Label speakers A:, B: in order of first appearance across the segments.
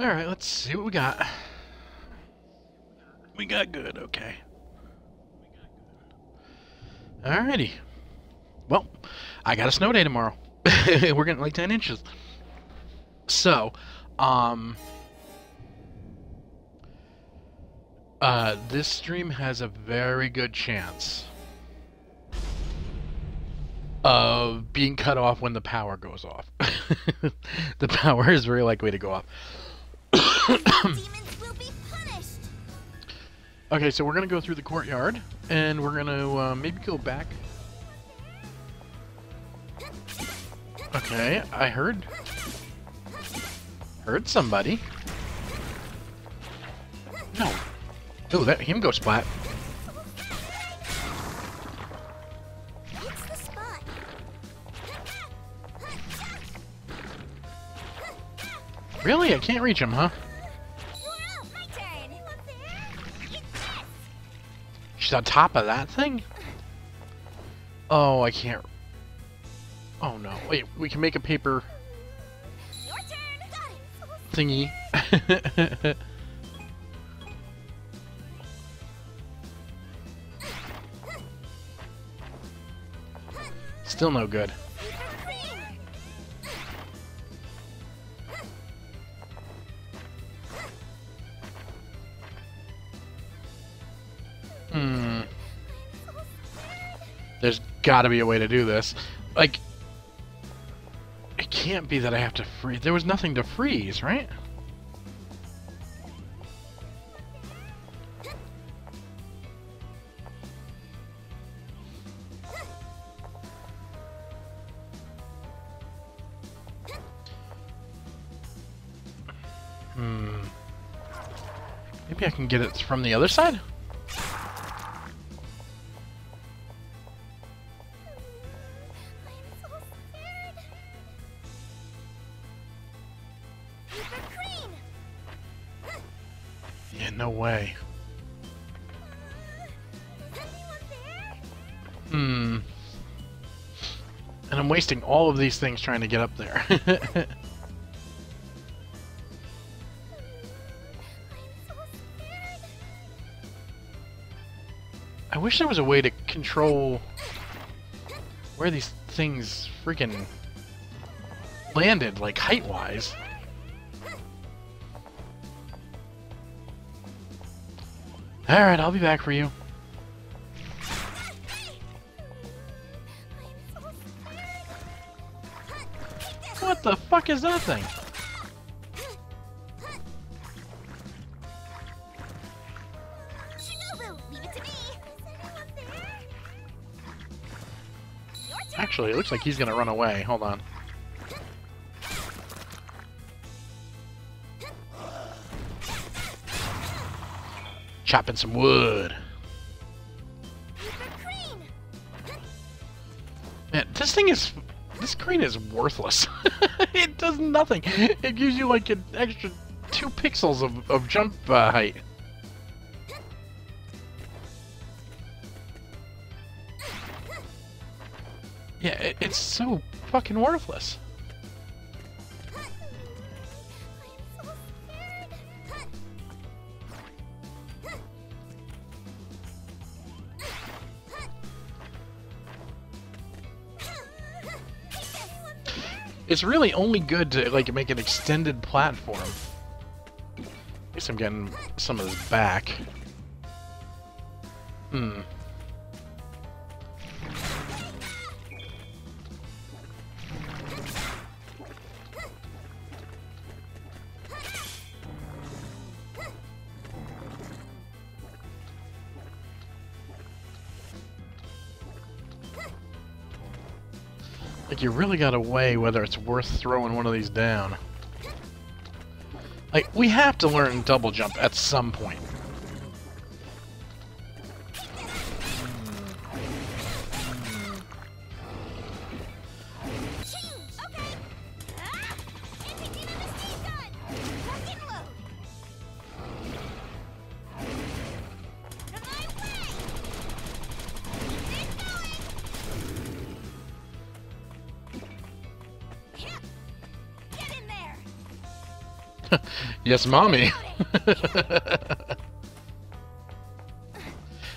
A: Alright, let's see what we got. We got good, okay. Alrighty. Well, I got a snow day tomorrow. We're getting like 10 inches. So, um... Uh, this stream has a very good chance of being cut off when the power goes off. the power is very likely to go off. Okay, so we're gonna go through the courtyard, and we're gonna uh, maybe go back. Okay, I heard heard somebody. No. Oh, that him go splat. Really? I can't reach him, huh? She's on top of that thing? Oh, I can't. Oh no. Wait, we can make a paper thingy. Still no good. There's got to be a way to do this. Like, it can't be that I have to freeze. There was nothing to freeze, right? Hmm. Maybe I can get it from the other side? Wasting all of these things trying to get up there. I wish there was a way to control where these things freaking landed, like height-wise. Alright, I'll be back for you. Fuck is that thing? Actually, it looks like he's gonna run away. Hold on. Chopping some wood. Man, this thing is... This crane is worthless. does nothing. It gives you like an extra two pixels of, of jump uh, height. Yeah, it, it's so fucking worthless. It's really only good to like make an extended platform. At least I'm getting some of this back. Hmm. Like, you really gotta weigh whether it's worth throwing one of these down. Like, we have to learn double jump at some point. Yes, mommy.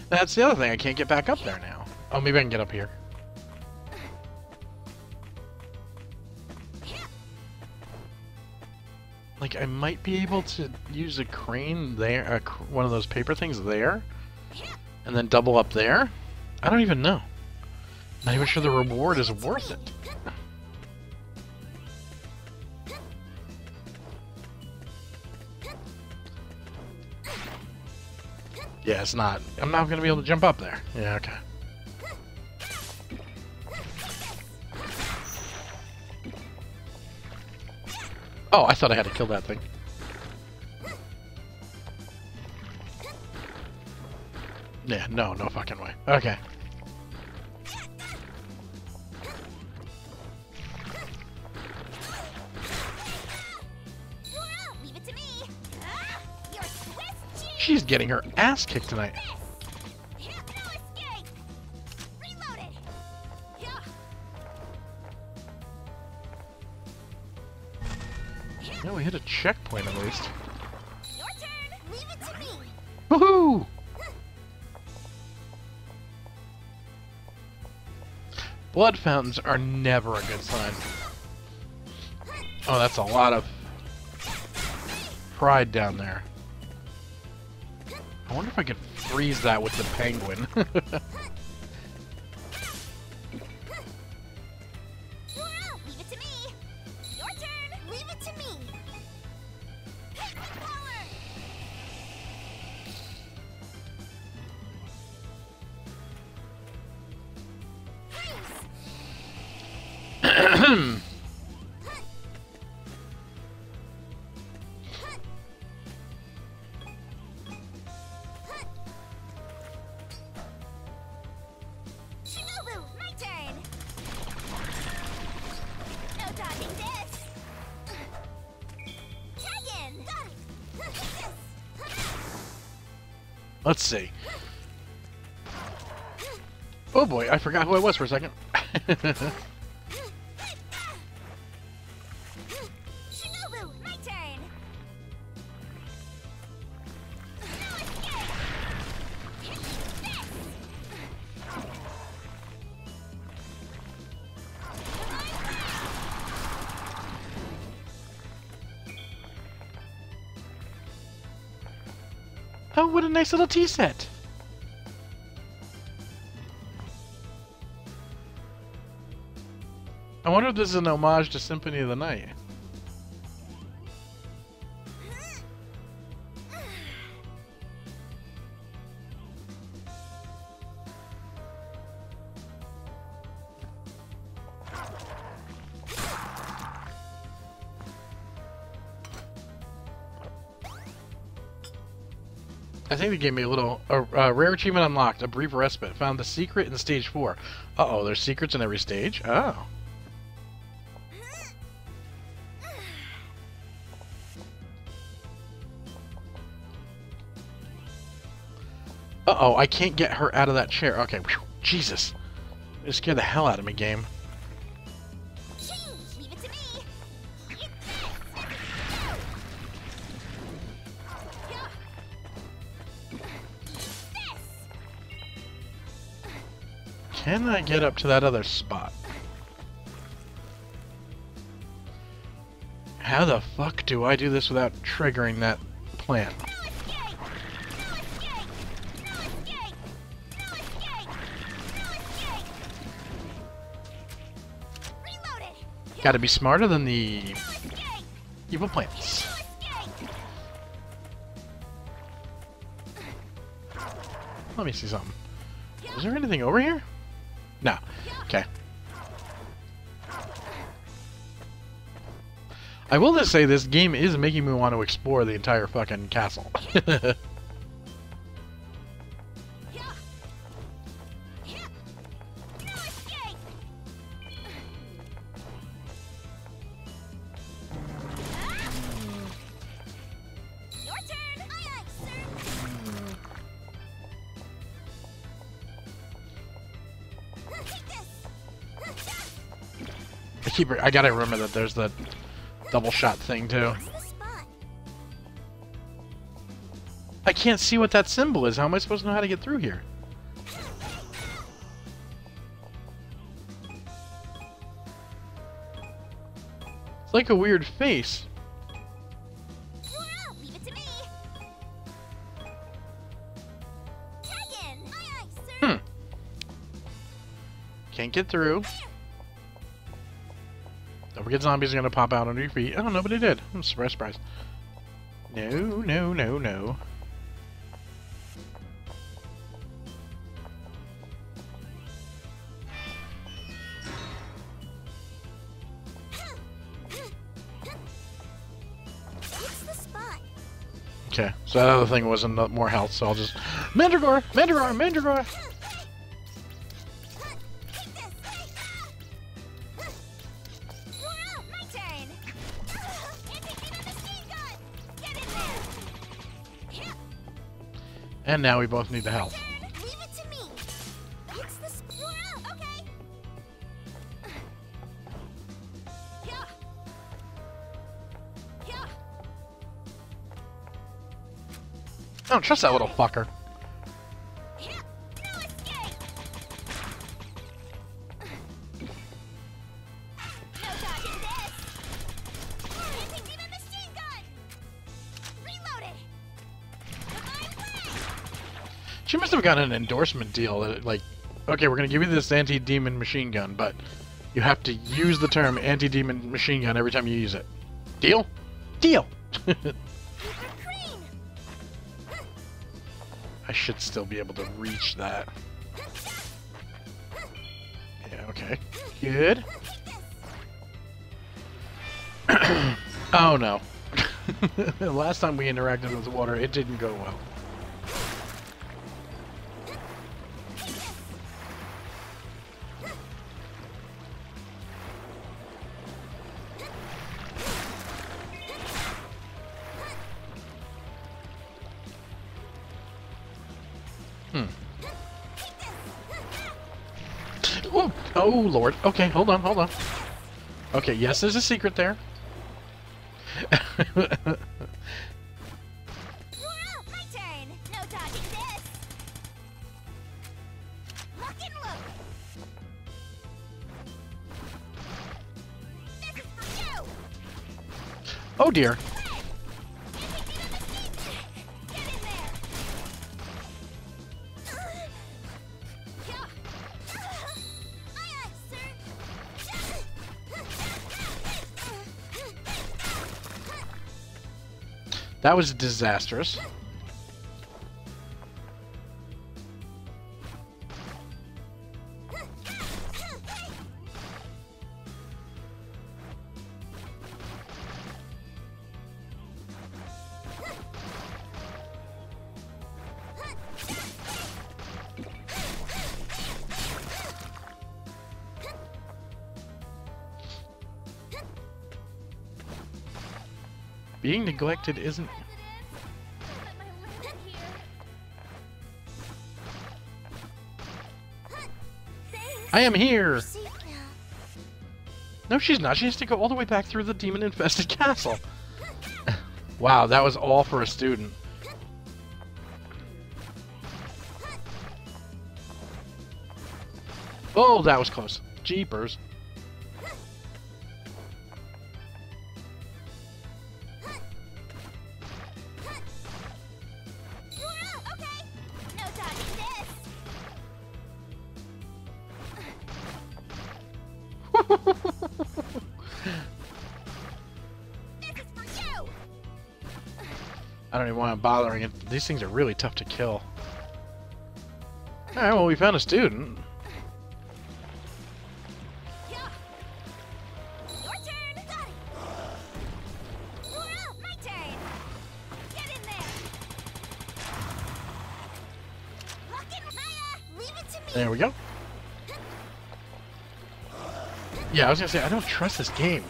A: That's the other thing. I can't get back up there now. Oh, maybe I can get up here. Like, I might be able to use a crane there, uh, one of those paper things there, and then double up there? I don't even know. Not even sure the reward is worth it. It's not. I'm not going to be able to jump up there. Yeah, okay. Oh, I thought I had to kill that thing. Yeah, no, no fucking way. Okay. She's getting her ass kicked tonight. Yeah, we hit a checkpoint at least. Woohoo! Blood fountains are never a good sign. Oh, that's a lot of pride down there. I wonder if I could freeze that with the penguin. I forgot who I was for a second. Oh, what a nice little tea set! Wonder if this is an homage to Symphony of the Night. I think they gave me a little a, a rare achievement unlocked, a brief respite. Found the secret in stage four. Uh oh, there's secrets in every stage. Oh. Uh oh, I can't get her out of that chair. Okay, Whew. Jesus, it scared the hell out of me, game. Can I get up to that other spot? How the fuck do I do this without triggering that plant? Gotta be smarter than the evil plants. Let me see something. Is there anything over here? No. Okay. I will just say this game is making me want to explore the entire fucking castle. keep. I gotta remember that there's the double shot thing too. I can't see what that symbol is. How am I supposed to know how to get through here? It's like a weird face.
B: Leave it to me. Tag in. Aye, aye, sir.
A: Hmm. Can't get through. Don't forget zombies are gonna pop out under your feet. Oh, nobody did. Hmm, surprise, surprised. No, no, no, no. Okay, so that other thing wasn't uh, more health, so I'll just... Mandragore! Mandragore! Mandragore! And now we both need the health.
B: turn. Leave it to me. What's the sp- Laura, okay. Yeah. Yeah.
A: I don't trust that little fucker. She must have gotten an endorsement deal that, like, okay, we're gonna give you this anti-demon machine gun, but you have to use the term anti-demon machine gun every time you use it. Deal? Deal! I should still be able to reach that. Yeah, okay. Good. oh no. Last time we interacted with water, it didn't go well. Oh, lord. Okay, hold on, hold on. Okay, yes, there's a secret there.
B: Laura. No dodging this. Lock and load. This is for you.
A: oh dear. That was disastrous. Neglected isn't... I am here! No, she's not. She has to go all the way back through the demon-infested castle. wow, that was all for a student. Oh, that was close. Jeepers. I don't even want to bother again. These things are really tough to kill. Alright, well, we found a student.
B: It. It.
A: There we go. Yeah, I was gonna say, I don't trust this game.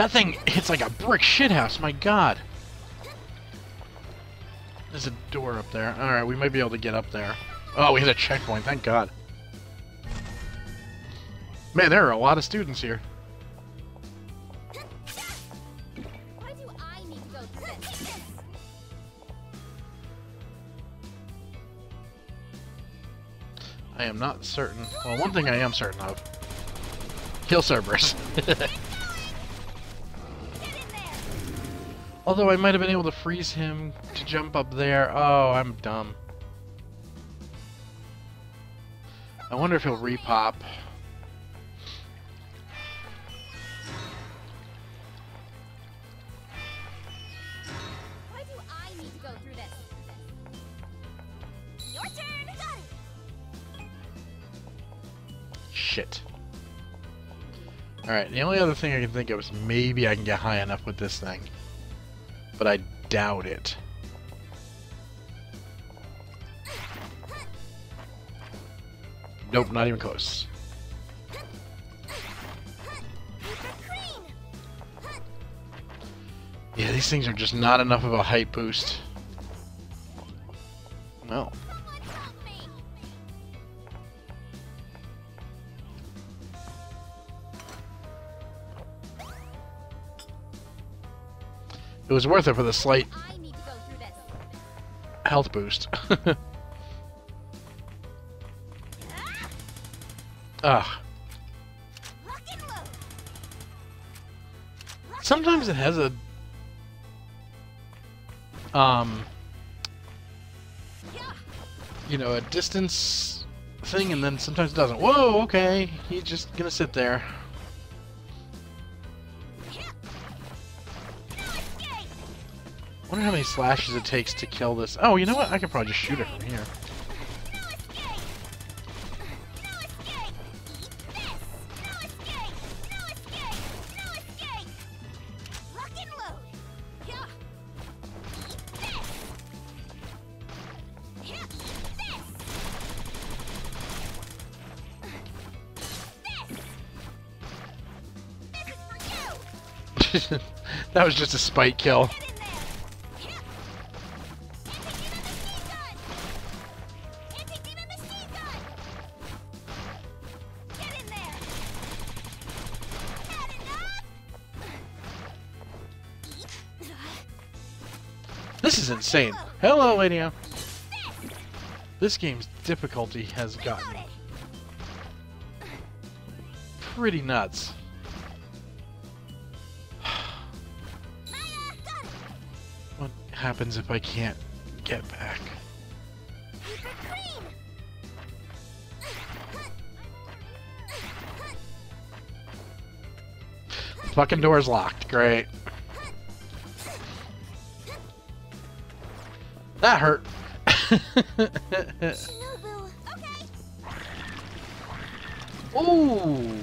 A: That thing hits like a brick shithouse, my god. There's a door up there. Alright, we might be able to get up there. Oh, we hit a checkpoint, thank God. Man, there are a lot of students here.
B: I need to go through this?
A: I am not certain. Well, one thing I am certain of. Kill Cerberus. Although I might have been able to freeze him to jump up there. Oh, I'm dumb. I wonder if he'll repop.
B: Why do I need to go through this? Your turn! Got it!
A: Shit. Alright, the only other thing I can think of is maybe I can get high enough with this thing. But I doubt it. Nope, not even close. Yeah, these things are just not enough of a height boost. Was worth it for the slight
B: I need to go through this.
A: health boost. Ugh.
B: Lock and load! Lock
A: Sometimes it has a um you know, a distance thing and then sometimes it doesn't. Whoa, okay. He's just gonna sit there. Wonder how many slashes it takes to kill this. Oh, you know what? I could probably just shoot it from here. that was just a
B: spike
A: this! Insane. Hello, Ladio.
B: This!
A: Game's difficulty has gotten pretty nuts. What happens if I can't get back? Fucking door's locked. Great. That hurt. Ooh.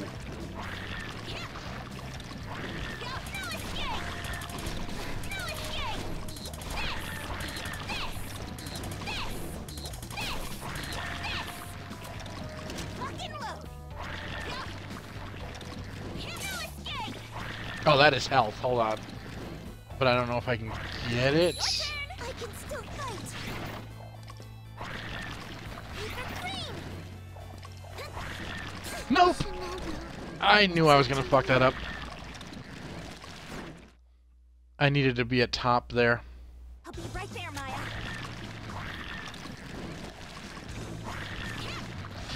A: Oh, that is health. Hold on. But I don't know if I can get it.
B: I
A: knew I was gonna fuck that up. I needed to be at top there.
B: I'll be right there, Maya.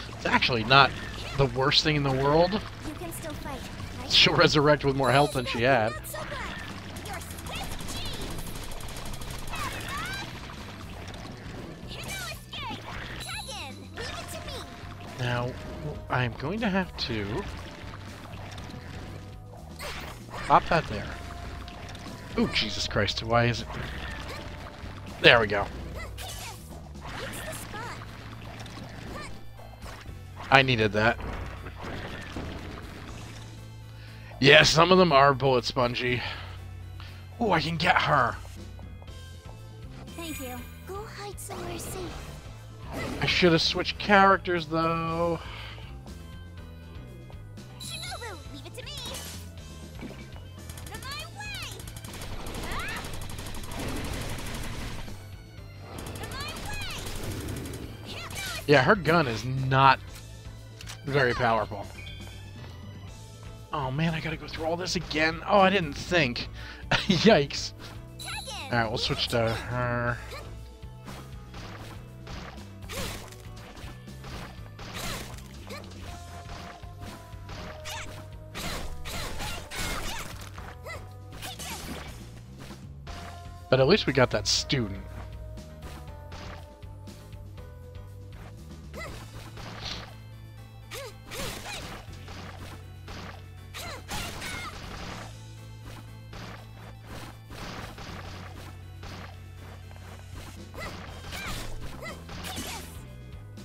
A: It's actually not the worst thing in the world.
B: You can still fight. Right?
A: She'll resurrect with more health than she had.
B: Not so good. You're Swiss cheese. Hit no escape. Tag in. Leave it to me.
A: Now, I'm going to have to pop that there. Ooh, Jesus Christ! Why is it? There we go.
B: It's the spot.
A: I needed that. Yeah, some of them are bullet spongy. Ooh, I can get her.
B: Thank you. Go hide somewhere safe.
A: I should have switched characters though. Yeah, her gun is not very powerful. Oh man, I gotta go through all this again. Oh, I didn't think. Yikes. Alright, we'll switch to her. But at least we got that student.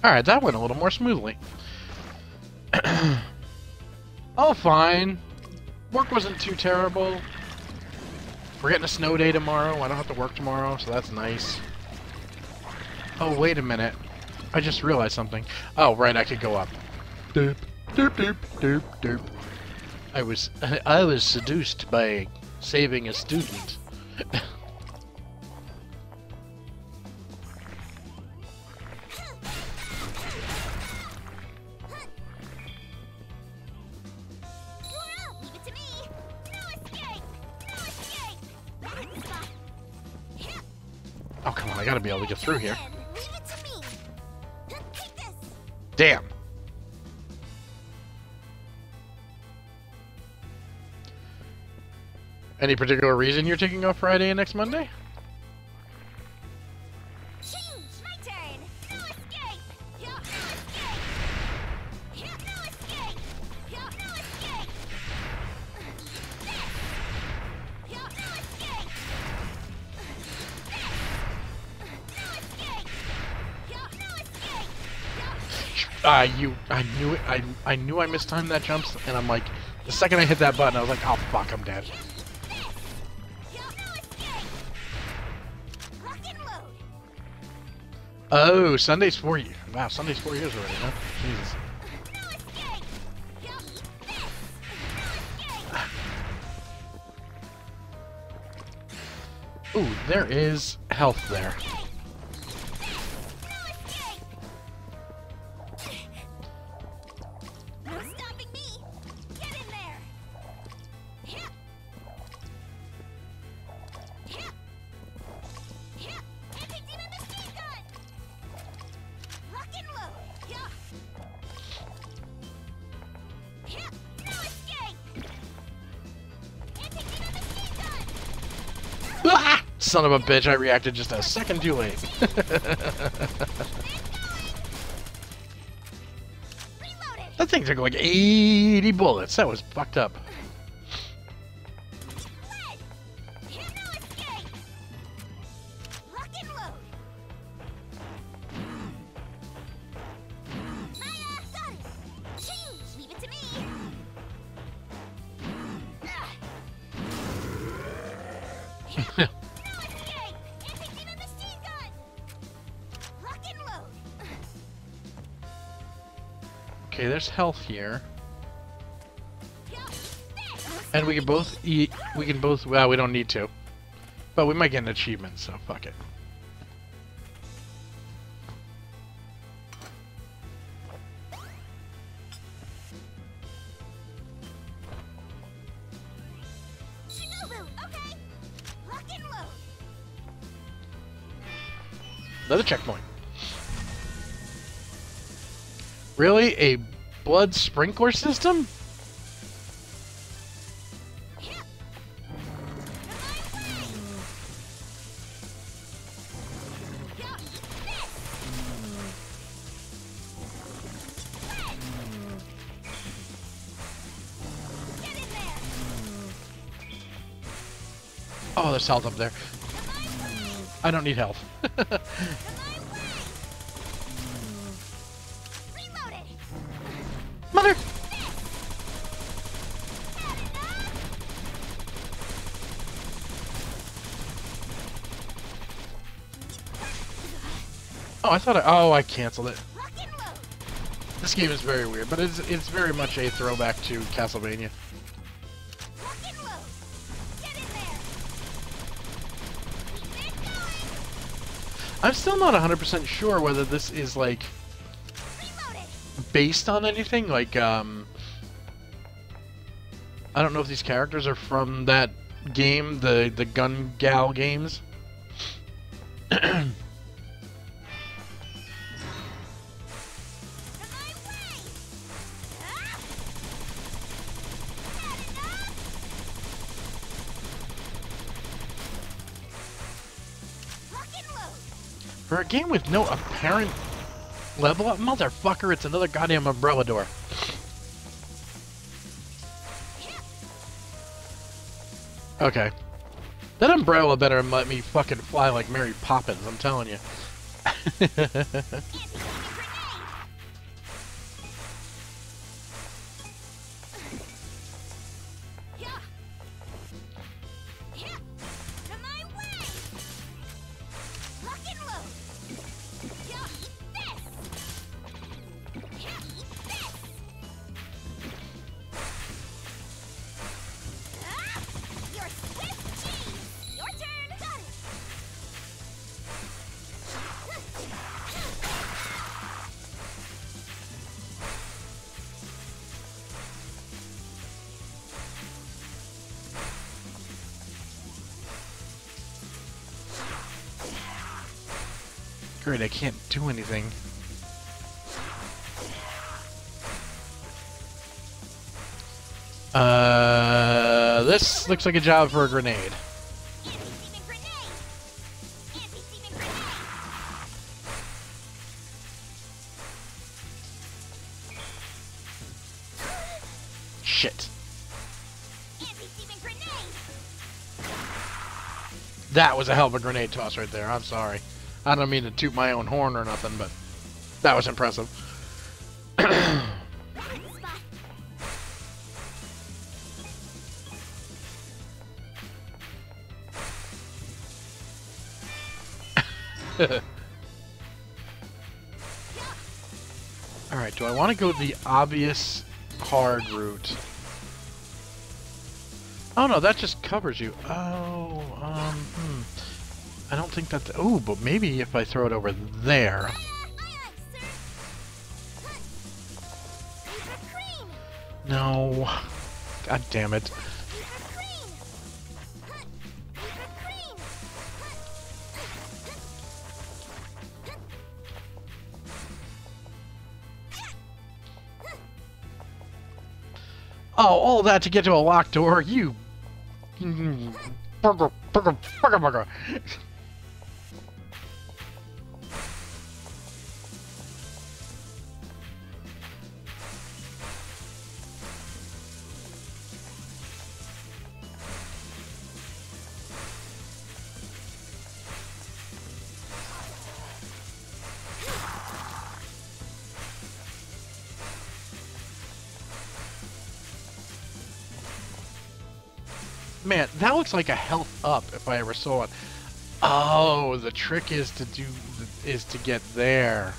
A: Alright, that went a little more smoothly. oh, fine. Work wasn't too terrible. We're getting a snow day tomorrow. I don't have to work tomorrow, so that's nice. Oh, wait a minute. I just realized something. Oh, right, I could go up. Doop, doop, doop, doop, doop. I was I was seduced by saving a student. get through here.
B: Then Leave it to me. Take this.
A: Damn. Any particular reason you're taking off Friday and next Monday? Ah, you. I knew it. I I knew I mistimed that jump, and I'm like, the second I hit that button, I was like, oh fuck, I'm dead. Oh, Sunday's four years. Wow, Sunday's four years already, huh? Jesus. Ooh, there is health there. Son of a bitch, I reacted just a second too late. That thing took like 80 bullets. That was fucked up. Health here. And we can both eat. We can both. Well, we don't need to. But we might get an achievement, so fuck it. Blood sprinkler system? Oh, there's health up there. I don't need health. I thought I. Oh, I canceled it. This game is very weird, but it's it's very much a throwback to Castlevania. I'm still not 100% sure whether this is like based on anything. Like, um, I don't know if these characters are from that game, the the Gun Gal games. Game with no apparent level up, motherfucker, it's another goddamn umbrella door. Okay. That umbrella better let me fucking fly like Mary Poppins, I'm telling you. Great, I can't do anything. Uh, this looks like a job for a grenade. Shit. That was a hell of a grenade toss right there. I'm sorry. I don't mean to toot my own horn or nothing, but that was impressive. Alright, do I want to go the obvious hard route? Oh no, that just covers you. Oh, um, hmm. I don't think that's... Oh, but maybe if I throw it over there. No. God damn it. Oh, all that to get to a locked door? You... Bugger, bugger, bugger, bugger. Man, that looks like a health up if I ever saw it. Oh, the trick is to do is to get there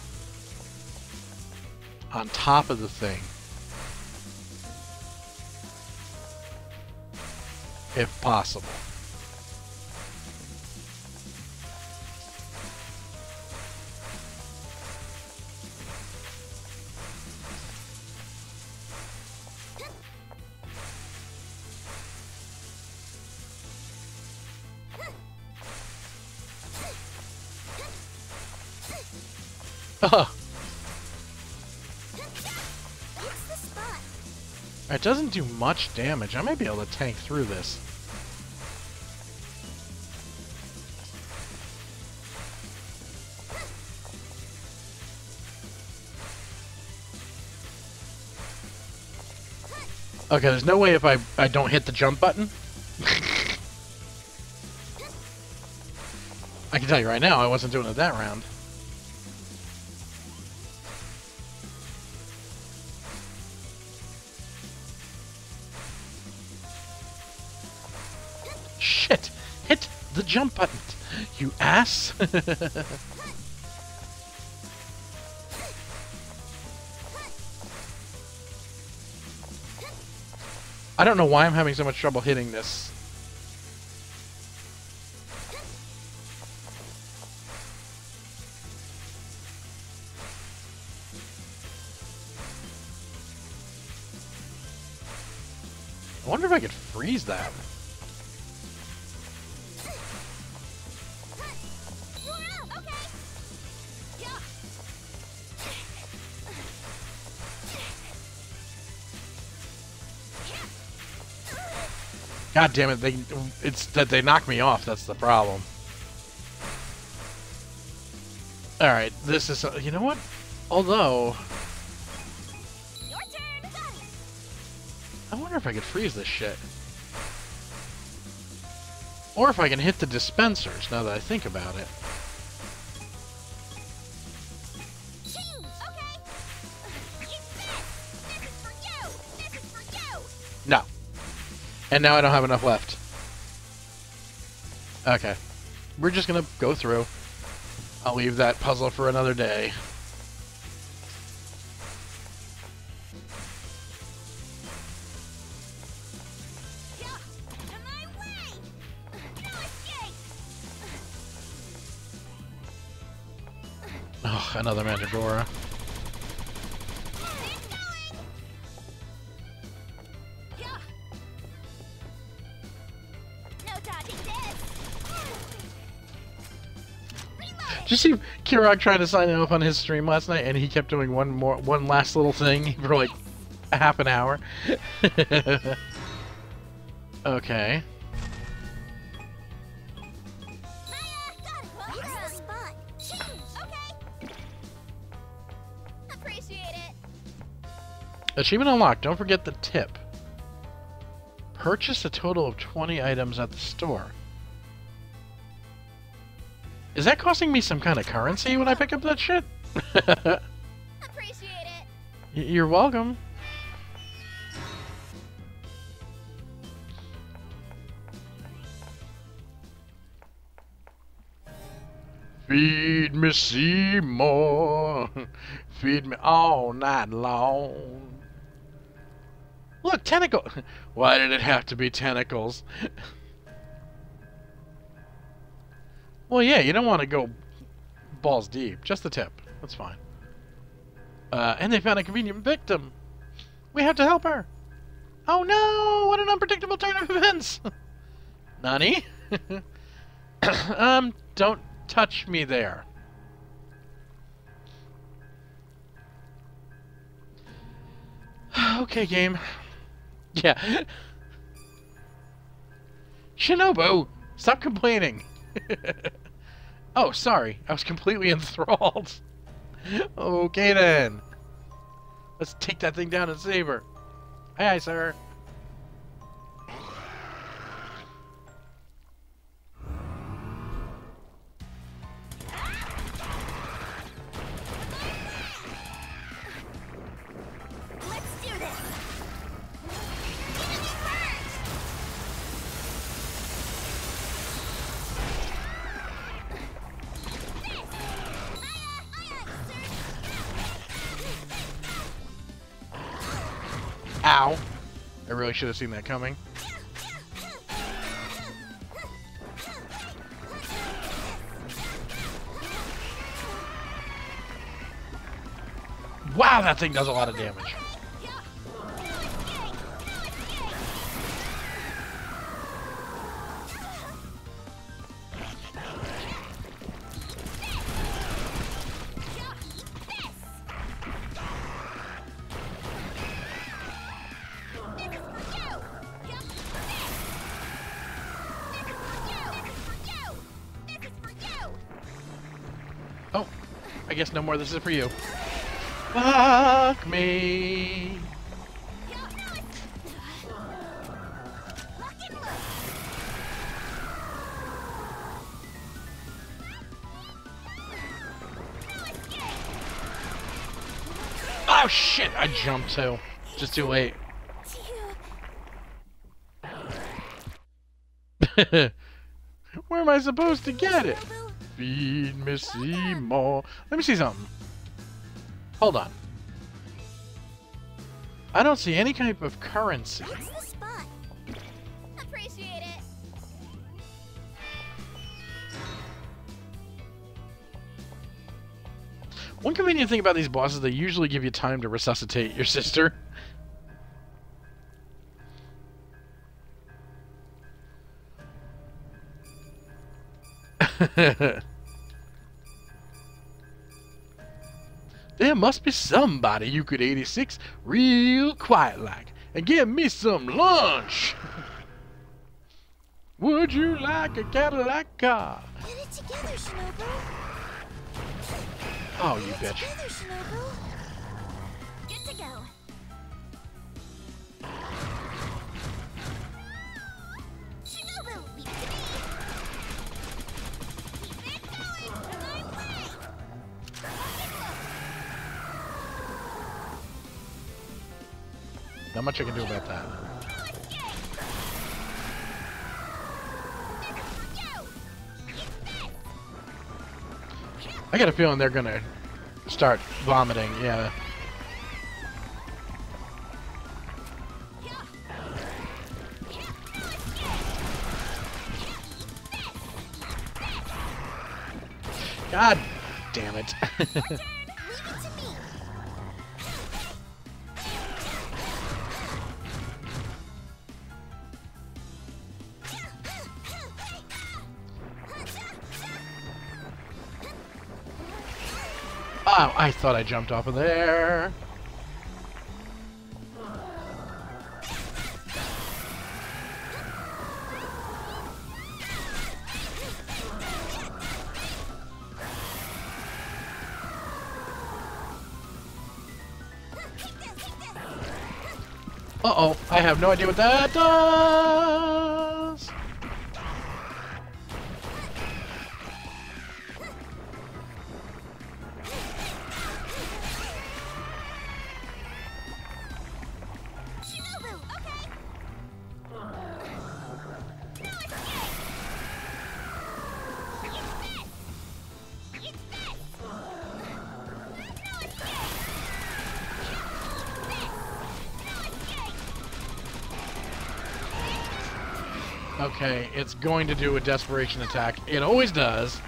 A: on top of the thing. If possible. It doesn't do much damage. I may be able to tank through this. Okay, there's no way if I, I don't hit the jump button. I can tell you right now, I wasn't doing it that round. jump button, you ass! I don't know why I'm having so much trouble hitting this. I wonder if I could freeze that. God damn it! They it's that they knock me off. That's the problem. All right, this is uh, you know what? Although. I wonder if I could freeze this shit, or if I can hit the dispensers. Now that I think about it. And now I don't have enough left. Okay. We're just gonna go through. I'll leave that puzzle for another day. Kirog trying to sign off on his stream last night, and he kept doing one more, one last little thing for like half an hour? okay. Achievement unlocked. Don't forget the tip. Purchase a total of 20 items at the store. Is that costing me some kind of currency when I pick up that shit?
B: Appreciate it.
A: You're welcome. Feed me Seymour. Feed me all night long. Look, tentacle. Why did it have to be tentacles? well, yeah, you don't want to go balls deep. Just the tip. That's fine. Uh, and they found a convenient victim. We have to help her. Oh no! What an unpredictable turn of events. Nani? um, don't touch me there. okay, game. Yeah. Shinobu, stop complaining. oh, sorry. I was completely enthralled. okay then. Let's take that thing down and save her. Aye, aye, sir. Should have seen that coming. Wow, that thing does a lot of damage. I guess no more. This is for you. Fuck me. Oh shit! I jumped too. Just too late. Where am I supposed to get it? Feed Seymour. Let me see something. Hold on. I don't see any type of currency.
B: What's the spot? Appreciate it.
A: One convenient thing about these bosses, they usually give you time to resuscitate your sister. there must be somebody you could 86 real quiet like and give me some lunch. Would you like a Cadillac car?
B: Get it together, Shinobu.
A: Oh, you
B: Get it
A: bitch. Not much I can do about that. I got a feeling they're gonna start vomiting, yeah. God damn it. oh, I thought I jumped off of there. Uh-oh, I have no idea what that does.
B: Okay, it's
A: going to do a desperation attack. It always does.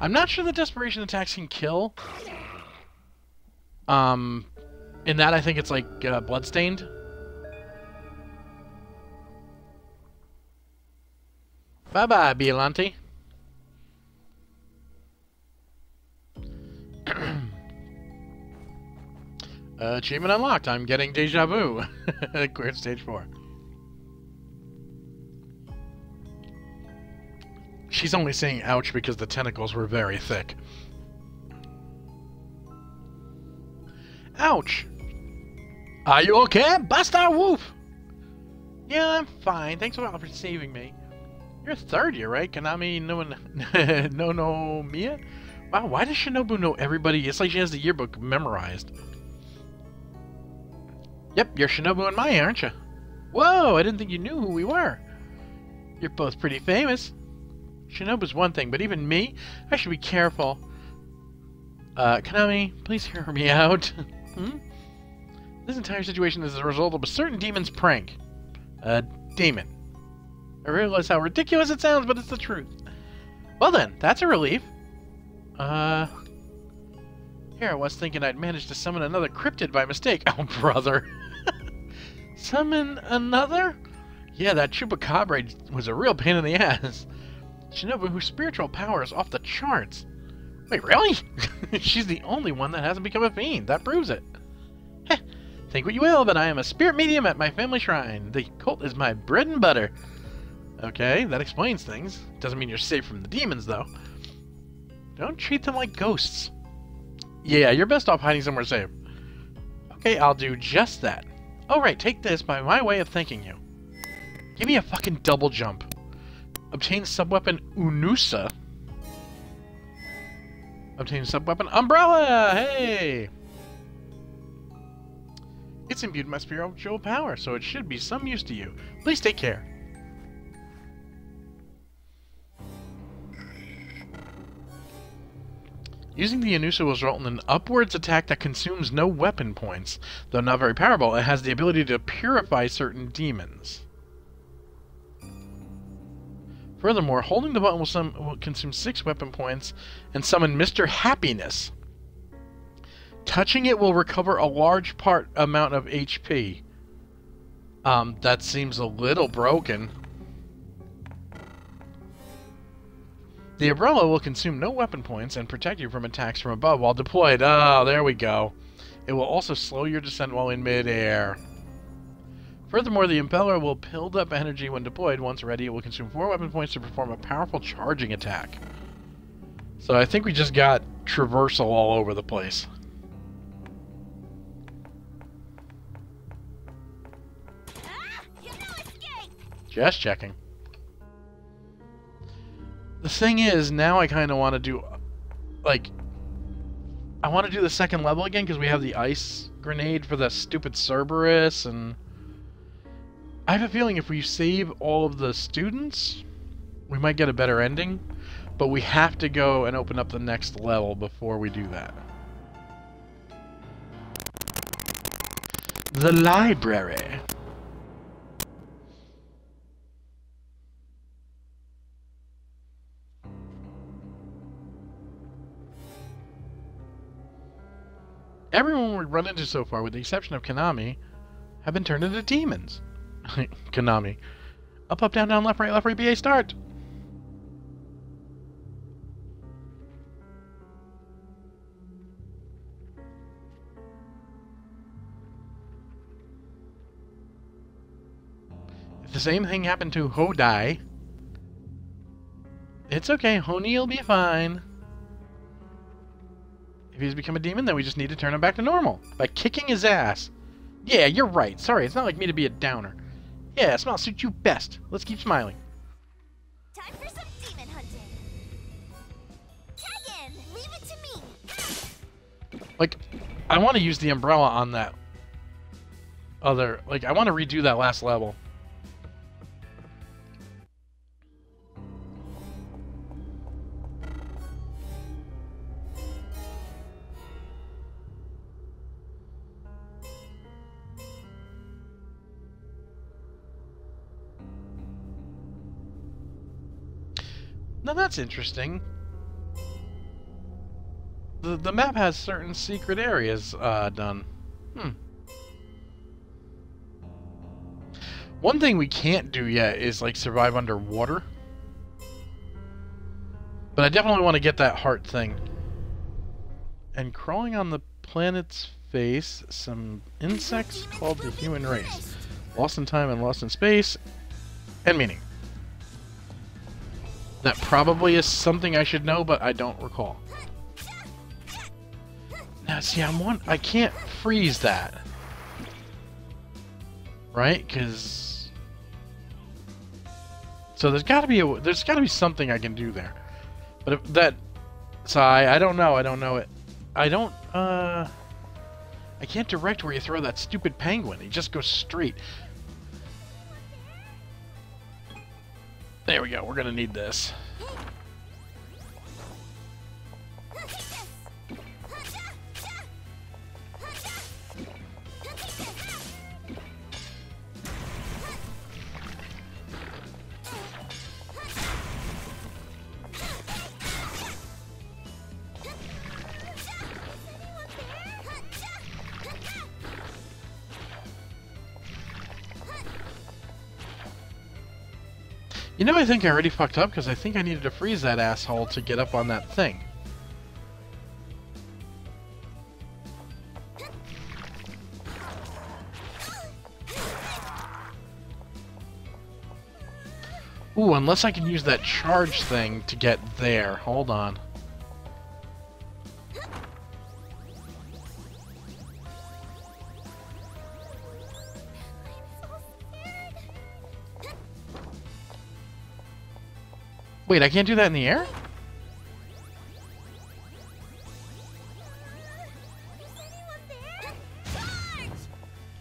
A: I'm not sure the desperation attacks can kill. Um, in that I think it's like uh, bloodstained. Bye bye, Biolante. uh, achievement unlocked. I'm getting deja vu. Cleared stage four. She's only saying ouch because the tentacles were very thick. Ouch! Are you okay? Buster Wolf! Yeah, I'm fine. Thanks a lot for saving me. You're third year, right? Konami no no no Mia? Wow, why does Shinobu know everybody? It's like she has the yearbook memorized. Yep, you're Shinobu and Maya, aren't you? Whoa, I didn't think you knew who we were. You're both pretty famous. Shinobu's one thing, but even me, I should be careful. Uh, Konami, please hear me out. hmm? This entire situation is a result of a certain demon's prank. A demon. I realize how ridiculous it sounds, but it's the truth. Well then, that's a relief. Uh... Here I was thinking I'd managed to summon another cryptid by mistake. Oh, brother. summon another? Yeah, that Chupacabra was a real pain in the ass. Shinobu, whose spiritual power is off the charts. Wait, really? She's the only one that hasn't become a fiend. That proves it. Heh, think what you will, but I am a spirit medium at my family shrine. The cult is my bread and butter. Okay, that explains things. Doesn't mean you're safe from the demons, though. Don't treat them like ghosts. Yeah, you're best off hiding somewhere safe. Okay, I'll do just that. Alright, take this by my way of thanking you. Give me a fucking double jump. Obtain subweapon Unusa. Obtain subweapon Umbrella! Hey! It's imbued my spiritual power, so it should be some use to you. Please take care. Using the Anusa will result in an upwards attack that consumes no weapon points. Though not very powerful, it has the ability to purify certain demons. Furthermore, holding the button will, sum, will consume six weapon points and summon Mr. Happiness. Touching it will recover a large part amount of HP. Um, that seems a little broken. The umbrella will consume no weapon points and protect you from attacks from above while deployed. Oh, there we go. It will also slow your descent while in midair. Furthermore, the impeller will build up energy when deployed. Once ready, it will consume 4 weapon points to perform a powerful charging attack. So I think we just got traversal all over the place.
B: Ah, you no escape!
A: Just checking. The thing is, now I kind of want to do, like, I want to do the second level again because we have the ice grenade for the stupid Cerberus, and I have a feeling if we save all of the students, we might get a better ending, but we have to go and open up the next level before we do that. The library. Everyone we've run into so far, with the exception of Konami, have been turned into demons. Konami. Up, up, down, down, left, right, left, right, BA, start! If the same thing happened to Hodai, it's okay, Honi will be fine. If he's become a demon, then we just need to turn him back to normal by kicking his ass. Yeah, you're right. Sorry, it's not like me to be a downer. Yeah, smile suits you best. Let's keep smiling.
B: Time for some demon hunting. Tag in! Leave it to me!
A: Like, I want to use the umbrella on that other. Like, I want to redo that last level. Now that's interesting. The, the map has certain secret areas uh, done. Hmm. One thing we can't do yet is like survive underwater. But I definitely want to get that heart thing. And crawling on the planet's face, some insects called the human race. Lost in time and lost in space, and meaning. That probably is something I should know, but I don't recall. Now, see, I'm one. I can't freeze that, right? Because so there's got to be a there's got to be something I can do there. But if that, so I I don't know. I don't know it. I don't. Uh, I can't direct where you throw that stupid penguin. He just goes straight. There we go. We're gonna need this. You know, I think I already fucked up because I think I needed to freeze that asshole to get up on that thing. Ooh, unless I can use that charge thing to get there. Hold on. Wait, I can't do that in the air?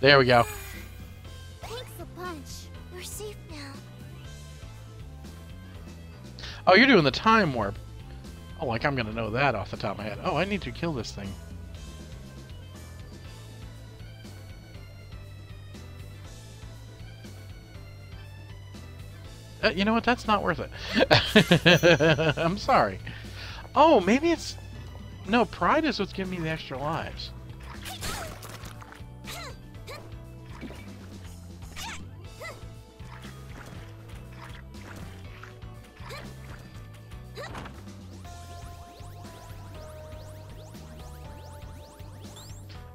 A: There we go.
B: Thanks a bunch. We're safe now.
A: Oh, you're doing the time warp. Oh, like I'm gonna know that off the top of my head. Oh, I need to kill this thing. Uh, you know what? That's not worth it. I'm sorry. Oh, maybe it's... No, pride is what's giving me the extra lives.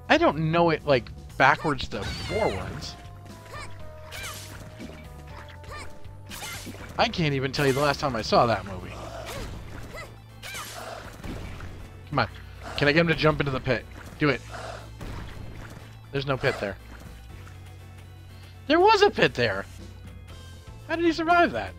A: I don't know it, like, backwards to forwards. I can't even tell you the last time I saw that movie. Come on. Can I get him to jump into the pit? Do it. There's no pit there. There was a pit there! How did he survive that?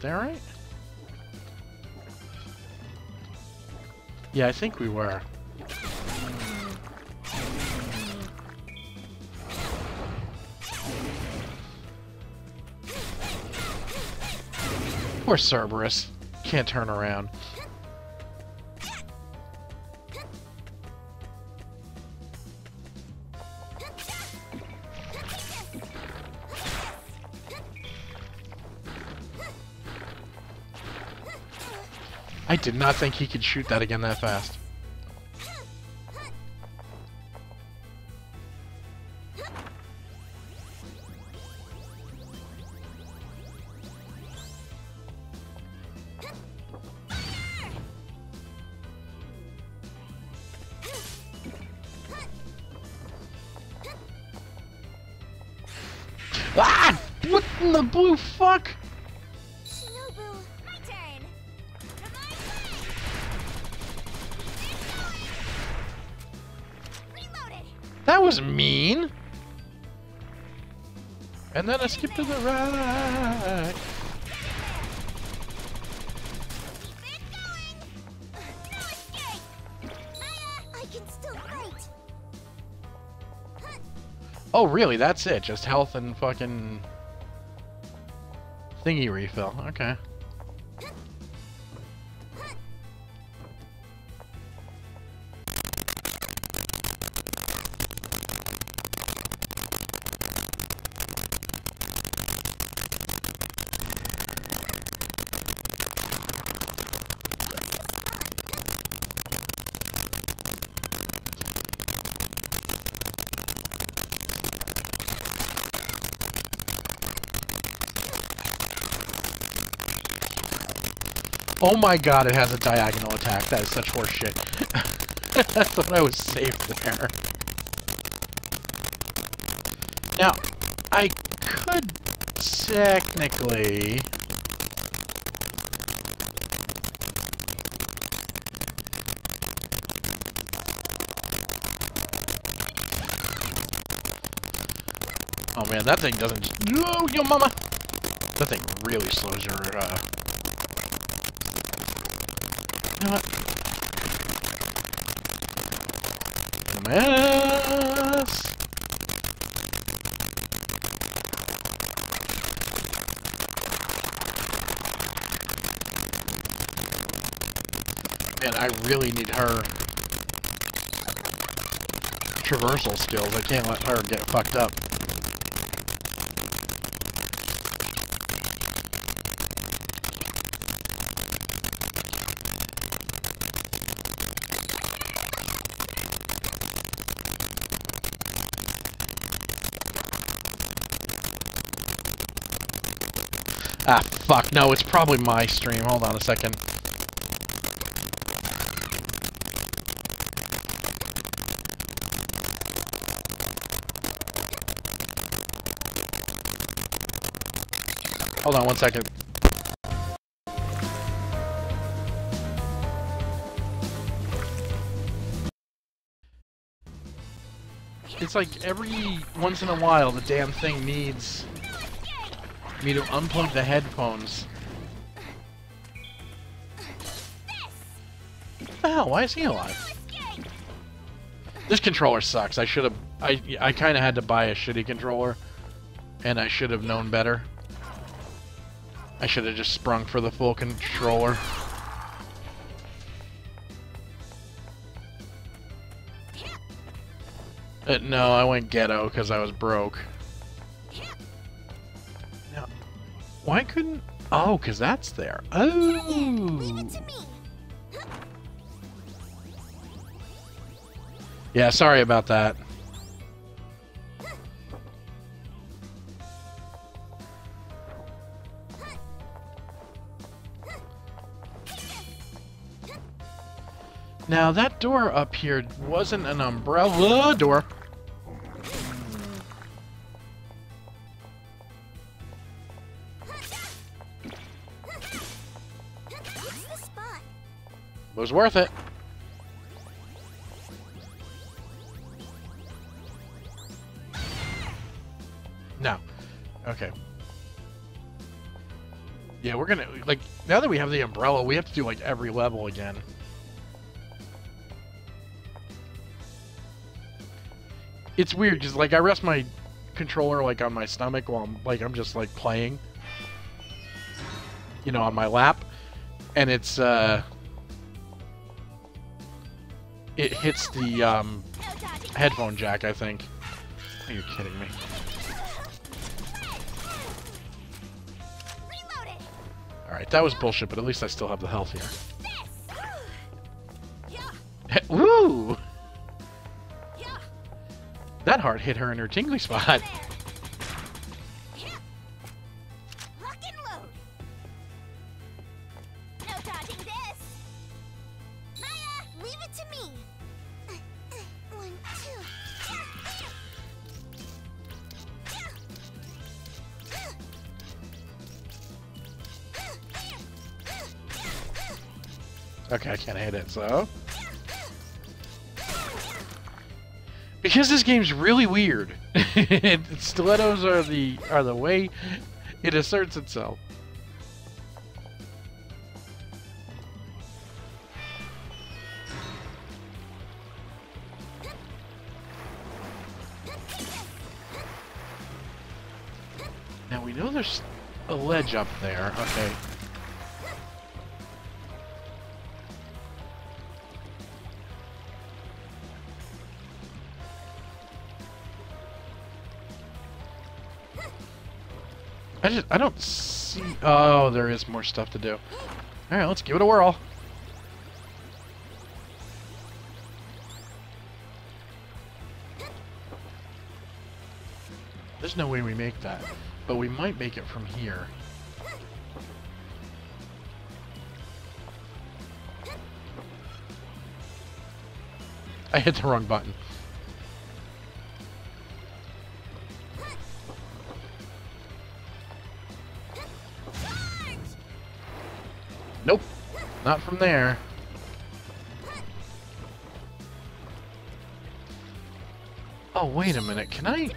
A: There, right? Yeah, I think we were. Poor Cerberus. Can't turn around. I did not think he could shoot that again that fast. And then I skip to the right. Oh, really? That's it? Just health and fucking thingy refill. Okay. Oh my god, it has a diagonal attack. That is such horse shit. I thought I was safe there. Now, I could technically... Oh man, that thing doesn't. No, yo mama! That thing really slows your, uh... What? Dumbass! Man, I really need her traversal skills. I can't let her get fucked up. Ah, fuck. No, it's probably my stream. Hold on a second. Hold on one second. It's like every once in a while the damn thing needs me to unplug the headphones. What the hell? Why is he alive? This controller sucks. I should have. I I kind of had to buy a shitty controller And I should have known better. I should have just sprung for the full controller. Uh, no, I went ghetto because I was broke. Why couldn't... Oh, because that's there. Oh.
B: Leave
A: Oh!
B: it to me.
A: Yeah, sorry about that. Now, that door up here wasn't an umbrella door. Was worth it. No. Okay. Yeah, we're gonna like now that we have the umbrella, we have to do like every level again. It's weird because like I rest my controller like on my stomach while I'm like I'm just like playing, you know, on my lap, and it's uh, it hits the um, headphone jack. I think. Are you kidding me? All right, that was bullshit, but at least I still have the health here. Woo! That heart hit her in her tingly spot. Can't hit it, so. Because this game's really weird. Stilettos are the are the way it asserts itself. Now we know there's a ledge up there. Okay. Just I don't see. Oh, there is more stuff to do. All right, let's give it a whirl. There's no way we make that, but we might make it from here. I hit the wrong button. Nope, not from there. Oh, wait a minute. Can I?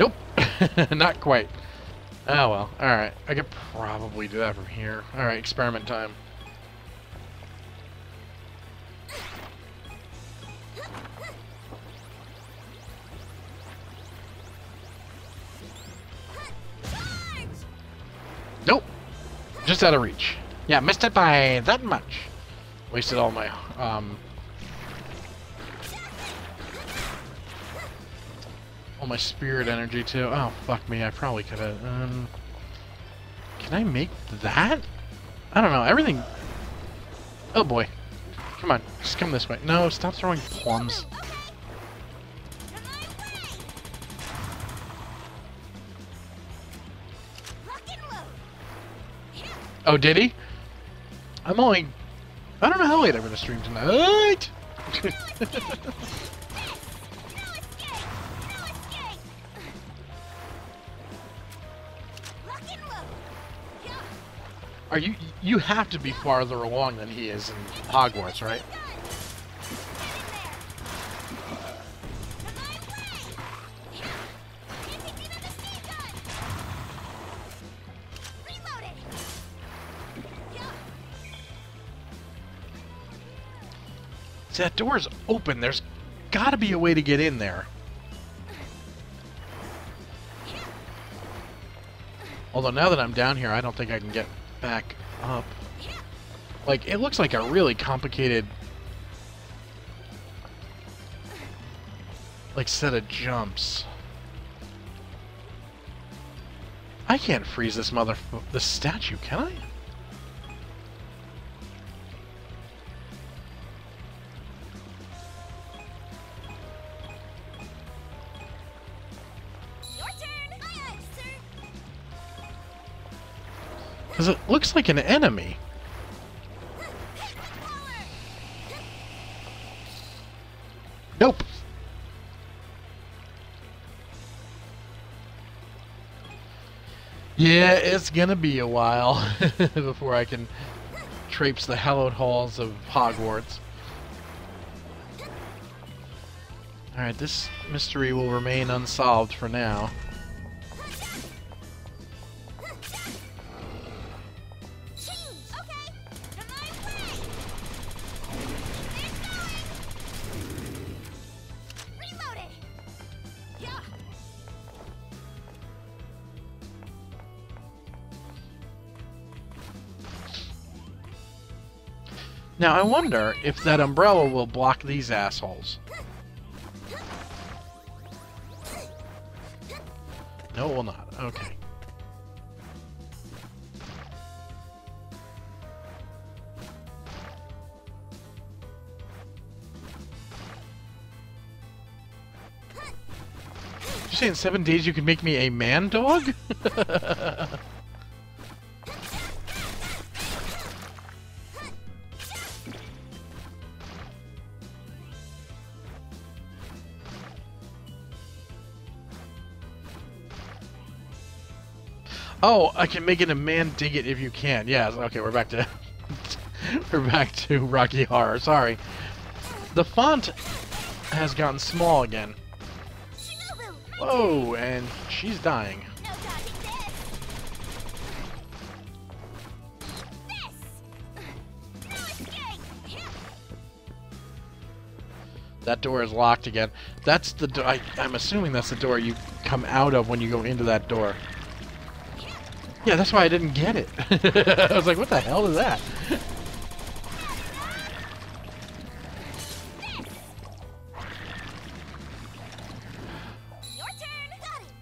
A: Nope, not quite. Oh well. All right, I could probably do that from here. All right, experiment time. Nope, just out of reach. Yeah, missed it by that much. Wasted all my um. All my spirit energy too. Oh fuck me! I probably could have. Um, can I make that? I don't know. Everything. Oh boy! Come on, just come this way. No, stop throwing plums. Oh, did he? I'm only. I don't know how late I'm gonna stream tonight. Are you you have to be farther along than he is in Hogwarts, right? See, that door's open. There's got to be a way to get in there. Although now that I'm down here, I don't think I can get back up. Like, it looks like a really complicated... Like, set of jumps. I can't freeze this mother... this statue, can I? Looks like an enemy. Nope. Yeah, it's gonna be a while before I can traipse the hallowed halls of Hogwarts. Alright, this mystery will remain unsolved for now. Now, I wonder if that umbrella will block these assholes. No, it will not. Okay. You say in seven days you can make me a man dog? Oh, I can make it a man dig it if you can. Yes. Okay, we're back to we're back to Rocky Horror. Sorry. The font has gotten small again. Whoa, and she's dying. That door is locked again. That's the door. I'm assuming that's the door you come out of when you go into that door. Yeah, that's why I didn't get it. I was like, what the hell is that?
B: Your turn. Got it.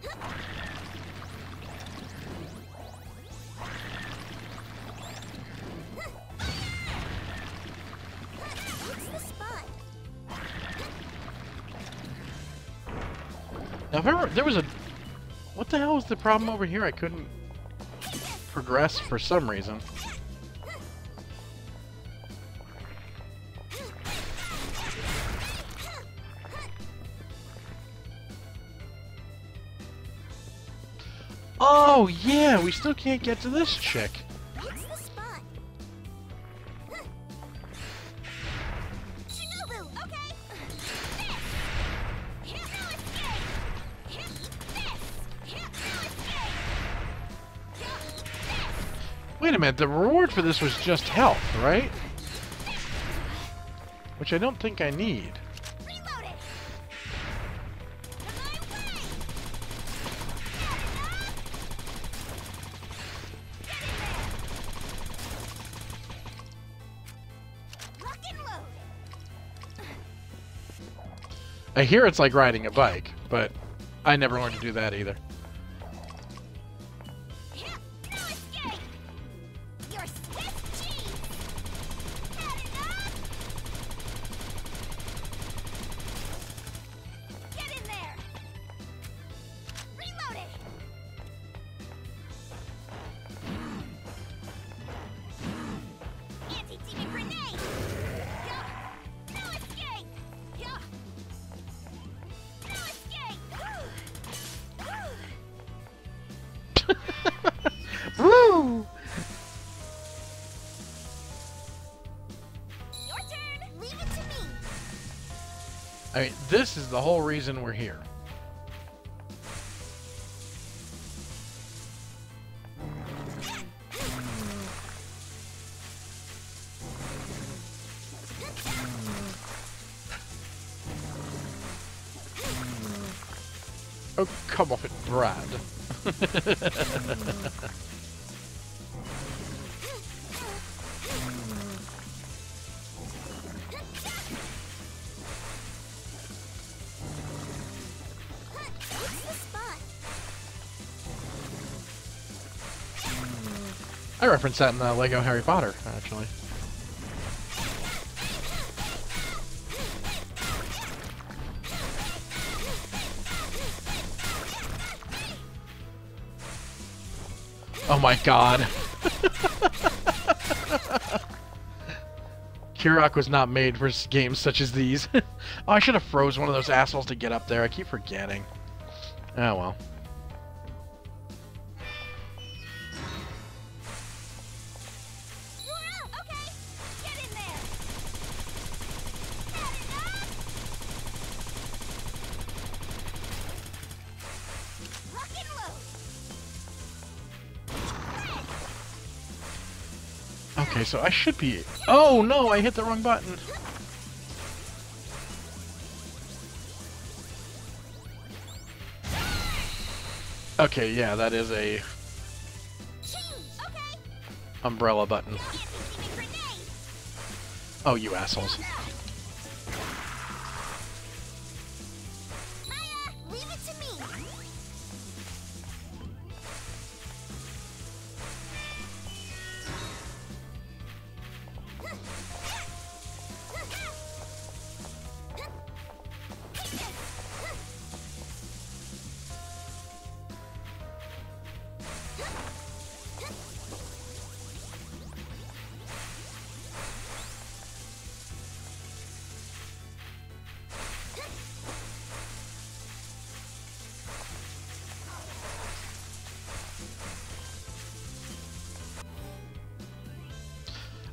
B: What's the spot?
A: Now, ever, there was a. What the hell was the problem over here? I couldn't progress for some reason. Oh, yeah, we still can't get to this chick. Minute, the reward for this was just health, right? Which I don't think I need. I hear it's like riding a bike, but I never learned to do that either. the whole reason we're here. Oh, come off it, Brad. That in uh, the Lego Harry Potter, actually. Oh my god. Kirok was not made for games such as these. oh, I should have froze one of those assholes to get up there. I keep forgetting. Oh well. So I should be... Oh, no! I hit the wrong button. Okay, yeah, that is a umbrella button.
B: This is a grenade.
A: Oh, you assholes.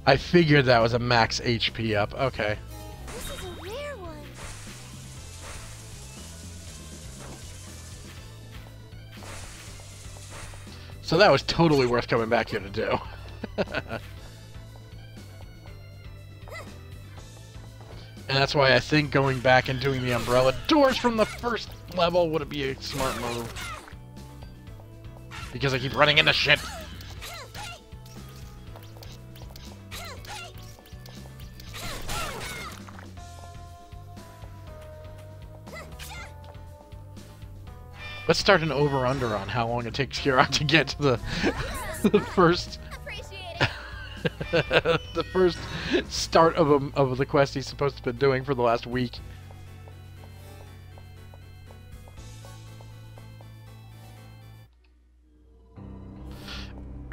A: I figured that was a max HP up. Okay.
B: This is a rare one.
A: So that was totally worth coming back here to do. and that's why I think going back and doing the umbrella doors from the first level would be a smart move. Because I keep running into shit. Let's start an over-under on how long it takes Kirok to get to the, the first the first start of a, of the quest he's supposed to be doing for the last week.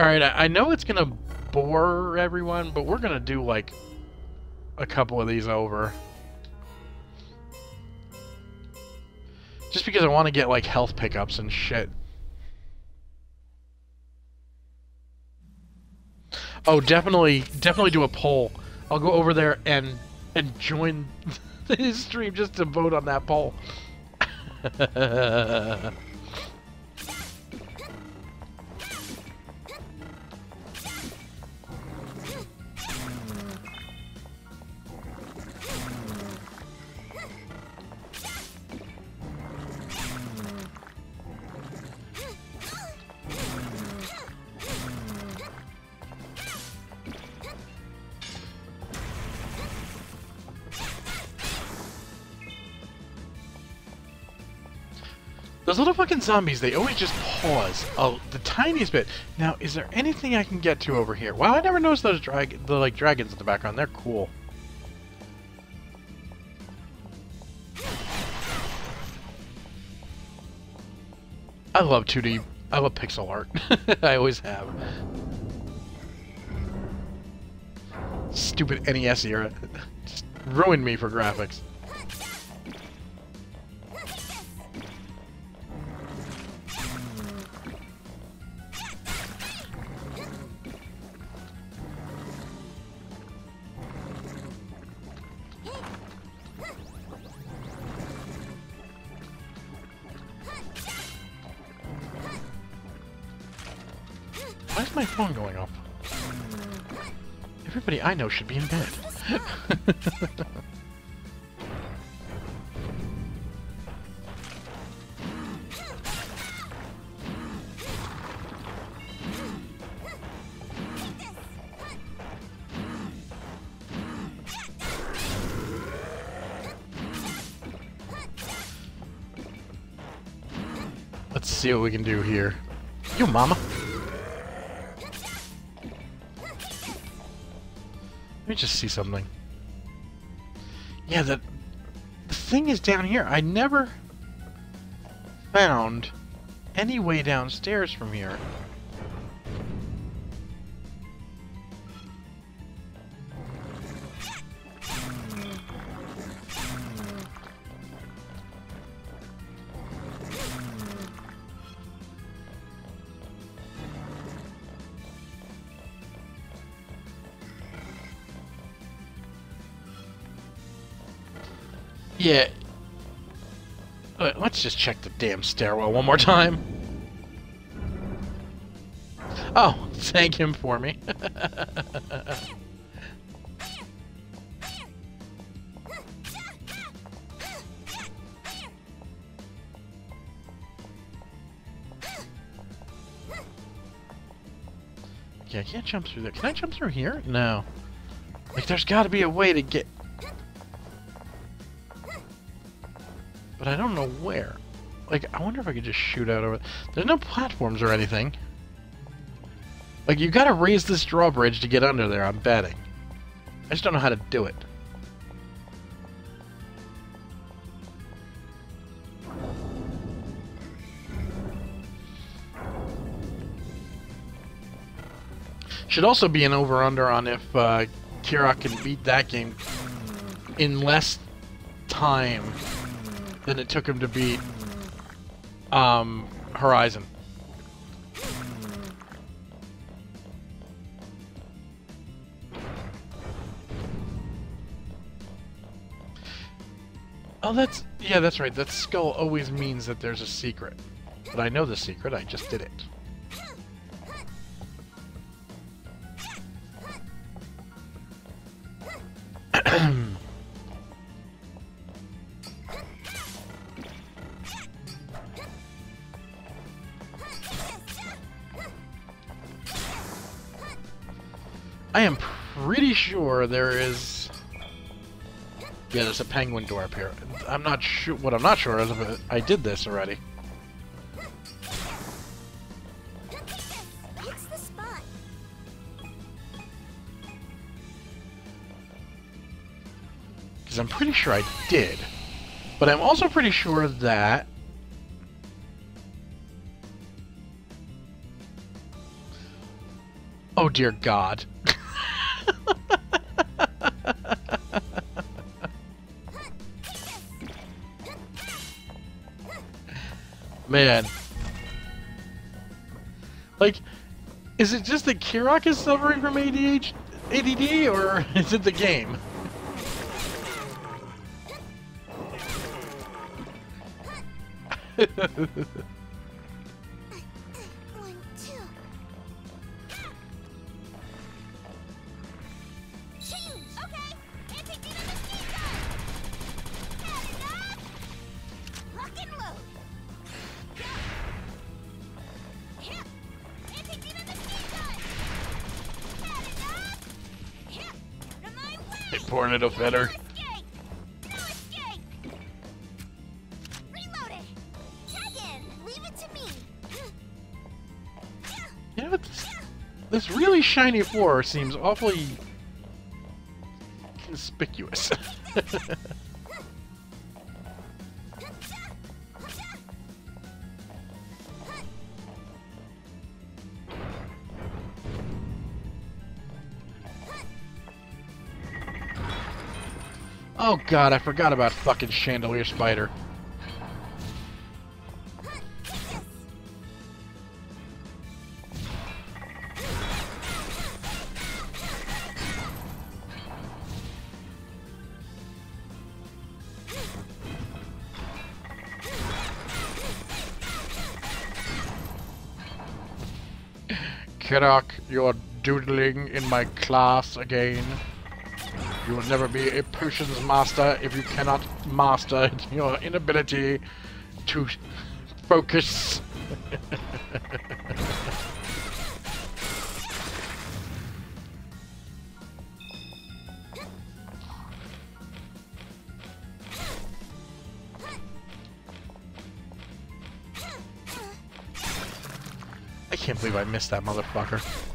A: All right, I, I know it's gonna bore everyone, but we're gonna do like a couple of these over. Just because I want to get like health pickups and shit. Oh, definitely, definitely do a poll. I'll go over there and and join his stream just to vote on that poll. Zombies, they always just pause a, the tiniest bit. Now, is there anything I can get to over here? Wow, I never noticed those drag the like dragons in the background. They're cool. I love 2D. I love pixel art. I always have. Stupid NES era. Just ruined me for graphics. I know should be in bed. Let's see what we can do here. You mama. Me just see something. Yeah, the, the thing is down here. I never found any way downstairs from here. Let's just check the damn stairwell one more time. Oh, thank him for me. yeah, I can't jump through there. Can I jump through here? No. Like, there's got to be a way to get... wonder if I could just shoot out over... There's no platforms or anything. Like, you gotta raise this drawbridge to get under there, I'm betting. I just don't know how to do it. Should also be an over-under on if uh, Kira can beat that game in less time than it took him to beat um, Horizon. Oh, that's... Yeah, that's right. That skull always means that there's a secret. But I know the secret, I just did it. I am pretty sure there is... Yeah, there's a penguin door up here. I'm not sure... What I'm not sure is if I did this already. Because I'm pretty sure I did. But I'm also pretty sure that... Oh dear God. Man. Like, is it just that Kirok is suffering from ADH, ADD, or is it the game?
B: It to me.
A: You know, this, this really shiny floor seems awfully conspicuous. oh god, I forgot about fucking Chandelier Spider. Kirok, you're doodling in my class again. You will never be a potions master if you cannot master your inability to focus. I can't believe I missed that motherfucker.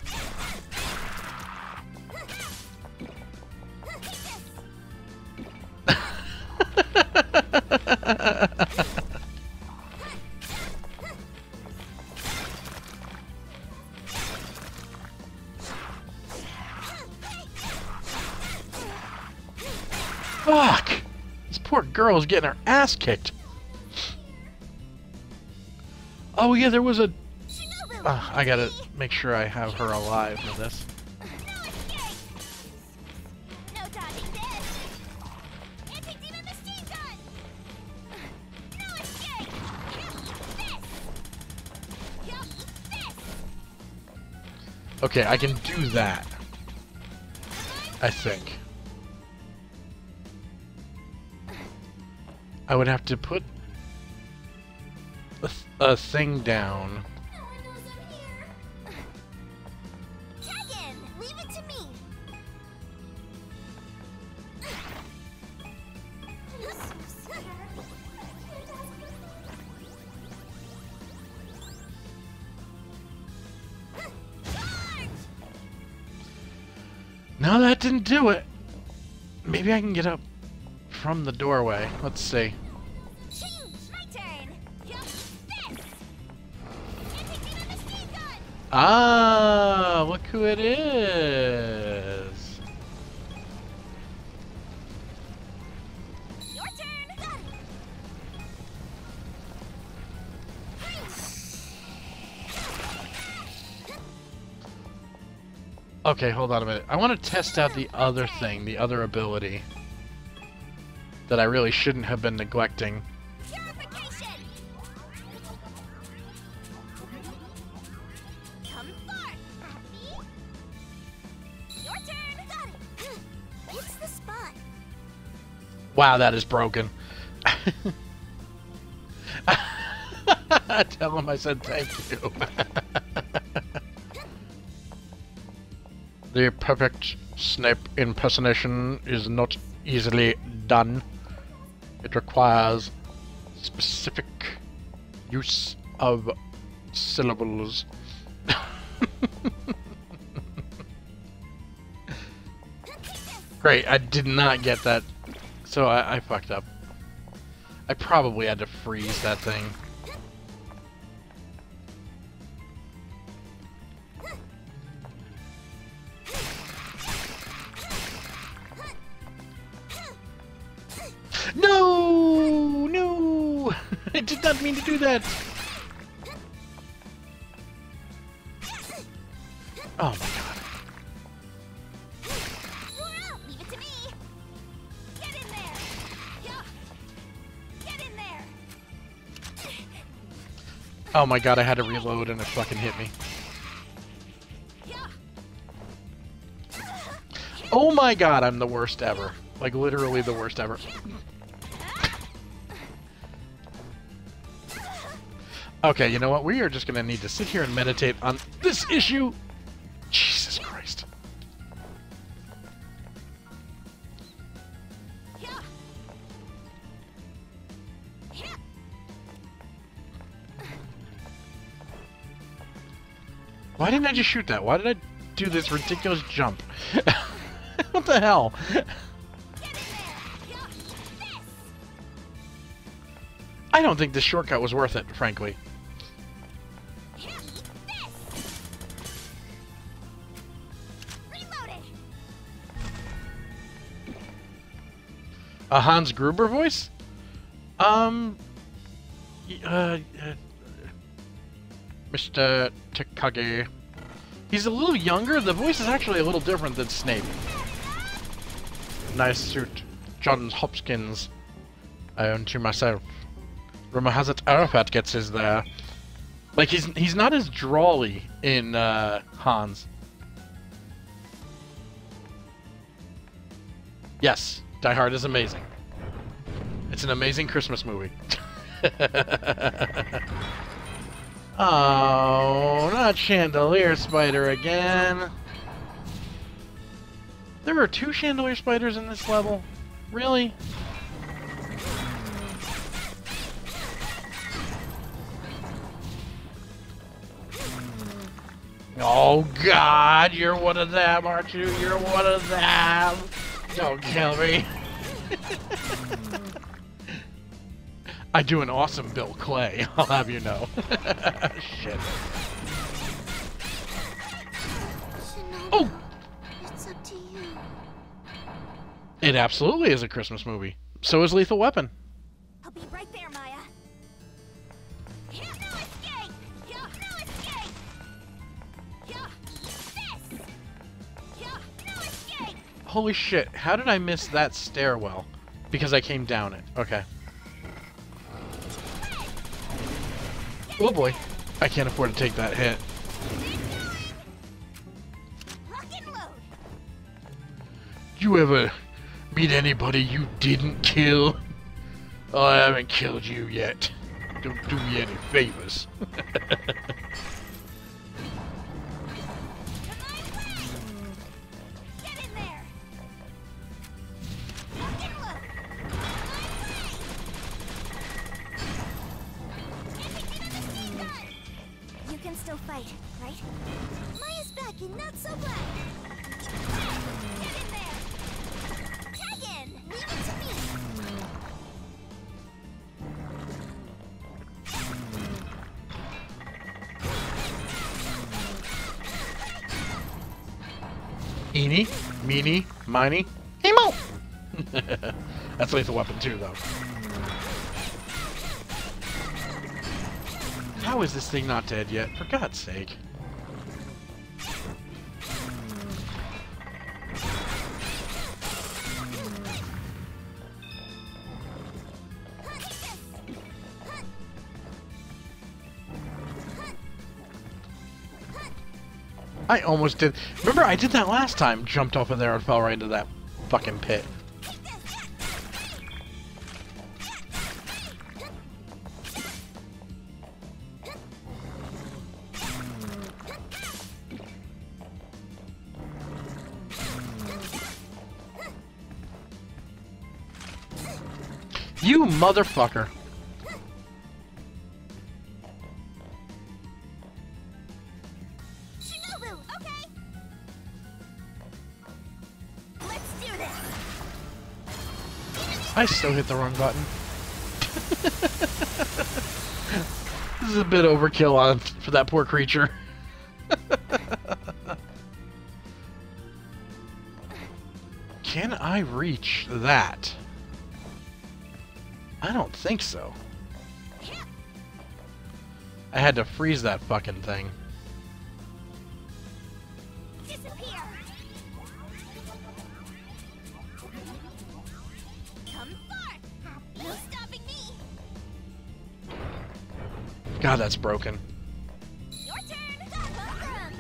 A: Girl's getting her ass kicked. Oh yeah, there was a. Uh, I gotta make sure I have her alive. This.
B: This.
A: Okay, I can do that. I think. I would have to put a, th- a thing down.
B: No one knows I'm here. Tegan, leave it to me. Charge!
A: No, that didn't do it. Maybe I can get up from the doorway. Let's see. Ah, look who it is.
B: Your turn!
A: Okay, hold on a minute. I want to test out the other thing, the other ability that I really shouldn't have been neglecting. Wow, that is broken. Tell him I said thank you. the perfect Snape impersonation is not easily done. It requires specific use of syllables. Great, I did not get that. So I, I fucked up. I probably had to freeze that thing. No! No! I did not mean to do that! Oh Oh my god, I had to reload and it fucking hit me. Oh my god, I'm the worst ever. Like, literally the worst ever. Okay, you know what? We are just gonna need to sit here and meditate on this issue. Didn't I just shoot that? Why did I do this ridiculous jump? what the hell? I don't think this shortcut was worth it, frankly. A Hans Gruber voice? Um. Uh. uh Mr. Takagi. He's a little younger. The voice is actually a little different than Snape. Nice suit. Johns Hopkins. I own to myself. Rumor has it Arafat gets his there. Like he's he's not as drawly in uh, Hans. Yes, Die Hard is amazing. It's an amazing Christmas movie. oh, not Chandelier Spider again. There are two Chandelier Spiders in this level? Really? Oh God, you're one of them, aren't you? You're one of them. Don't kill me. I do an awesome Bill Clay, I'll have you know. Shit. Oh!
B: it's up to you.
A: It absolutely is a Christmas movie. So is Lethal Weapon.
B: I'll be right there, Maya. Yeah, no escape! Yeah, no escape! Yeah, this! Yeah, no escape!
A: Holy shit, how did I miss that stairwell? Because I came down it. Okay. Oh boy. I can't afford to take that hit. You ever meet anybody you didn't kill? Oh, I haven't killed you yet. Don't do me any favors.
B: fight, right? Maya's back and not so black. Get in there! Tag in! Leave it to me!
A: Eeny, meeny, miny, emo! That's lethal weapon too, though. How is this thing not dead yet? For God's sake. I almost did. Remember, I did that last time. Jumped off of there and fell right into that fucking pit. You motherfucker.
B: Shinobu, okay? Let's do this!
A: I still hit the wrong button. this is a bit overkill on for that poor creature. Can I reach that? I don't think so. I had to freeze that fucking thing. God, that's broken.
B: Your turn!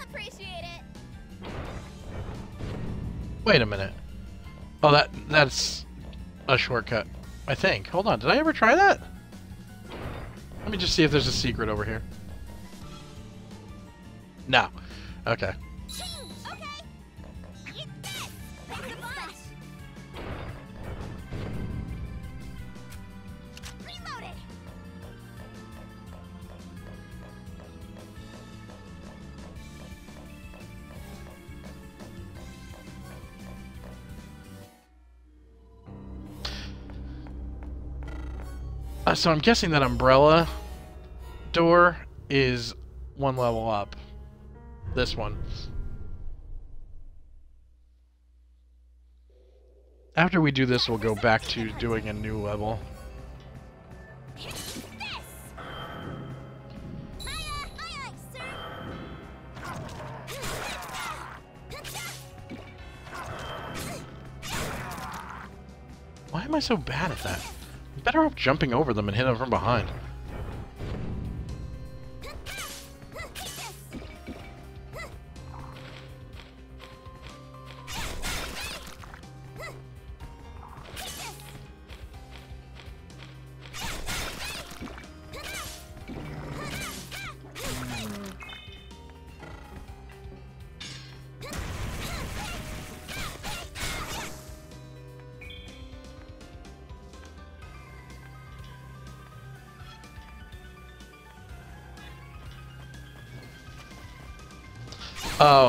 B: Appreciate it!
A: Wait a minute. Oh, that that's a shortcut. I think. Hold on. Did I ever try that? Let me just see if there's a secret over here. No. Okay. Uh, so I'm guessing that umbrella door is one level up. This one. After we do this, we'll go back to doing a new level. Why am I so bad at that? Better off jumping over them and hitting them from behind.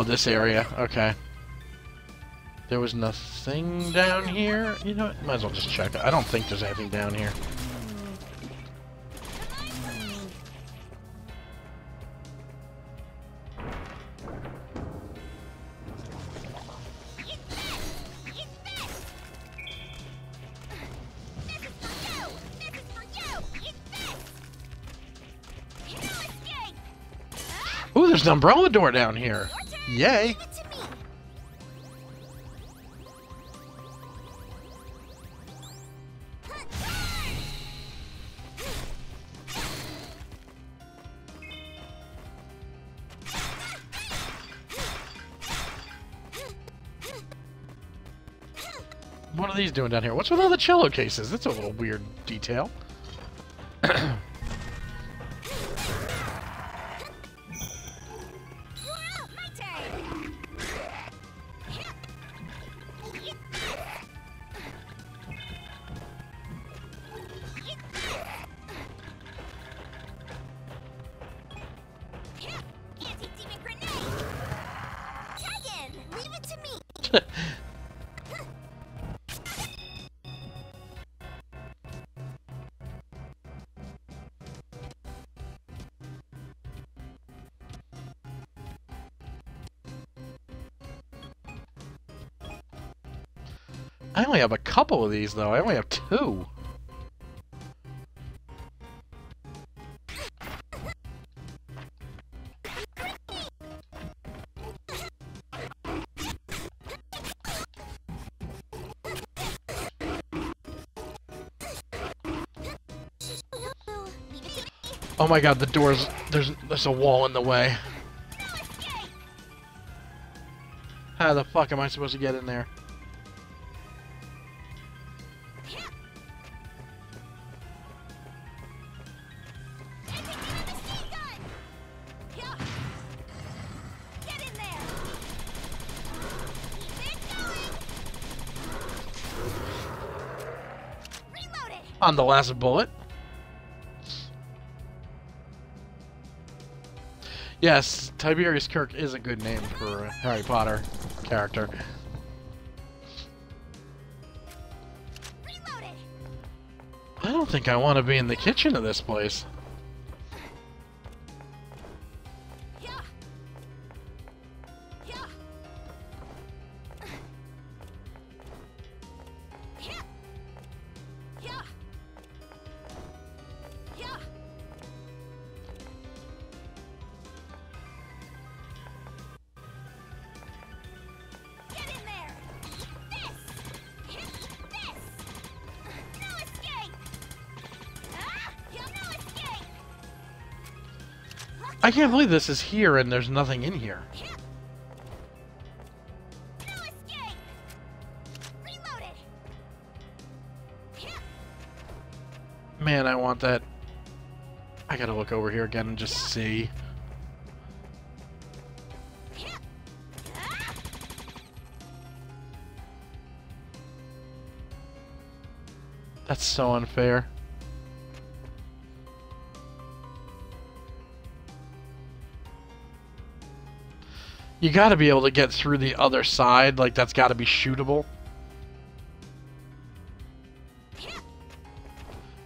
A: This area. Okay. There was nothing down here. You know what? Might as well just check. I don't think there's anything down here. Ooh, there's an umbrella door down here. Yay.
B: Leave it to me.
A: What are these doing down here? What's with all the cello cases? That's a little weird detail. Couple of these, though. I only have two. Oh my god, the door's... There's, there's a wall in the way. How the fuck am I supposed to get in there? On the last bullet. Yes, Tiberius Kirk is a good name for a Harry Potter character. I don't think I want to be in the kitchen of this place. I can't believe this is here and there's nothing in here. Man, I want that. I gotta look over here again and just see. That's so unfair. You gotta be able to get through the other side, like that's gotta be shootable.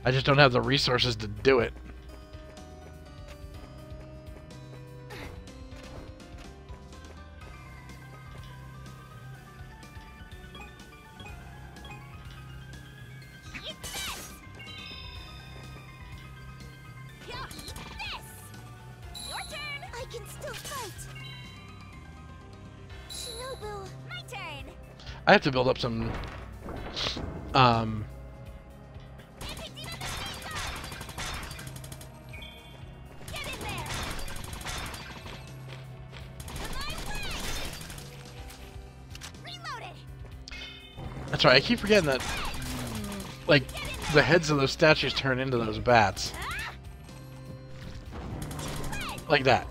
A: I just don't have the resources to do it.
B: I
A: have to build up some um! That's right, I keep forgetting that like the heads of those statues turn into those bats. Like that.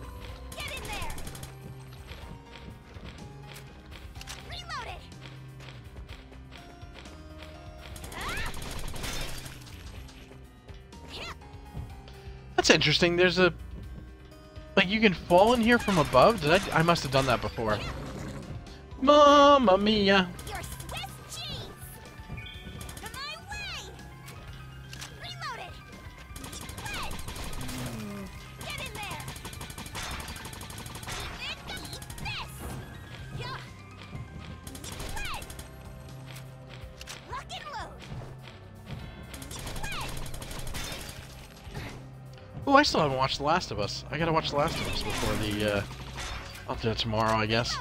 A: That's interesting. There's a like you can fall in here from above? Did I? I must have done that before. Mamma mia! I still haven't watched The Last of Us. I gotta watch The Last of Us before the. Uh, it tomorrow, I guess,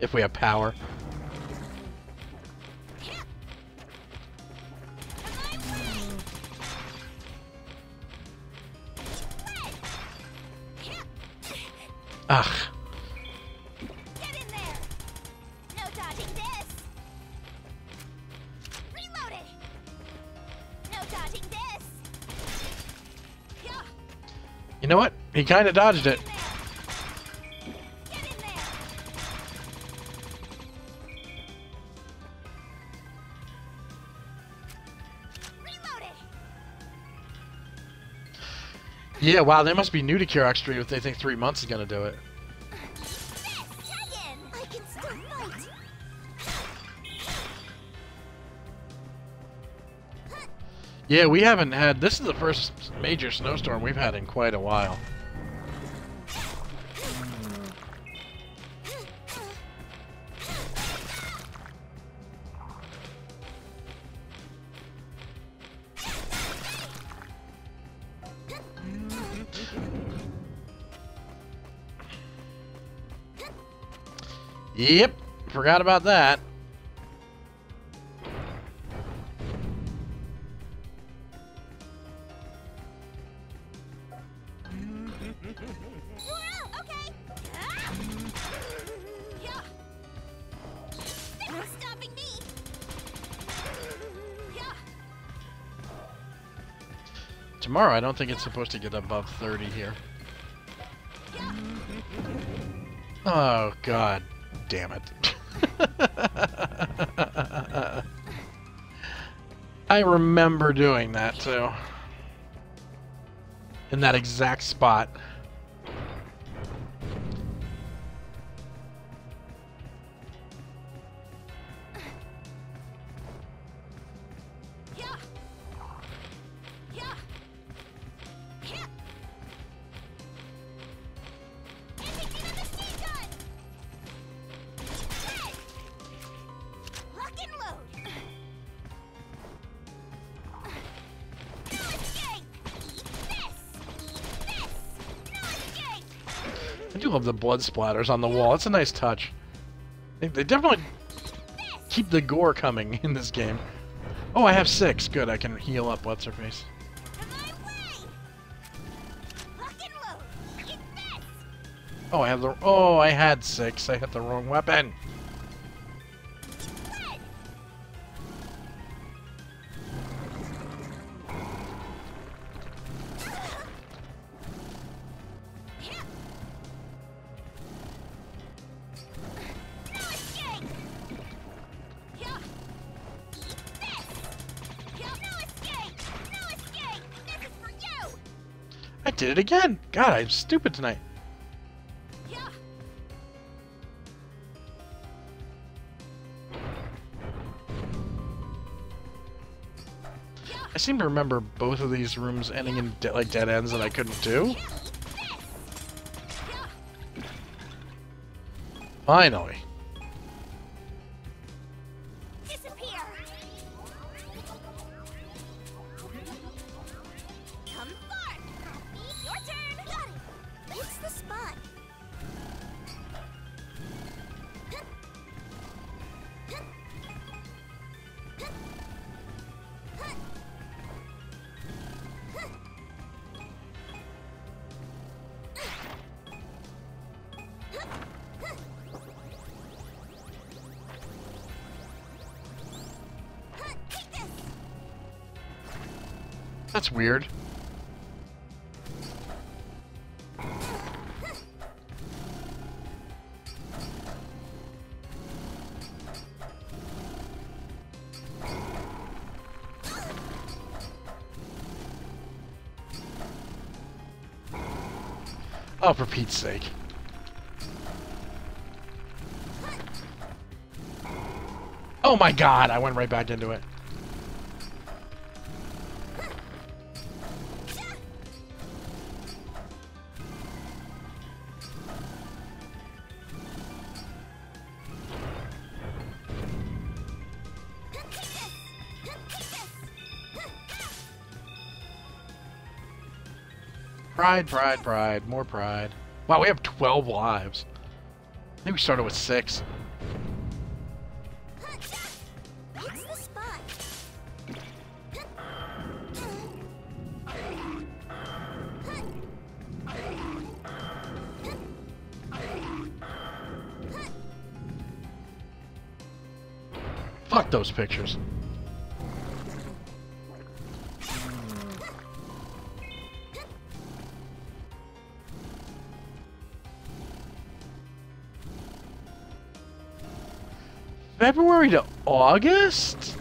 A: if we have power. Kind of dodged it. Yeah, wow, they must be new to Kirax Street if they think three months is gonna do it. Yeah, we haven't had. This is the first major snowstorm we've had in quite a while. Yep, forgot about that. Tomorrow, I don't think it's supposed to get above 30 here. Oh, god damn it. I remember doing that, too. In that exact spot. Blood splatters on the wall. It's a nice touch. They, they definitely keep the gore coming in this game. Oh, I have six. Good, I can heal up what's her face.
B: My way! Lock and load! Eat this!
A: Oh, I have the. Oh, I had six. I had the wrong weapon. Did it again. God, I'm stupid tonight.
B: Yeah.
A: I seem to remember both of these rooms ending in de like dead ends that I couldn't do. Finally. Oh, for Pete's sake. Oh my god, I went right back into it. Pride, pride, pride, more pride. Wow, we have 12 lives. I think we started with 6.
B: It's the spot.
A: Fuck those pictures. To August?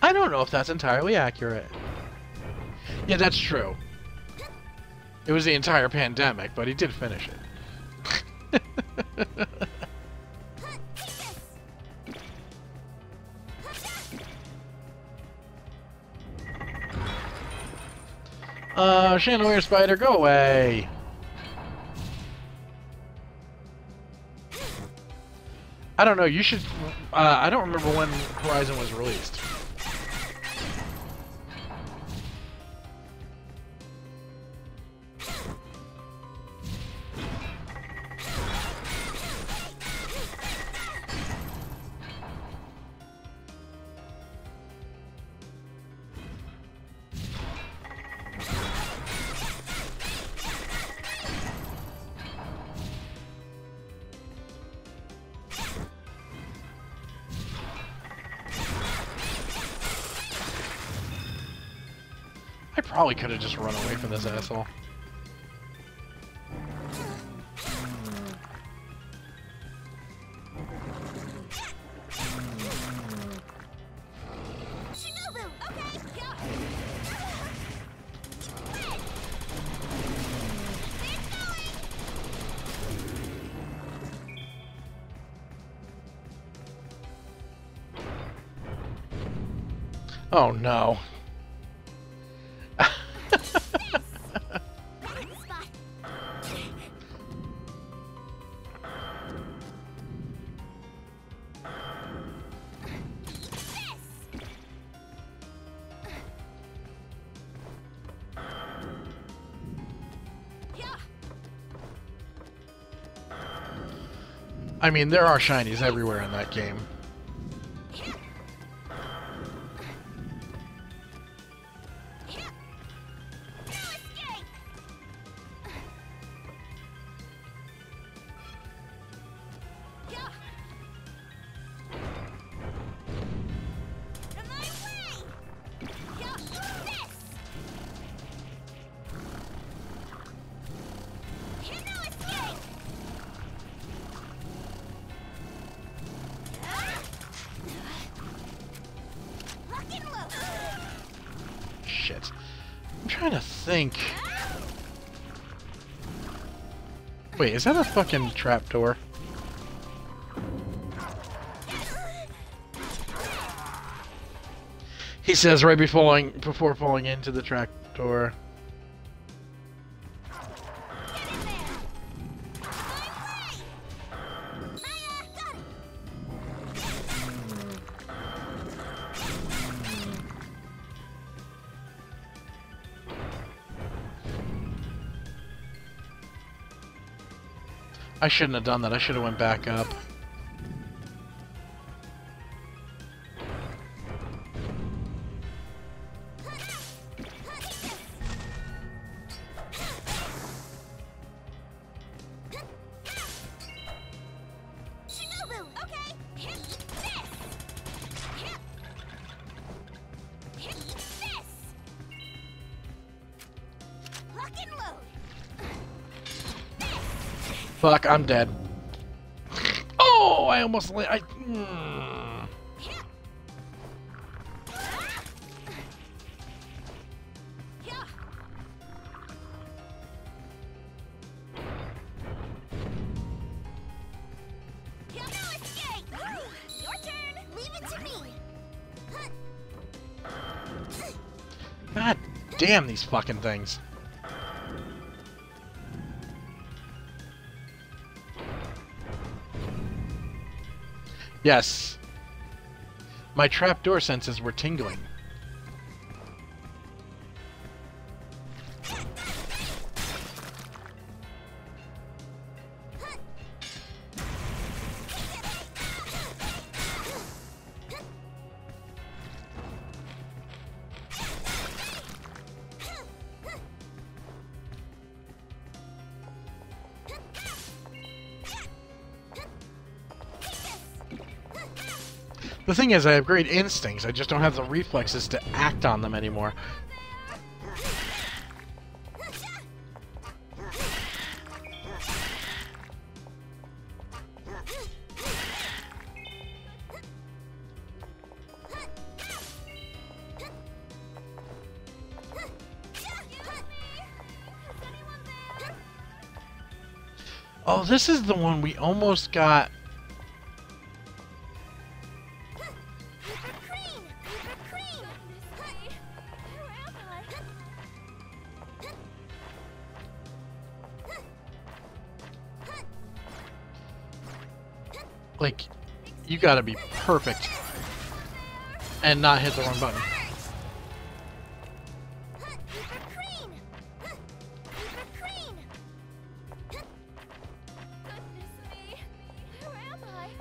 A: I don't know if that's entirely accurate. Yeah, that's true. It was the entire pandemic, but he did finish it. Chandelier Spider, go away! I don't know, you should... Uh, I don't remember when Horizon was released. Probably could have just run away from this asshole. Oh no. I mean, there are shinies everywhere in that game. Wait, is that a fucking trapdoor? He says right before falling, before falling into the trapdoor. I shouldn't have done that. I should have went back up. Fuck, I'm dead. Oh, I almost. I. Mm. God damn these fucking things. Yes. My trapdoor senses were tingling. Thing is, I have great instincts. I just don't have the reflexes to act on them anymore. Oh, this is the one we almost got. Gotta be perfect and not hit the wrong button.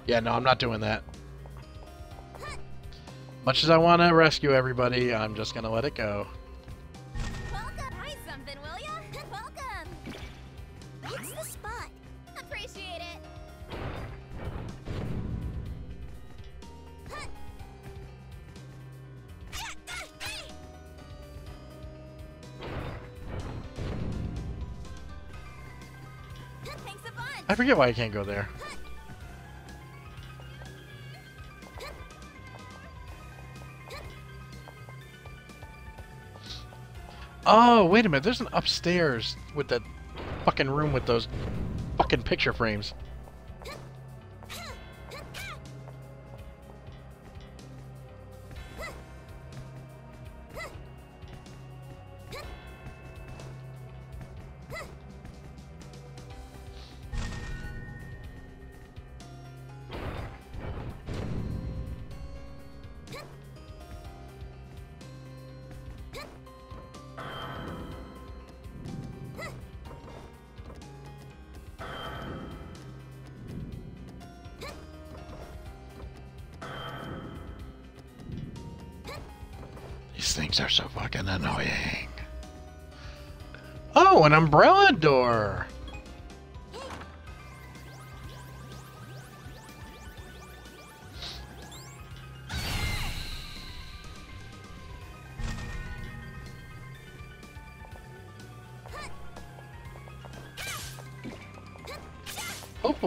A: Yeah, no, I'm not doing that. Much as I want to rescue everybody, I'm just gonna let it go. Forget why I can't go there. Oh, wait a minute. There's an upstairs with that fucking room with those fucking picture frames.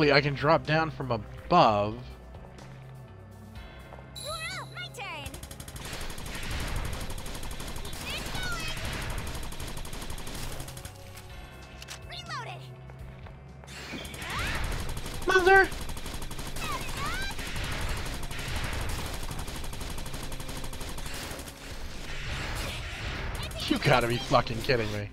A: Hopefully I can drop down from above.
B: You're out! My turn! Keep it going! Reloaded!
A: Mother! You gotta be fucking kidding me.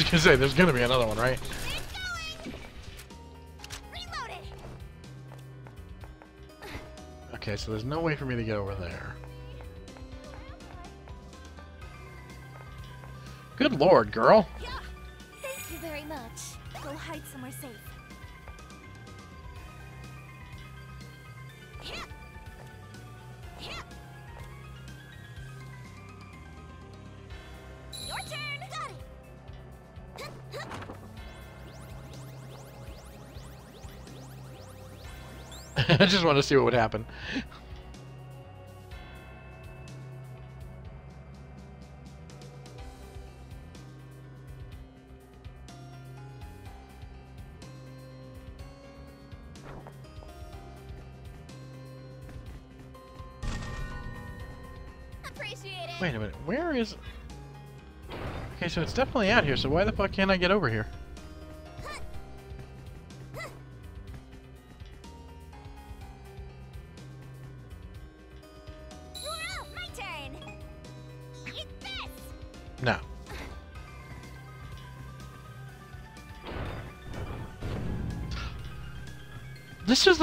A: Was gonna say, there's gonna be another one, right? Okay, so there's no way for me to get over there. Good lord, girl. I just want to see what would happen. Wait a minute, where is... Okay, so it's definitely out here, so why the fuck can't I get over here?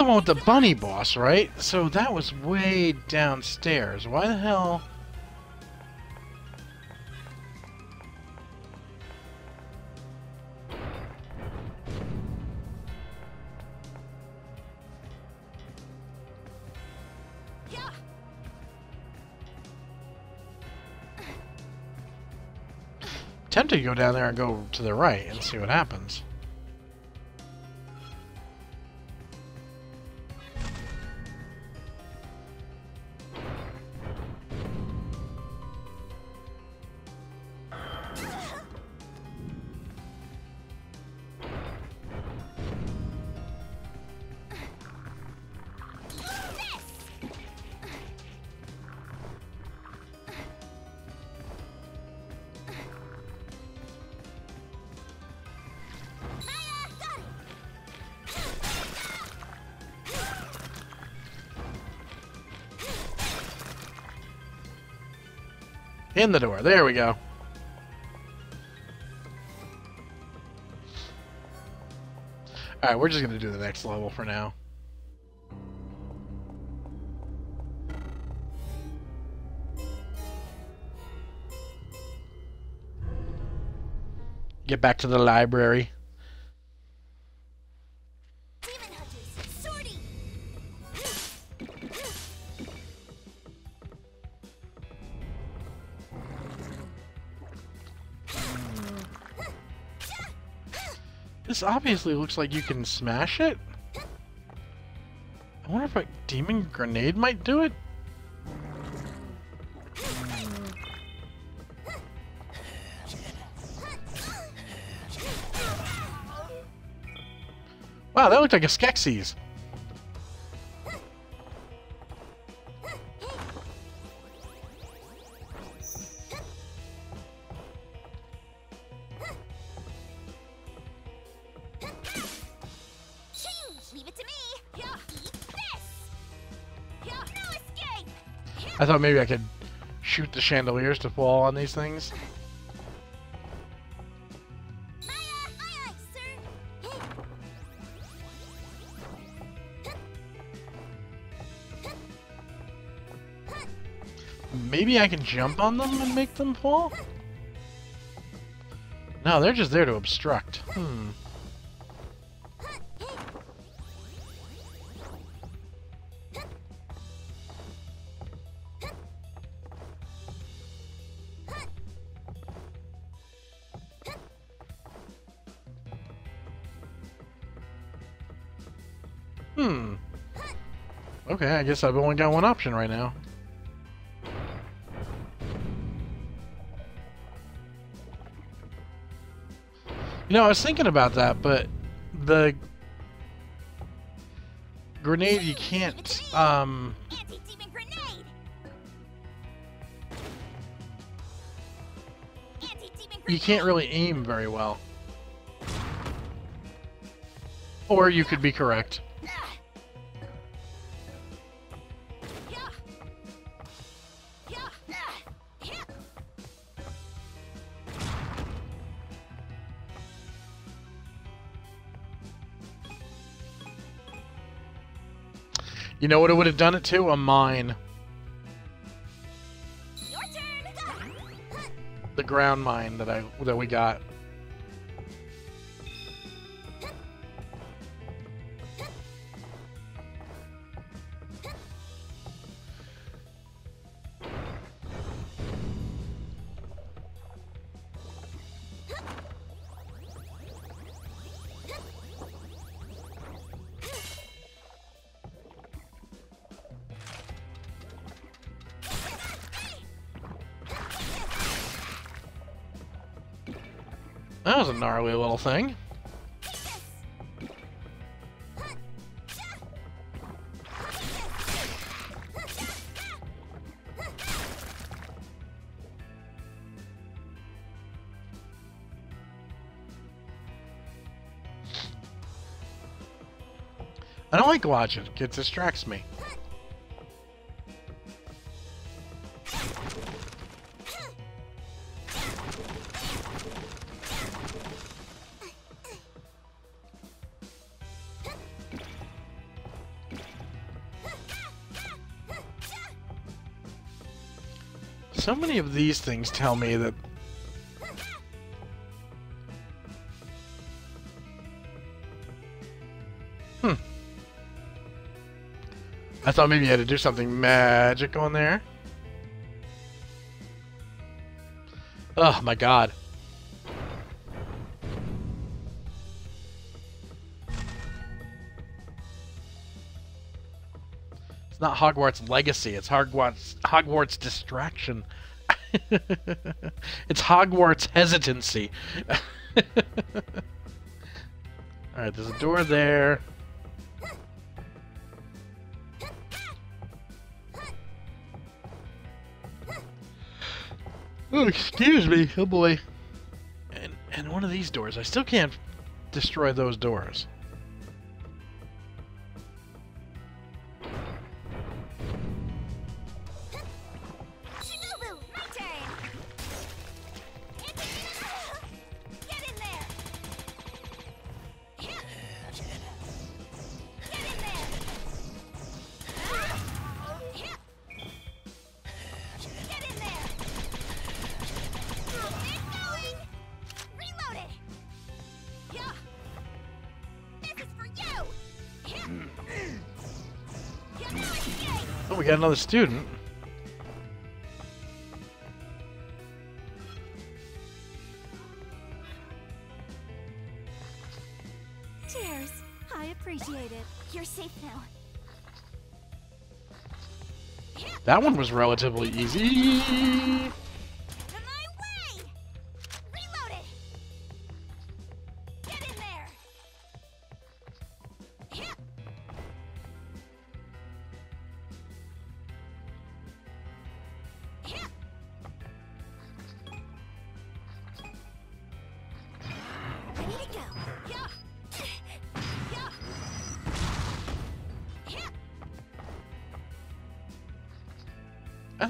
A: With the bunny boss, right? So that was way downstairs. Why the hell... Tempted to go down there and go to the right and see what happens. In the door. There we go. Alright, we're just gonna do the next level for now. Get back to the library. This obviously looks like you can smash it. I wonder if a demon grenade might do it? Wow, that looked like a Skeksis. Thought maybe I could shoot the chandeliers to fall on these things. Maybe I can jump on them and make them fall? No, they're just there to obstruct. Hmm. Guess I've only got one option right now. You know, I was thinking about that, but the grenade you can't um you can't really aim very well. Or you could be correct. You know what it would have done it to? A mine.
B: Your turn.
A: The ground mine that I that we got. thing. I don't like watching. It distracts me. Of these things tell me that Hmm. I thought maybe you had to do something magic on there. Oh my god. It's not Hogwarts Legacy, it's Hogwarts Hogwarts Distraction. it's Hogwarts Hesitancy. Alright, there's a door there. Oh, excuse me. Oh boy. And and one of these doors. I still can't destroy those doors. We got another student.
B: Cheers. I appreciate it. You're safe now.
A: That one was relatively easy.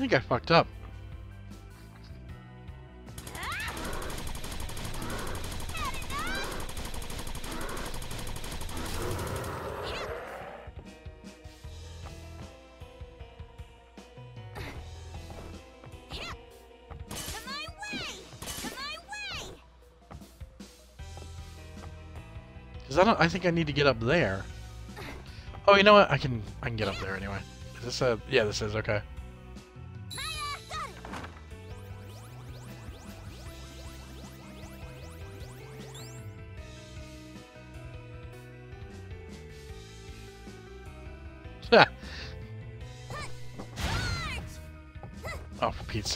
A: Think I fucked up. Cause I don't. I think I need to get up there. Oh, you know what? I can. I can get up there anyway. Is this a? Yeah, this is okay.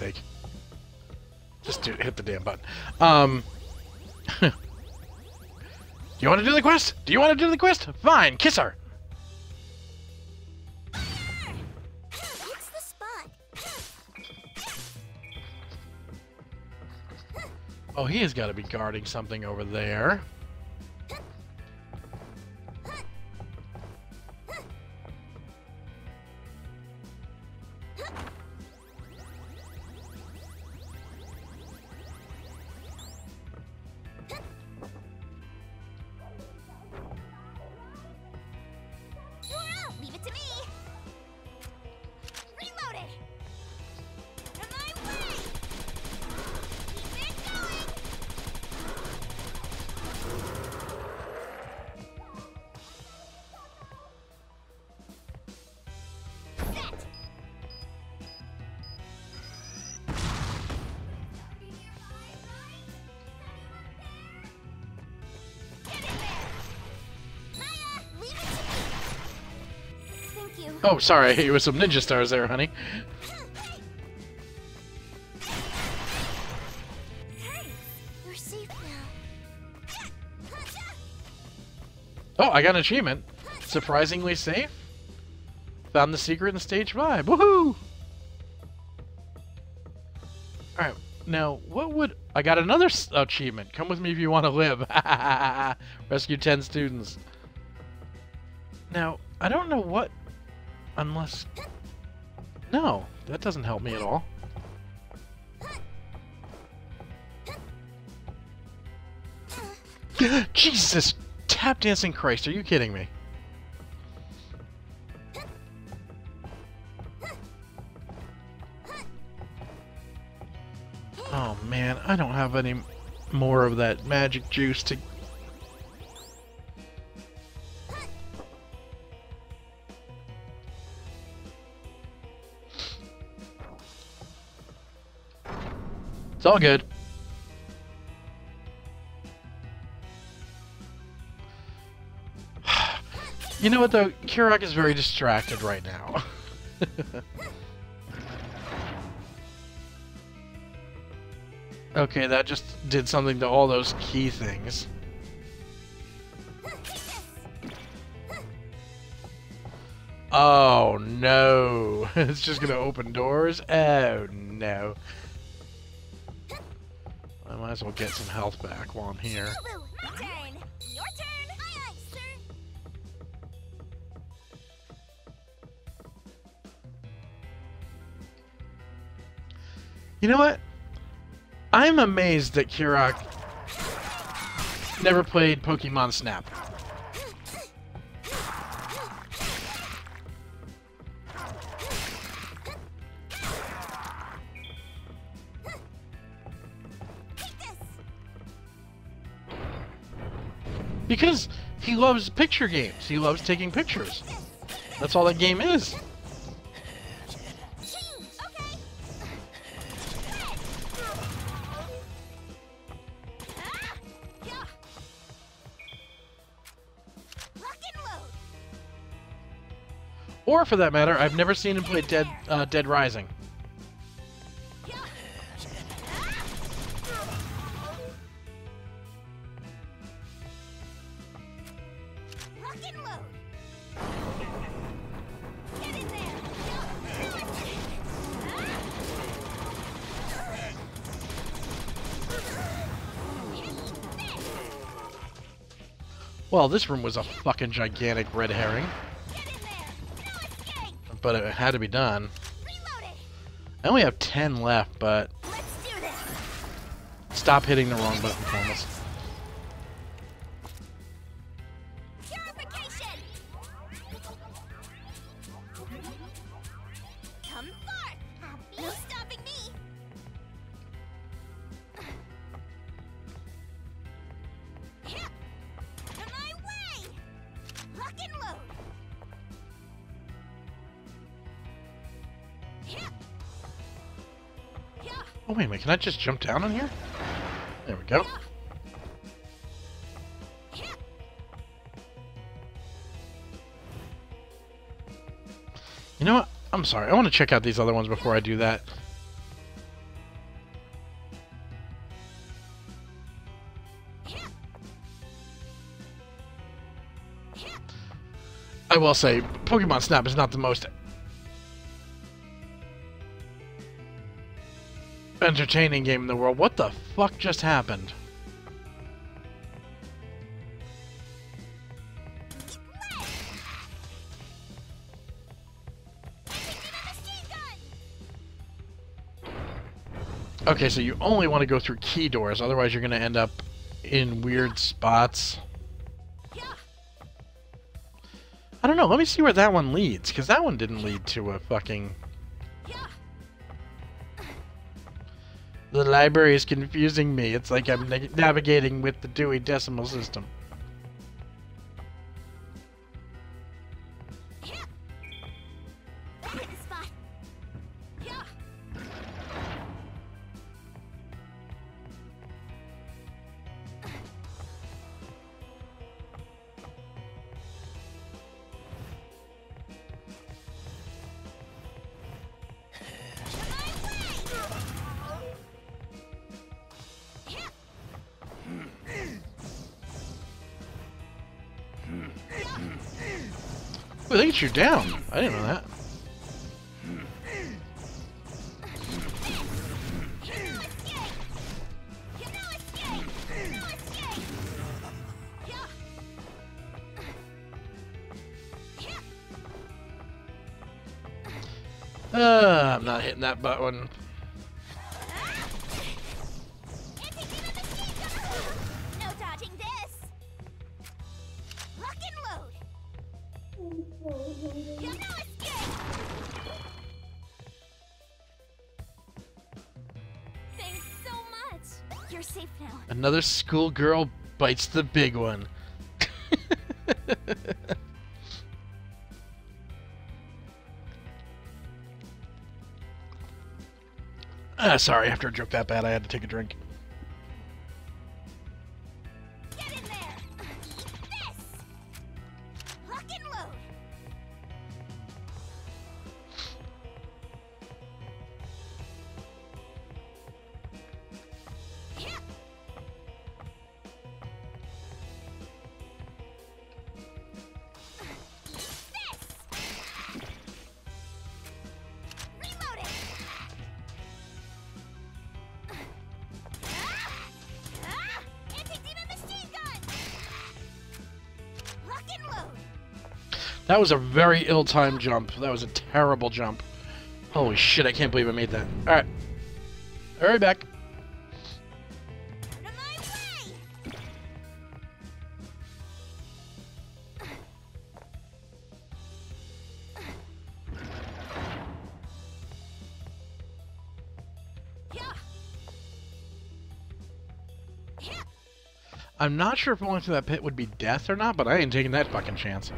A: Sake! Just do, hit the damn button. Um. do you want to do the quest? Do you want to do the quest? Fine, kiss her.
B: It's the spot.
A: Oh, he has got to be guarding something over there. Oh, sorry, it was some ninja stars there, honey. Oh, I got an achievement. Surprisingly safe. Found the secret in stage five. Woohoo! Alright, now, what would... I got another achievement. Come with me if you want to live. Rescue 10 students. Now, I don't know what... Unless... No, that doesn't help me at all. Jesus! Tap dancing Christ, are you kidding me? Oh man, I don't have any more of that magic juice to... all good. You know what though? Kirak is very distracted right now. okay, that just did something to all those key things. Oh no! it's just gonna open doors? Oh no. Might as well get some health back while I'm here.
B: Lulu, my turn. Your turn. Aye, aye, sir.
A: You know what? I'm amazed that Kirak never played Pokemon Snap. Because he loves picture games. He loves taking pictures. That's all that game is. Or for that matter, I've never seen him play Dead uh, Dead Rising. Well, this room was a fucking gigantic red herring,
B: Get in there. No
A: but it had to be done. I only have 10 left, but
B: Let's do this.
A: stop hitting the wrong button, Thomas. Can I just jump down in here? There we go. You know what? I'm sorry. I want to check out these other ones before I do that. I will say, Pokemon Snap is not the most entertaining game in the world. What the fuck just happened? Okay, so you only want to go through key doors, otherwise you're going to end up in weird spots. I don't know, let me see where that one leads, because that one didn't lead to a fucking... The library is confusing me. It's like I'm na- navigating with the Dewey Decimal System. knocks you down. I didn't know that. Uh, I'm not hitting that button. Another schoolgirl bites the big one. ah, sorry, after a joke that bad, I had to take a drink. That was a very ill-timed jump. That was a terrible jump. Holy shit, I can't believe I made that. Alright. Hurry back. I'm not sure if going through that pit would be death or not, but I ain't taking that fucking chance.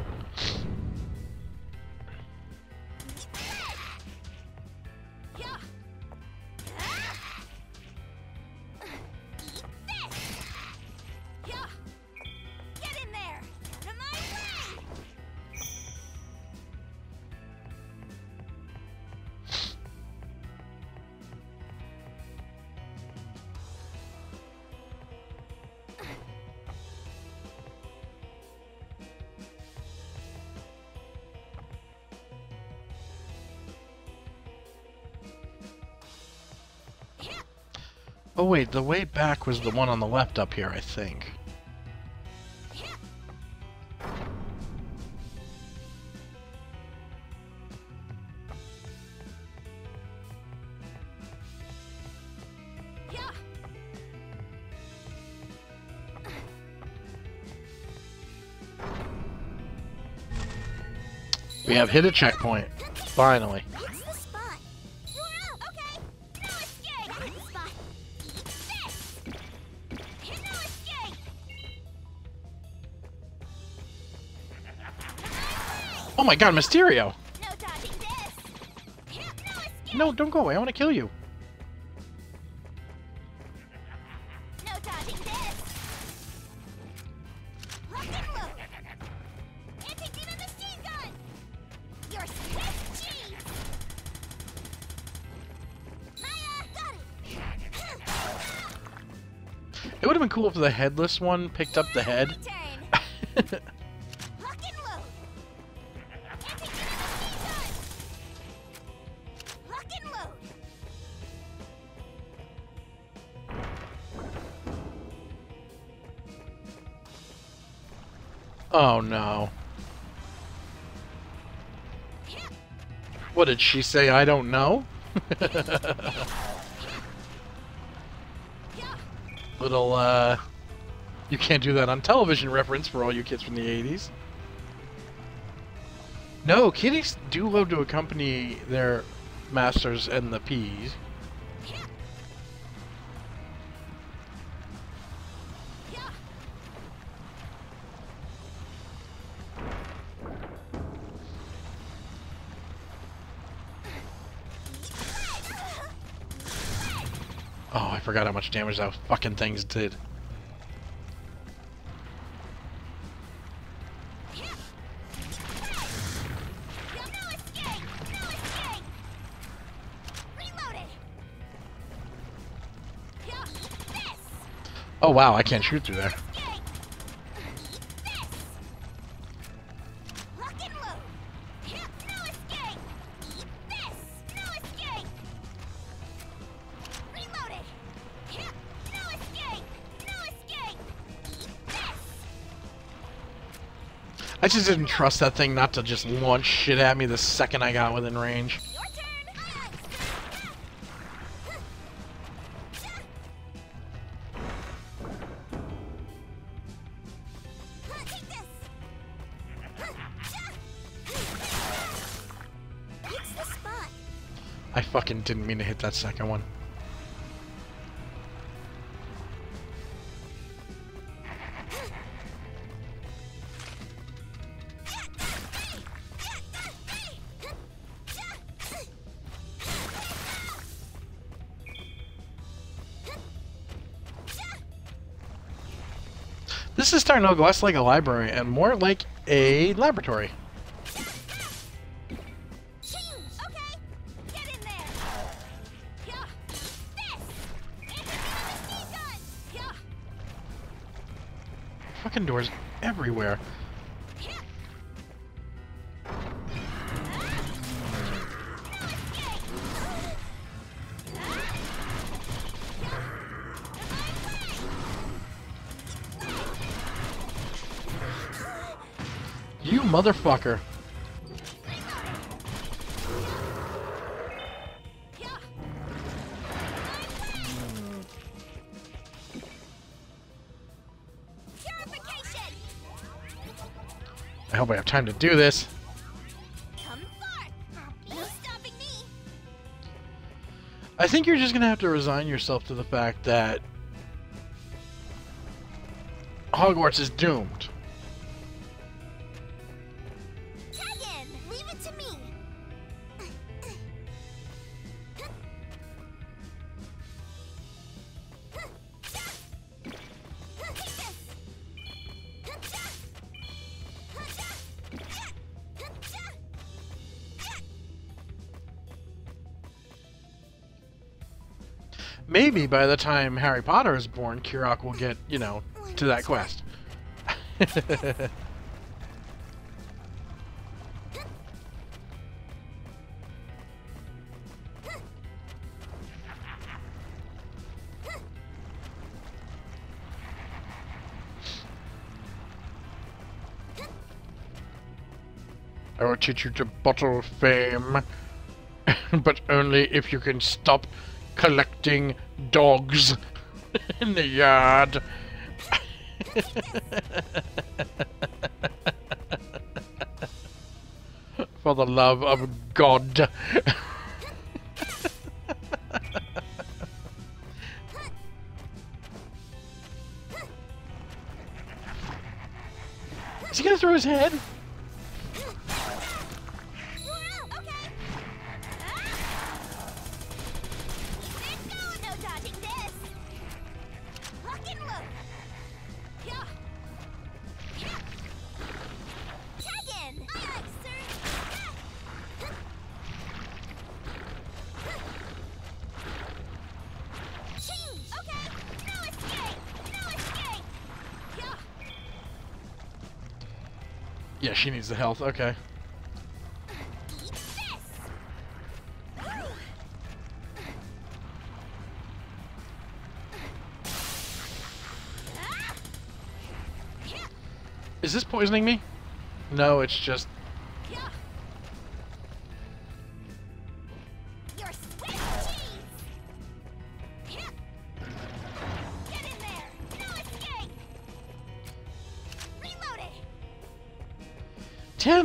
A: Wait, the way back was the one on the left up here, I think. We have hit a checkpoint. Finally. Oh my god, Mysterio!
B: No this. Hit no.
A: No, don't go away, I want to kill you.
B: No dodging this. Lock and load. Anti-demon machine gun. You're Swiss cheese. Maya, got it.
A: It would have been cool if the headless one picked up the head. Oh no. What did she say? I don't know? Little, uh. You can't do that on television reference for all you kids from the 80s. No, kitties do love to accompany their masters and the peas. Much damage those fucking things did. Oh wow, I can't shoot through there. I just didn't trust that thing not to just launch shit at me the second I got within range. I fucking didn't mean to hit that second one. Is starting to look less like a library and more like a laboratory. Fucking doors Get motherfucker. I hope I have time to do this. I think you're just gonna have to resign yourself to the fact that Hogwarts is doomed. Maybe by the time Harry Potter is born, Kirok will get, you know, to that quest. I will teach you to bottle fame, but only if you can stop collecting dogs in the yard. For the love of God. Is he gonna throw his head?
B: Yeah,
A: she needs the health. Okay. Is this poisoning me? No, it's just.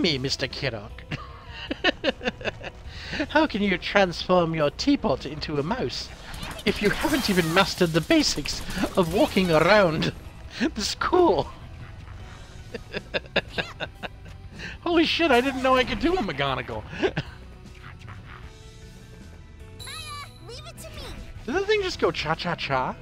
A: Me, Mr. Kirok. How can you transform your teapot into a mouse if you haven't even mastered the basics of walking around the school? Holy shit, I didn't know I could do a McGonagall.
B: Maya, leave it to me.
A: Did that thing just go cha cha cha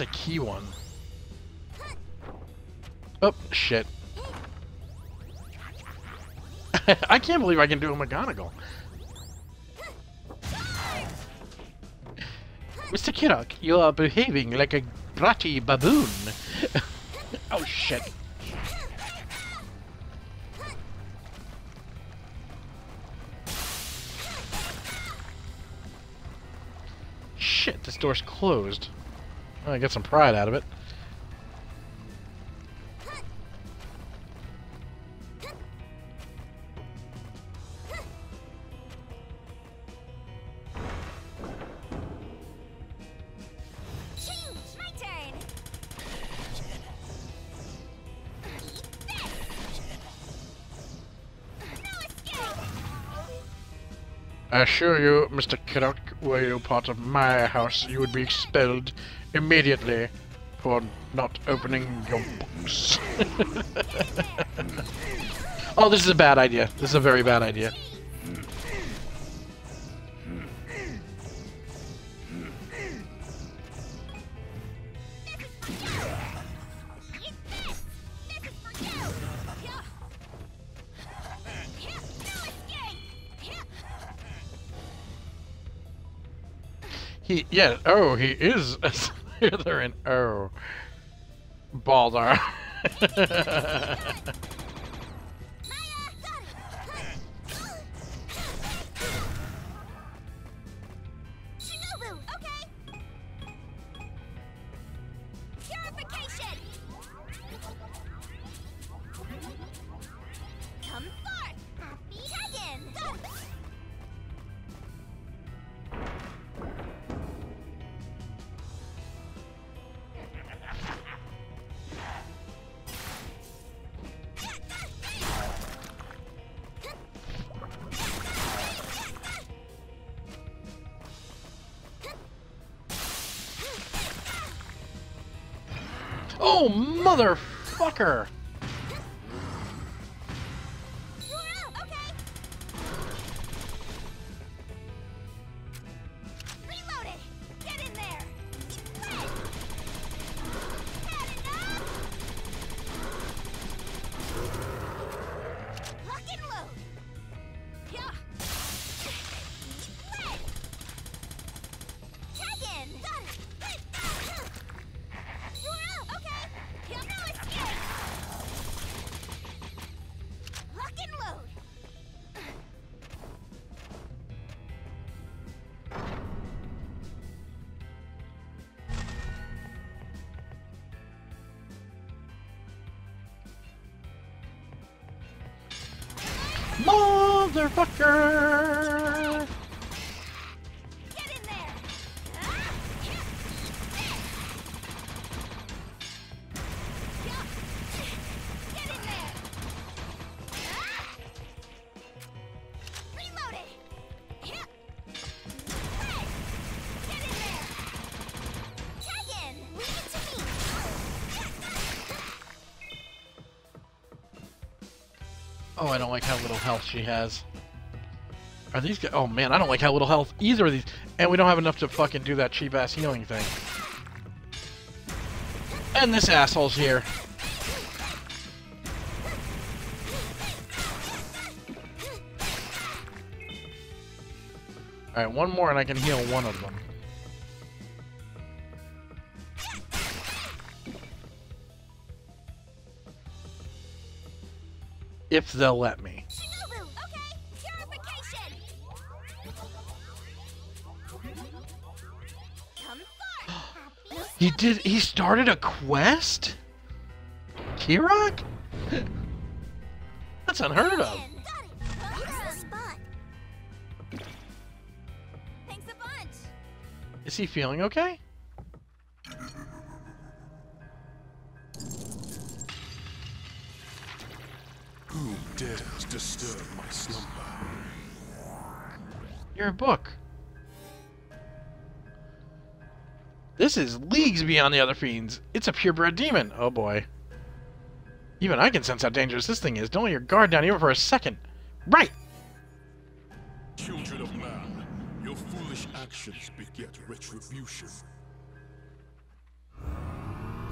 A: that's a key one. Oh, shit. I can't believe I can do a McGonagall. Mr. Kirok, you are behaving like a bratty baboon. oh, shit. Shit, this door's closed. I get some pride out of it. Assure you, Mr. Kirok, were you part of my house, you would be expelled immediately for not opening your books. oh, this is a bad idea. This is a very bad idea. Oh, he is a Slytherin. Oh. Baldar. don't like how little health she has. Are these guys? Oh man, I don't like how little health either of these. And we don't have enough to fucking do that cheap ass healing thing. And this asshole's here. Alright, one more and I can heal one of them. If they'll let me. He did. He started a quest. Kirok? That's unheard of. Is he feeling okay? You're a book. This is leagues beyond the other fiends. It's a purebred demon. Oh boy. Even I can sense how dangerous this thing is. Don't let your guard down even for a second. Right.
C: Children of man, your foolish actions beget retribution.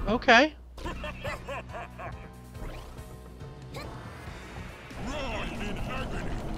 A: Okay.
C: Run in agony!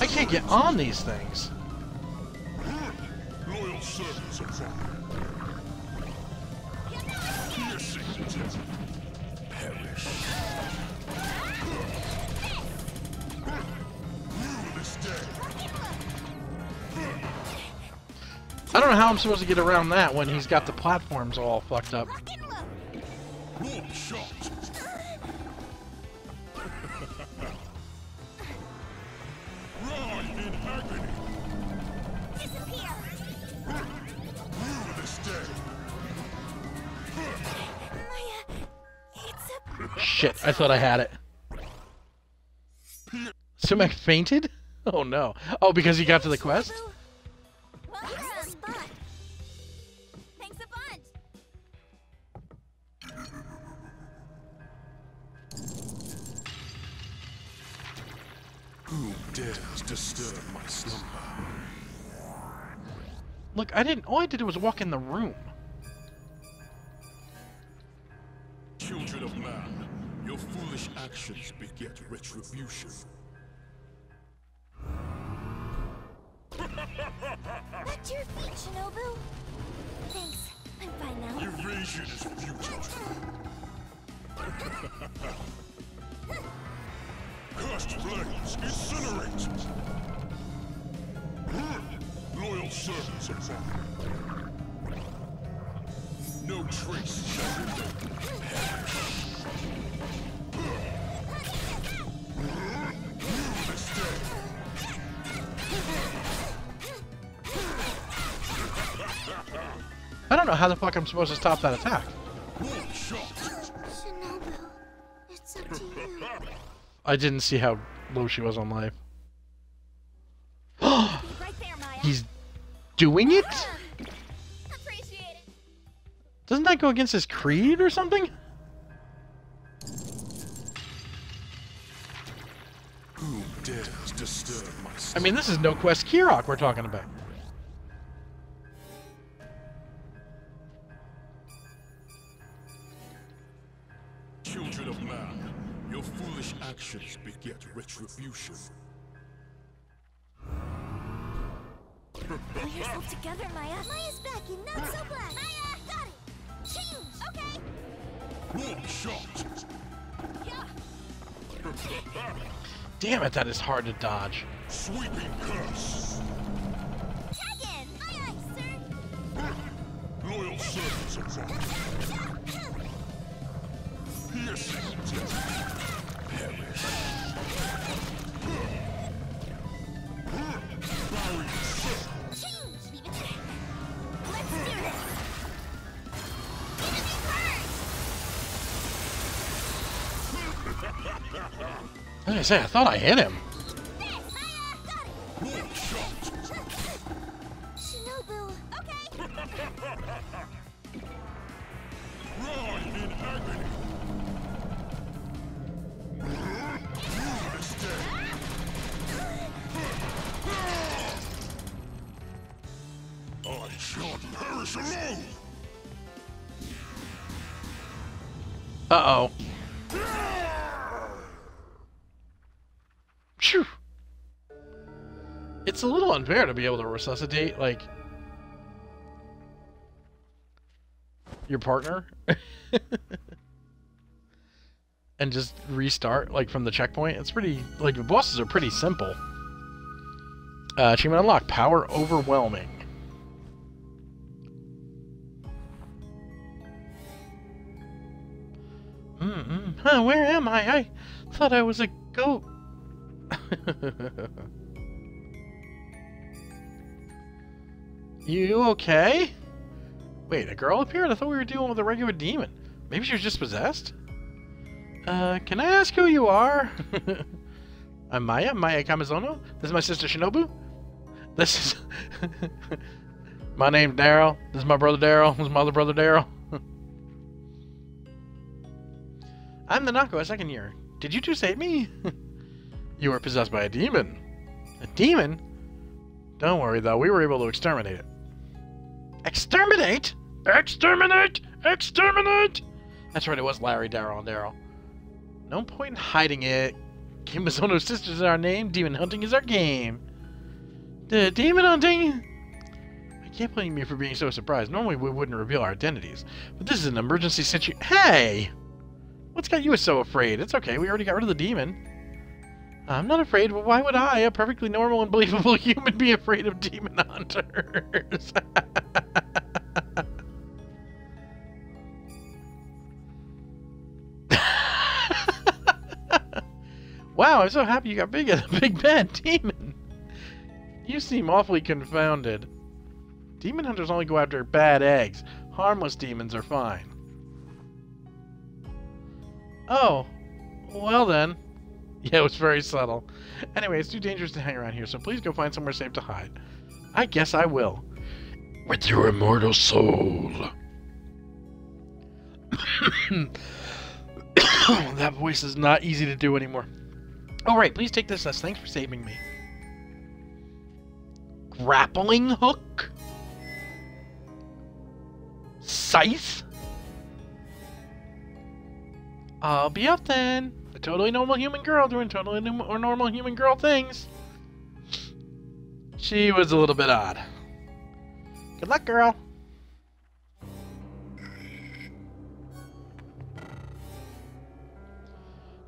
A: I can't get on these things.
C: I don't
A: know how I'm supposed to get around that when he's got the platforms all fucked up. Shit, I thought I had it. Sumac fainted? Oh no. Oh, because he got to the quest?
B: Well, you're on the spot. Thanks a bunch.
C: Who dares disturb my slumber?
A: Look, I didn't. All I did was walk in the room.
C: Children of man, your foolish actions beget retribution.
B: To your feet, Shinobu. Thanks. I'm fine now.
C: Evasion is futile. Cursed flames, incinerate! Loyal servants of mine. No trace shall remain.
A: I don't know how the fuck I'm supposed to stop that attack. I didn't see how low she was on life. He's doing it. Doesn't that go against his creed or something?
C: Dares disturb my
A: I mean, this is no quest Kirok we're talking about.
C: Children of man, your foolish actions beget retribution.
B: Pull yourself together, Maya. Maya's back and not so black. Maya, got it. Change. Okay.
C: One shot.
B: Yeah.
A: Damn it, that is hard to dodge.
C: Sweeping curse.
B: Tag in. Aye, aye, sir.
C: Loyal servants of mine. Piercing death. Perish. Bowing circle.
B: Change. Leave it first.
A: Like I say, I thought I hit him.
B: This. Maya, got it.
C: One shot.
B: Shinobu. Okay.
C: Run in agony. This day. I shall perish alone.
A: Uh-oh. Phew. It's a little unfair to be able to resuscitate, like, your partner. and just restart, like, from the checkpoint. It's pretty, like, the bosses are pretty simple. Uh, achievement unlocked. Power overwhelming. Mm-mm. Huh, where am I? I thought I was a goat. you okay? Wait, a girl appeared? I thought we were dealing with a regular demon. Maybe she was just possessed? Uh, can I ask who you are? I'm Maya, Maya Kamizono. This is my sister Shinobu. This is... my name's Daryl. This is my brother Daryl. This is my other brother Daryl. I'm the Nako, a second year. Did you two save me? You were possessed by a demon. A demon? Don't worry, though. We were able to exterminate it. Exterminate? Exterminate! Exterminate! That's right, it was Larry, Daryl, and Daryl. No point in hiding it. Kamizono Sisters is our name. Demon hunting is our game. The demon hunting? I can't blame you for being so surprised. Normally we wouldn't reveal our identities. But this is an emergency situation. Hey! What's got you so afraid? It's okay, we already got rid of the demon. I'm not afraid. Well, why would I, a perfectly normal and believable human, be afraid of demon hunters? wow, I'm so happy you got big a big bad demon. You seem awfully confounded. Demon hunters only go after bad eggs. Harmless demons are fine. Oh, well then. Yeah, it was very subtle. Anyway, it's too dangerous to hang around here, so please go find somewhere safe to hide. I guess I will.
C: With your immortal soul.
A: that voice is not easy to do anymore. Alright, please take this as thanks for saving me. Grappling hook? Scythe? I'll be up then. Totally normal human girl doing totally or normal human girl things. She was a little bit odd. Good luck, girl.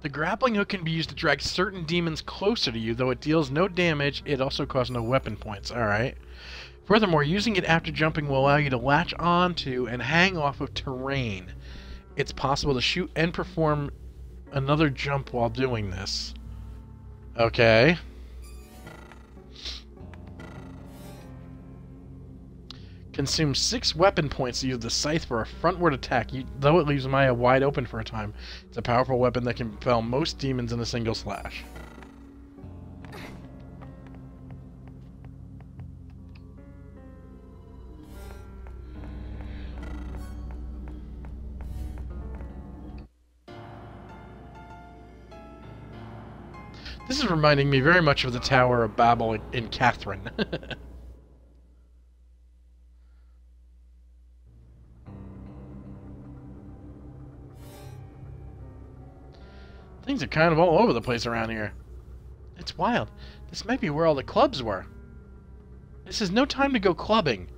A: The grappling hook can be used to drag certain demons closer to you, though it deals no damage, it also costs no weapon points. Alright. Furthermore, using it after jumping will allow you to latch onto and hang off of terrain. It's possible to shoot and perform another jump while doing this. Okay. Consume six weapon points to use the scythe for a frontward attack, you, though it leaves Maya wide open for a time. It's a powerful weapon that can fell most demons in a single slash. This is reminding me very much of the Tower of Babel in, in Catherine. Things are kind of all over the place around here. It's wild. This might be where all the clubs were. This is no time to go clubbing.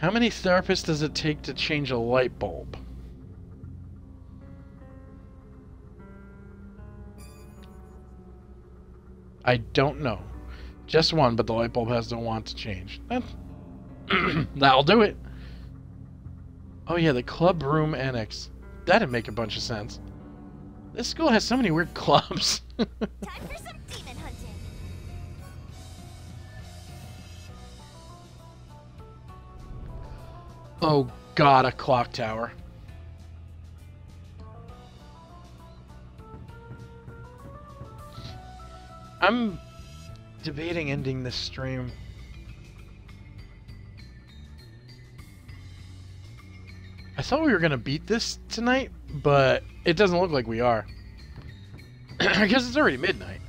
A: How many therapists does it take to change a light bulb? I don't know. Just one, but the light bulb has to want to change. That, that'll do it. Oh yeah, the club room annex. That'd make a bunch of sense. This school has so many weird clubs. Oh god, a clock tower. I'm debating ending this stream. I thought we were gonna beat this tonight, but it doesn't look like we are. I guess it's already midnight.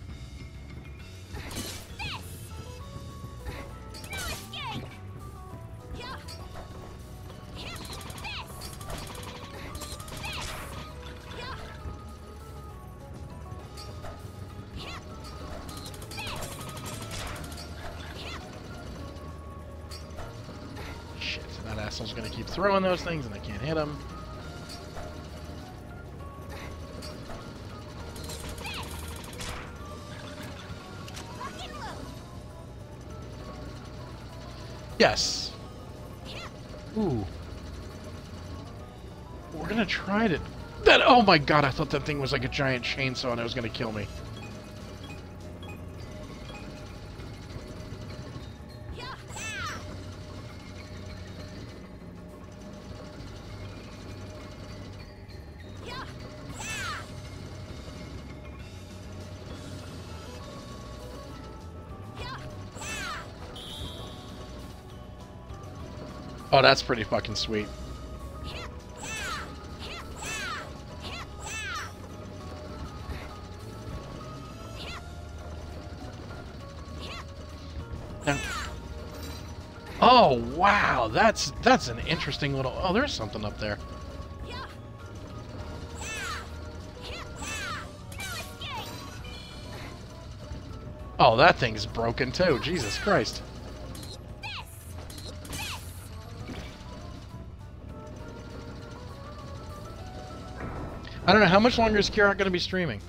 A: Throwing those things and I can't hit
B: roll!
A: Yes. Ooh. We're gonna try to. That. Oh my god! I thought that thing was like a giant chainsaw and it was gonna kill me. Oh, that's pretty fucking sweet. Oh wow, that's that's an interesting little. Oh, there's something up there. Oh, that thing's broken too. Jesus Christ. I don't know how much longer is Kirok going to be streaming.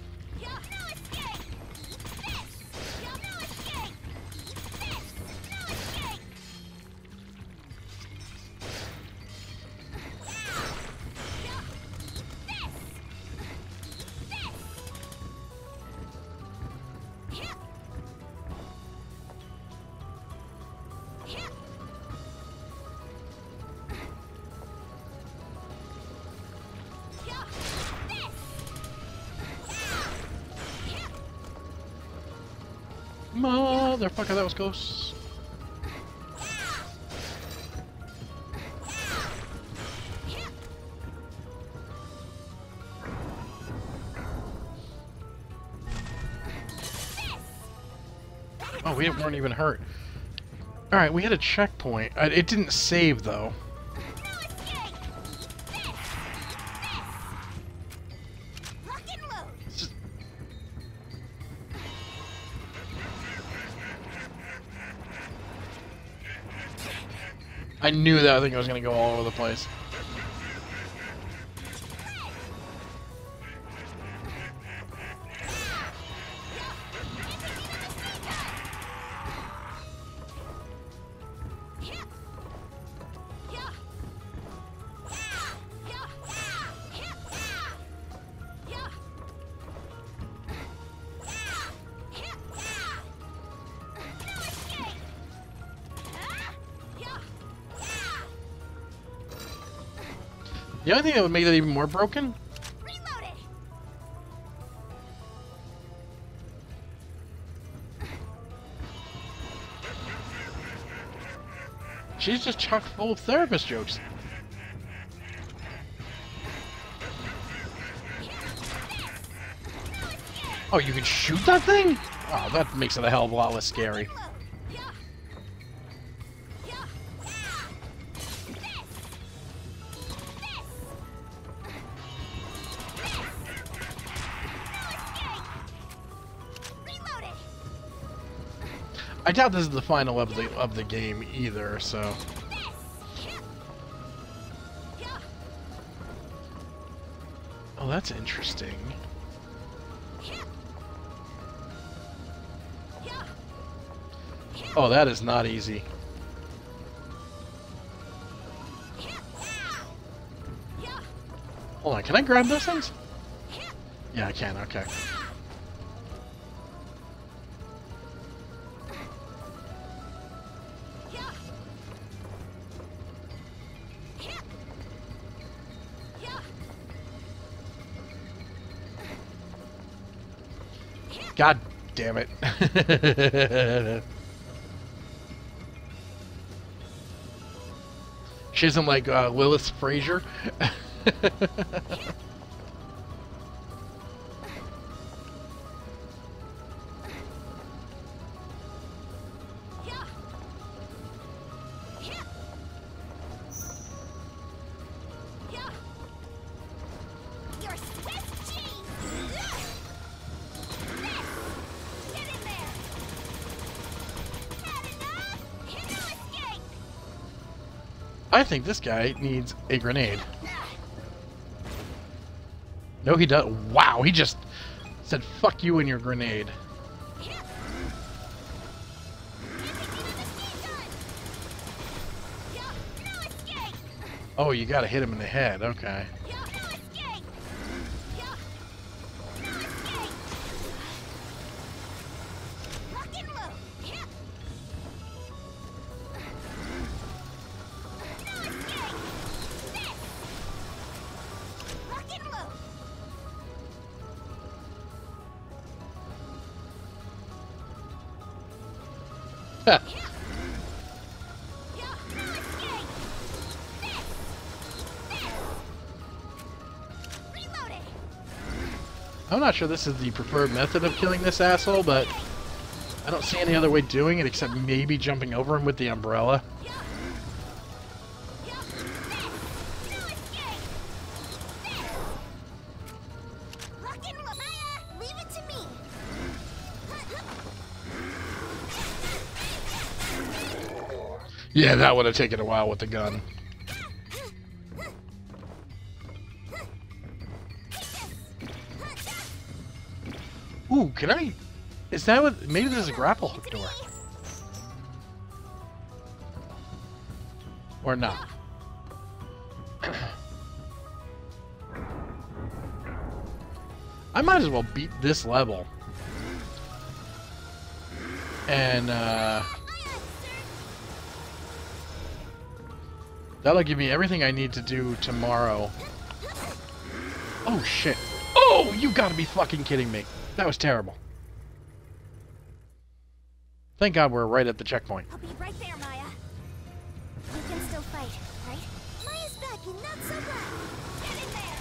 A: Motherfucker, that was close. Oh, we weren't even hurt. Alright, we had a checkpoint. Uh, It didn't save, though. I knew that thing was going to go all over the place. The only thing that would make that even more broken! She's just chock full of therapist jokes. Oh, you can shoot that thing? Oh, that makes it a hell of a lot less scary. I doubt this is the final of the of the game either, so! Oh, that's interesting. Oh, that is not easy. Hold on, can I grab those things?
B: Yeah,
A: I can, okay. God damn it. she isn't like uh, Lilith Frasier. think this guy needs a grenade. No, he does. Wow, he just said "fuck you" and your grenade. Oh, you gotta hit him in the head. Okay. Sure this is the preferred method of killing this asshole, but I don't see any other way doing it except maybe jumping over him with the umbrella.
B: Yeah!
A: That would have taken a while with the gun. Can I? Is that what? Maybe there's a grapple hook door. Or not. I might as well beat this level. And, uh... That'll give me everything I need to do tomorrow. Oh, shit. Oh, you gotta be fucking kidding me. That was terrible. Thank God we're right at the checkpoint.
B: I'll be right there, Maya. We can still fight, right? Maya's back and not so black. Get in there.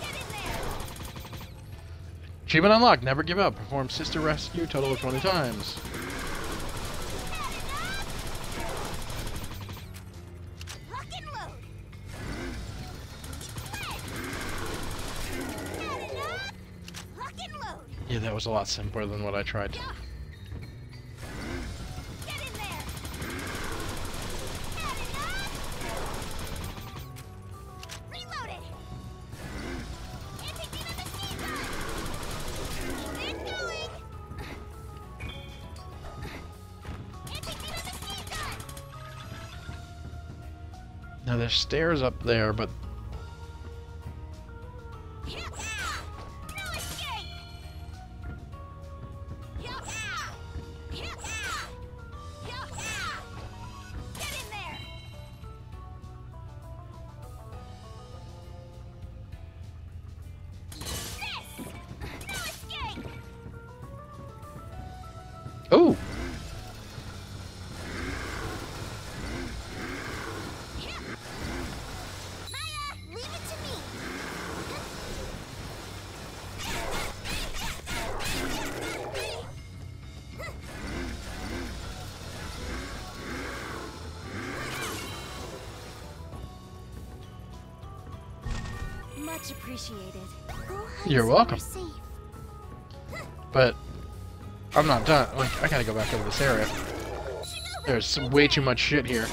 B: Get in there.
A: Achievement unlocked. Never give up. Perform sister rescue total of 20 times. Yeah, that was a lot simpler than what I tried.
B: Get in there. Not enough. Reloaded. Anti-demon machine gun. Keep it going. Anti-demon machine gun.
A: Now there's stairs up there, but
B: appreciated.
A: You're welcome. but I'm not done. Like, I gotta go back over this area. There's some, way too much shit here.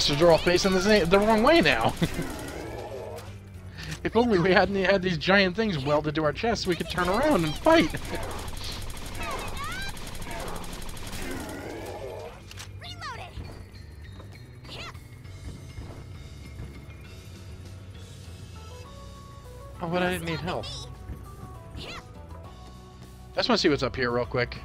A: Bastards are all facing the, same, the wrong way now. if only we hadn't had these giant things welded to our chests, we could turn around and fight. Oh, but I didn't need help. I just want to see what's up here real quick.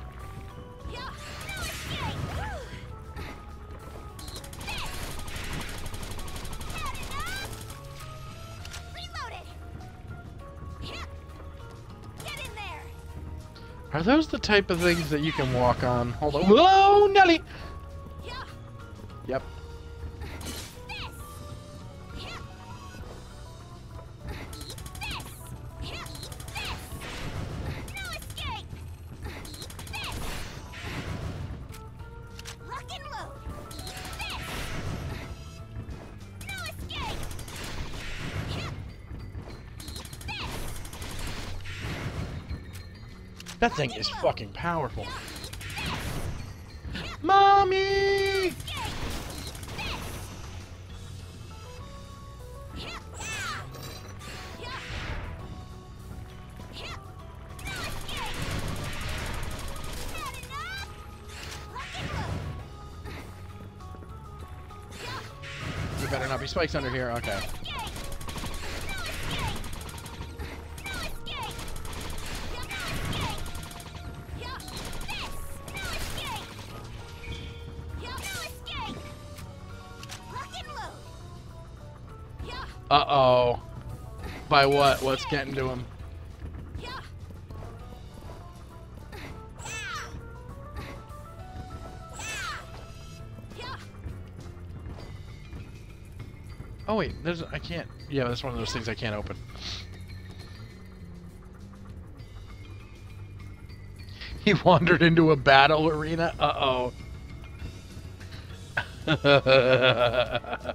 A: Those the type of things that you can walk on? Hold on. Whoa, Nelly! That thing is fucking powerful. Mommy! There better not be spikes under here. Okay. Uh oh. By what? What's getting to him? Oh wait, there's I can't. Yeah, that's one of those things I can't open. He wandered into a battle arena. Uh oh.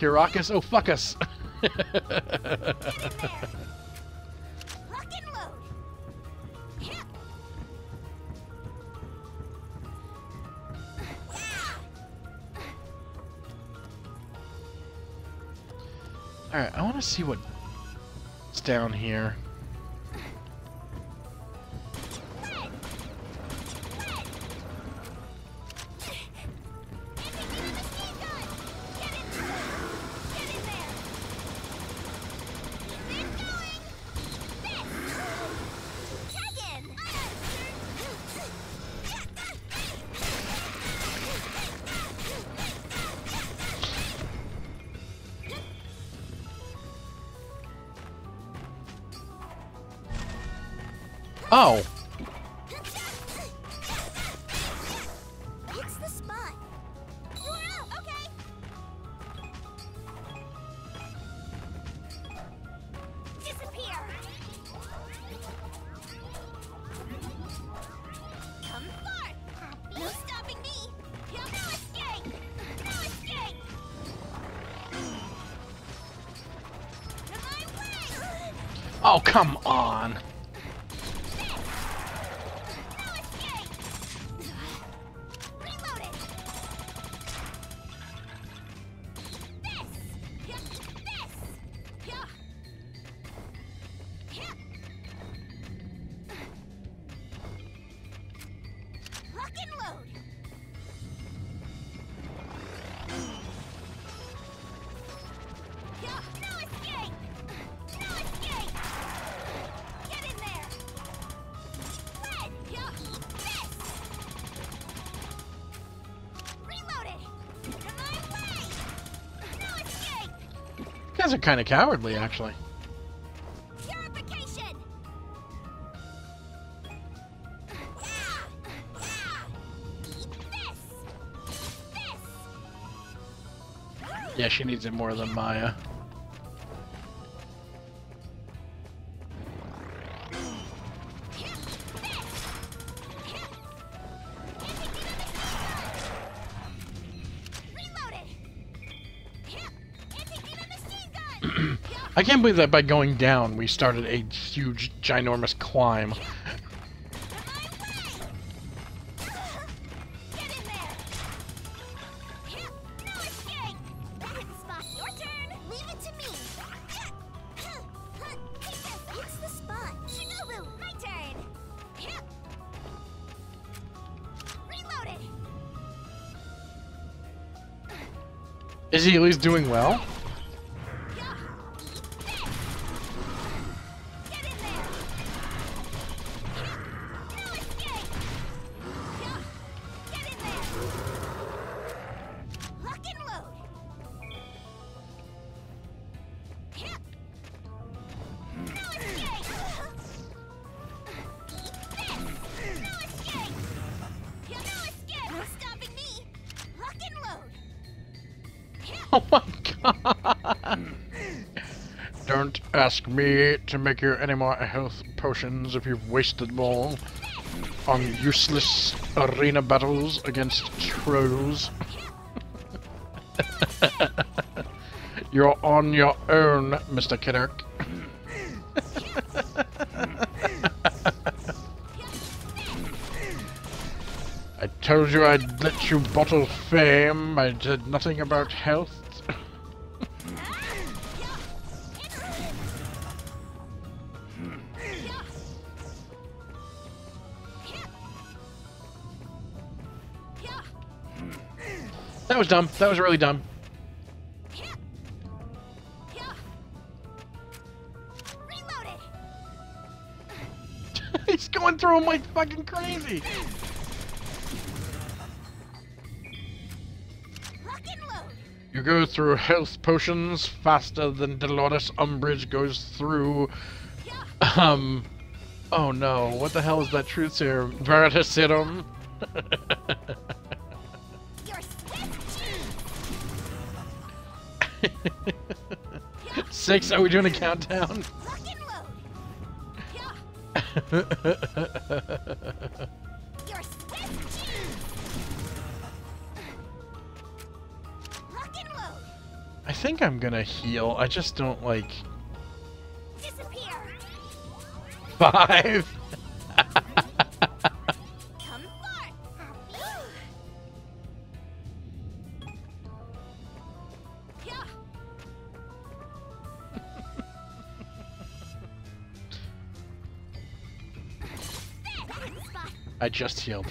A: Kirakas, oh fuck us. Alright, I want to see what's down here.
B: Come
A: on! Are kind of cowardly, actually.
B: Purification! Ah! Ah! Eat this! This!
A: Yeah, she needs it more than Maya. I can't believe that by going down, we started a huge, ginormous climb. Is
B: in there! Hit! No escape!
A: Ask me to make you any more health potions if you've wasted them all on useless arena battles against trolls. You're on your own, Mr. Kidderk. I told you I'd let you bottle fame. I said nothing about health. Dumb. That was really dumb. He's going through them like fucking crazy. You go through health potions faster than Dolores Umbridge goes through. Um. Oh no, what the hell is that truth serum? Veritaserum?
B: You're
A: Six, are we doing a countdown?
B: Lock and load! You're swift! Lock and load!
A: I think I'm gonna heal. I just don't like
B: Disappear.
A: five. Just healed.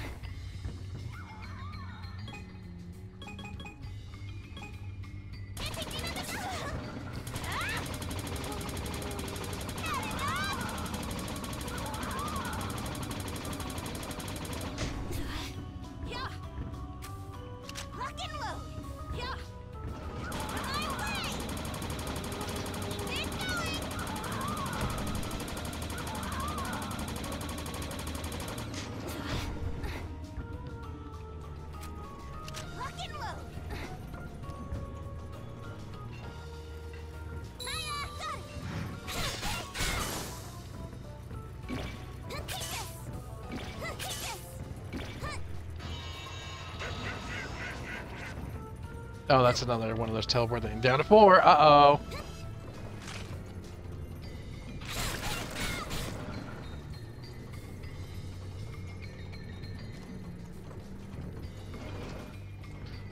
A: Oh, that's another one of those teleporting down to four. Uh oh.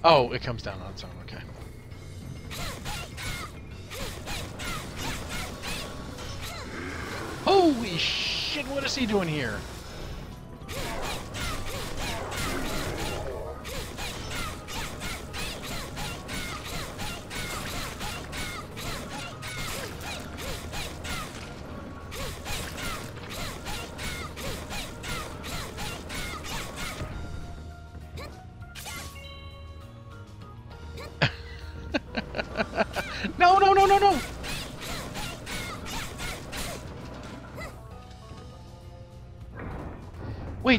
A: Oh, it comes down on its own. Okay. Holy shit! What is he doing here?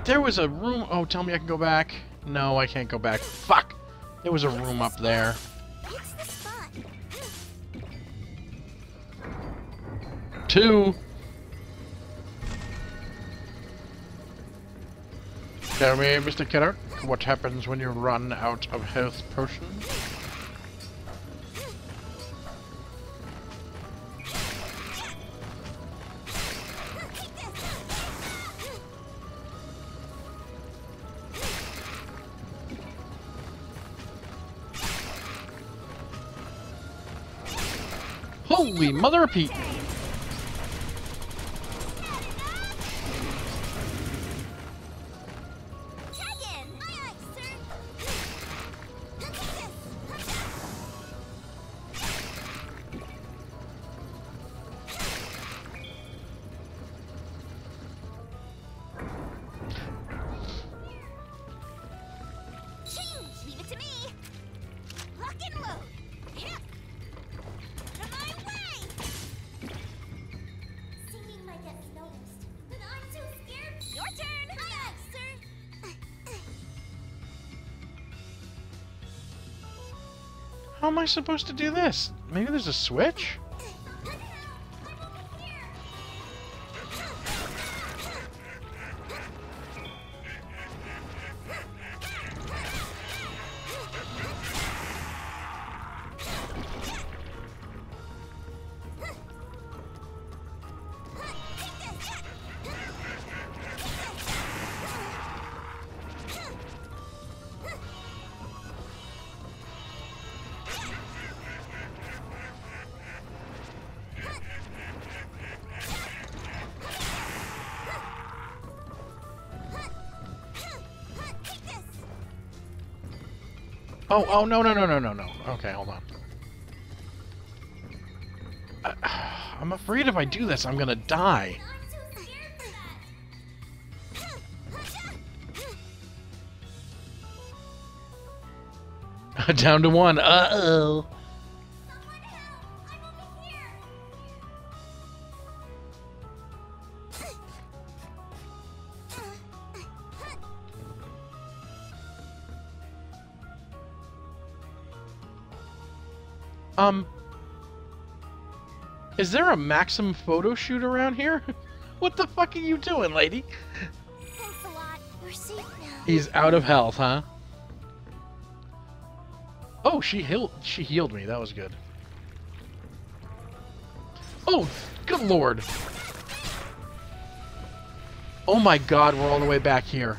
A: There was a room. Oh, tell me I can go back. No, I can't go back. Fuck! There was a room up there. Two. Tell me, Mr. Killer, what happens when you run out of health potions? Mother of supposed to do this? Maybe there's a switch? Oh, oh, no, no, no, no, no, no. Okay, hold on. I'm afraid if I do this, I'm gonna die. Down to one. Uh-oh. Is there a Maxim photo shoot around here? what the fuck are you doing, lady?
B: Thanks a lot. We're safe now.
A: He's out of health, huh? Oh, she healed. She healed me. That was good. Oh, good lord. Oh my god, we're all the way back here.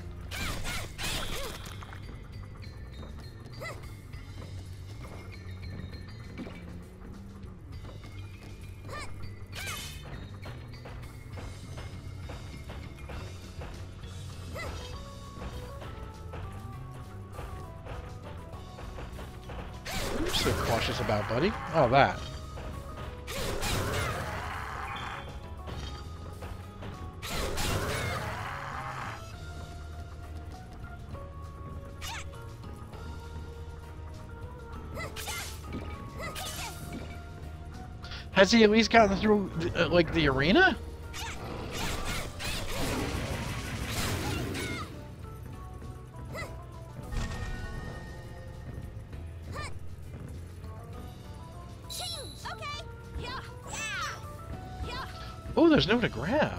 A: Oh, that. Has he at least gotten through, uh, like, the arena? There's no to grab.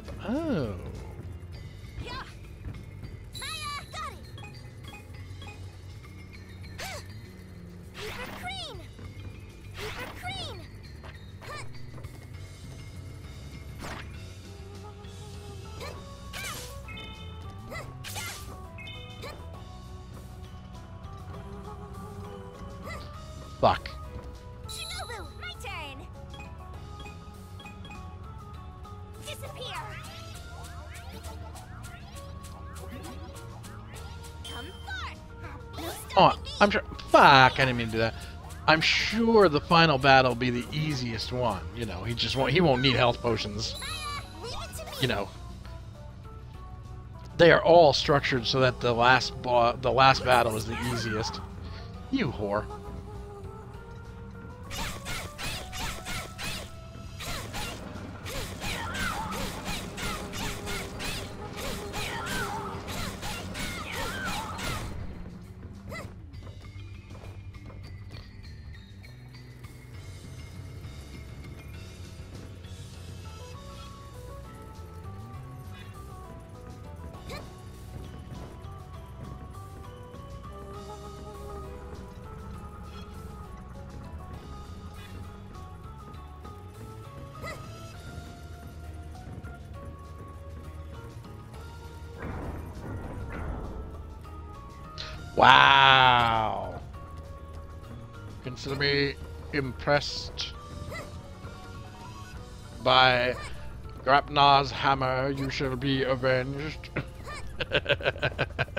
A: Fuck, I didn't mean to do that. I'm sure the final battle will be the easiest one. You know, he just won't. He won't need health potions. You know, they are all structured so that the last the last battle is the easiest. You whore. Wow. Consider me impressed by Grapnar's hammer. You shall be avenged.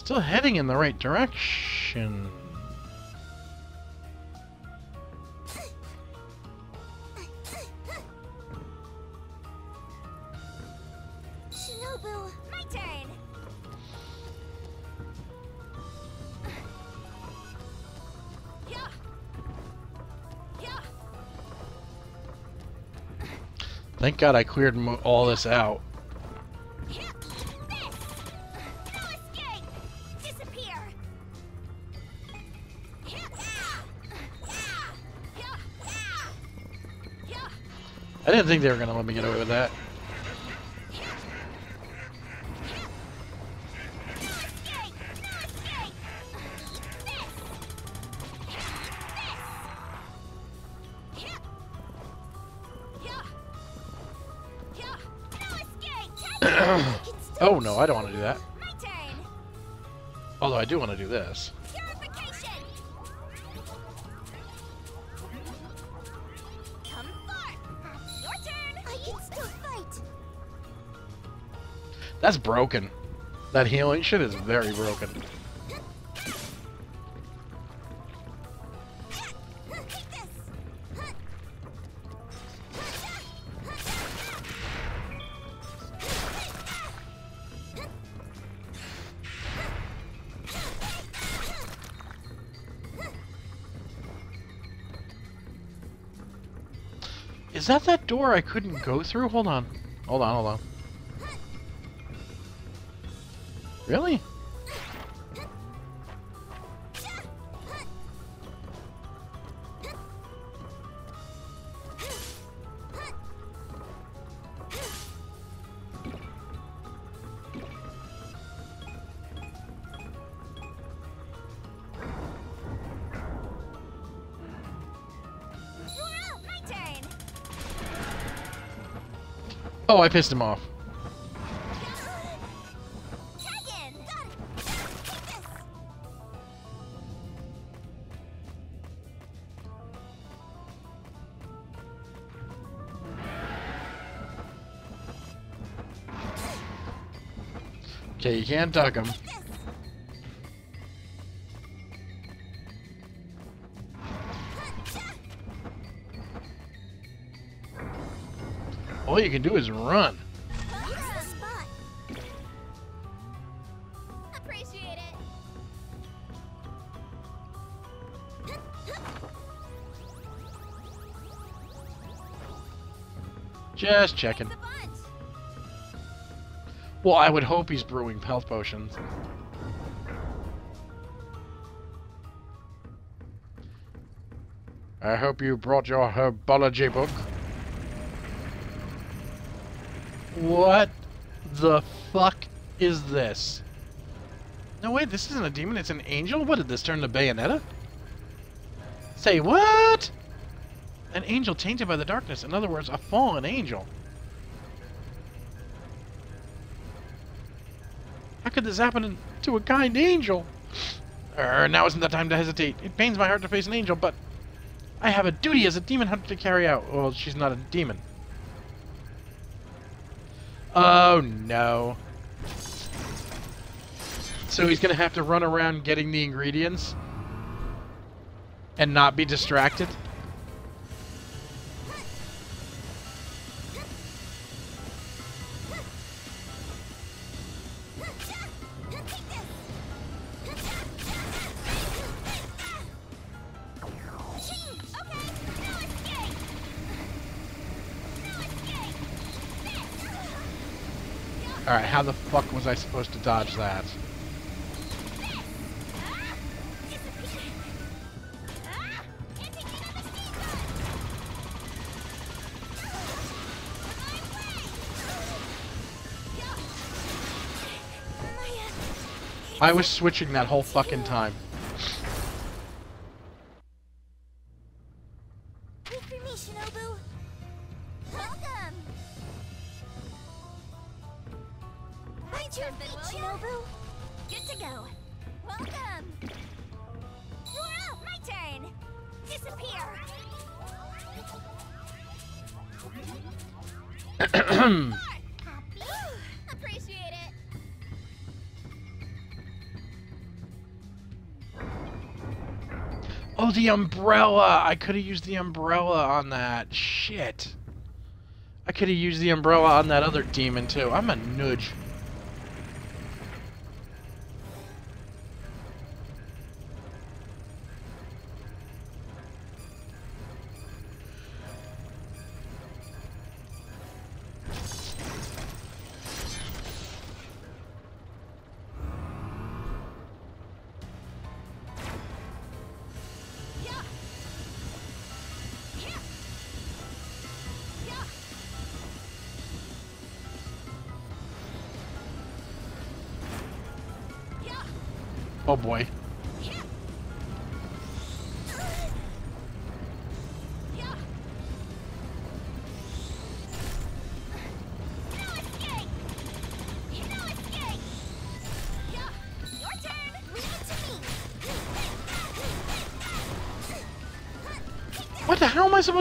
A: still heading in the right direction.
B: Shinobu, my turn. Yeah. Yeah.
A: Thank God I cleared mo- all this out. Didn't think they were gonna let me get away with that. Oh no, I don't want to do that. Although I do want to do this. That's broken. That healing shit is very broken. Is that that door I couldn't go through? Hold on. Hold on, hold on. Really? Oh, I pissed him off. Okay, you can't duck him. All you can do is run. Just checking. Well, I would hope he's brewing health potions. I hope you brought your herbology book. What the fuck is this? No, wait, this isn't a demon, it's an angel? What did this turn to Bayonetta? Say what? An angel tainted by the darkness. In other words, a fallen angel. Could this happen to a kind angel? Er, now isn't the time to hesitate. It pains my heart to face an angel, but I have a duty as a demon hunter to carry out. Well, she's not a demon. Oh no. So he's gonna have to run around getting the ingredients and not be distracted? Fuck was I supposed to dodge that? I was switching that whole fucking time. Umbrella! I could have used the umbrella on that. Shit. I could have used the umbrella on that other demon, too. I'm a nudge.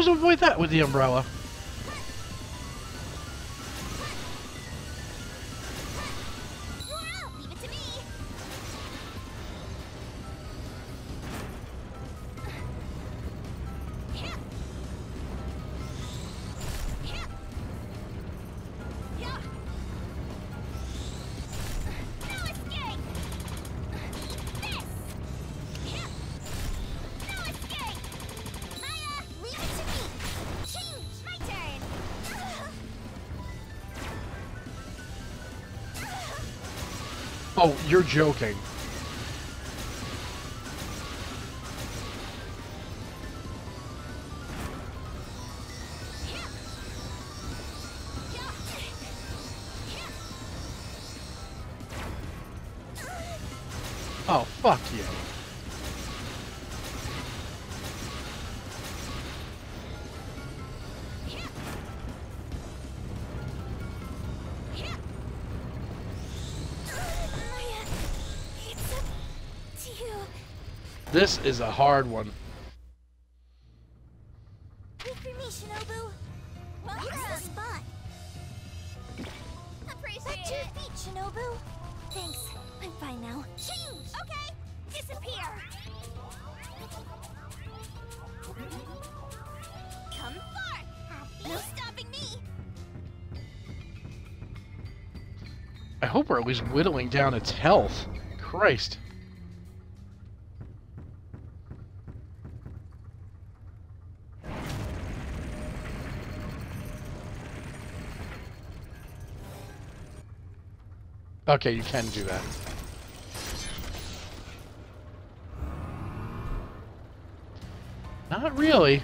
B: To
A: avoid that with the umbrella?
B: You're
A: joking.
B: Come forth. No stopping me.
A: I hope we're at least whittling down its health. Christ. Okay, you can do that. Not really.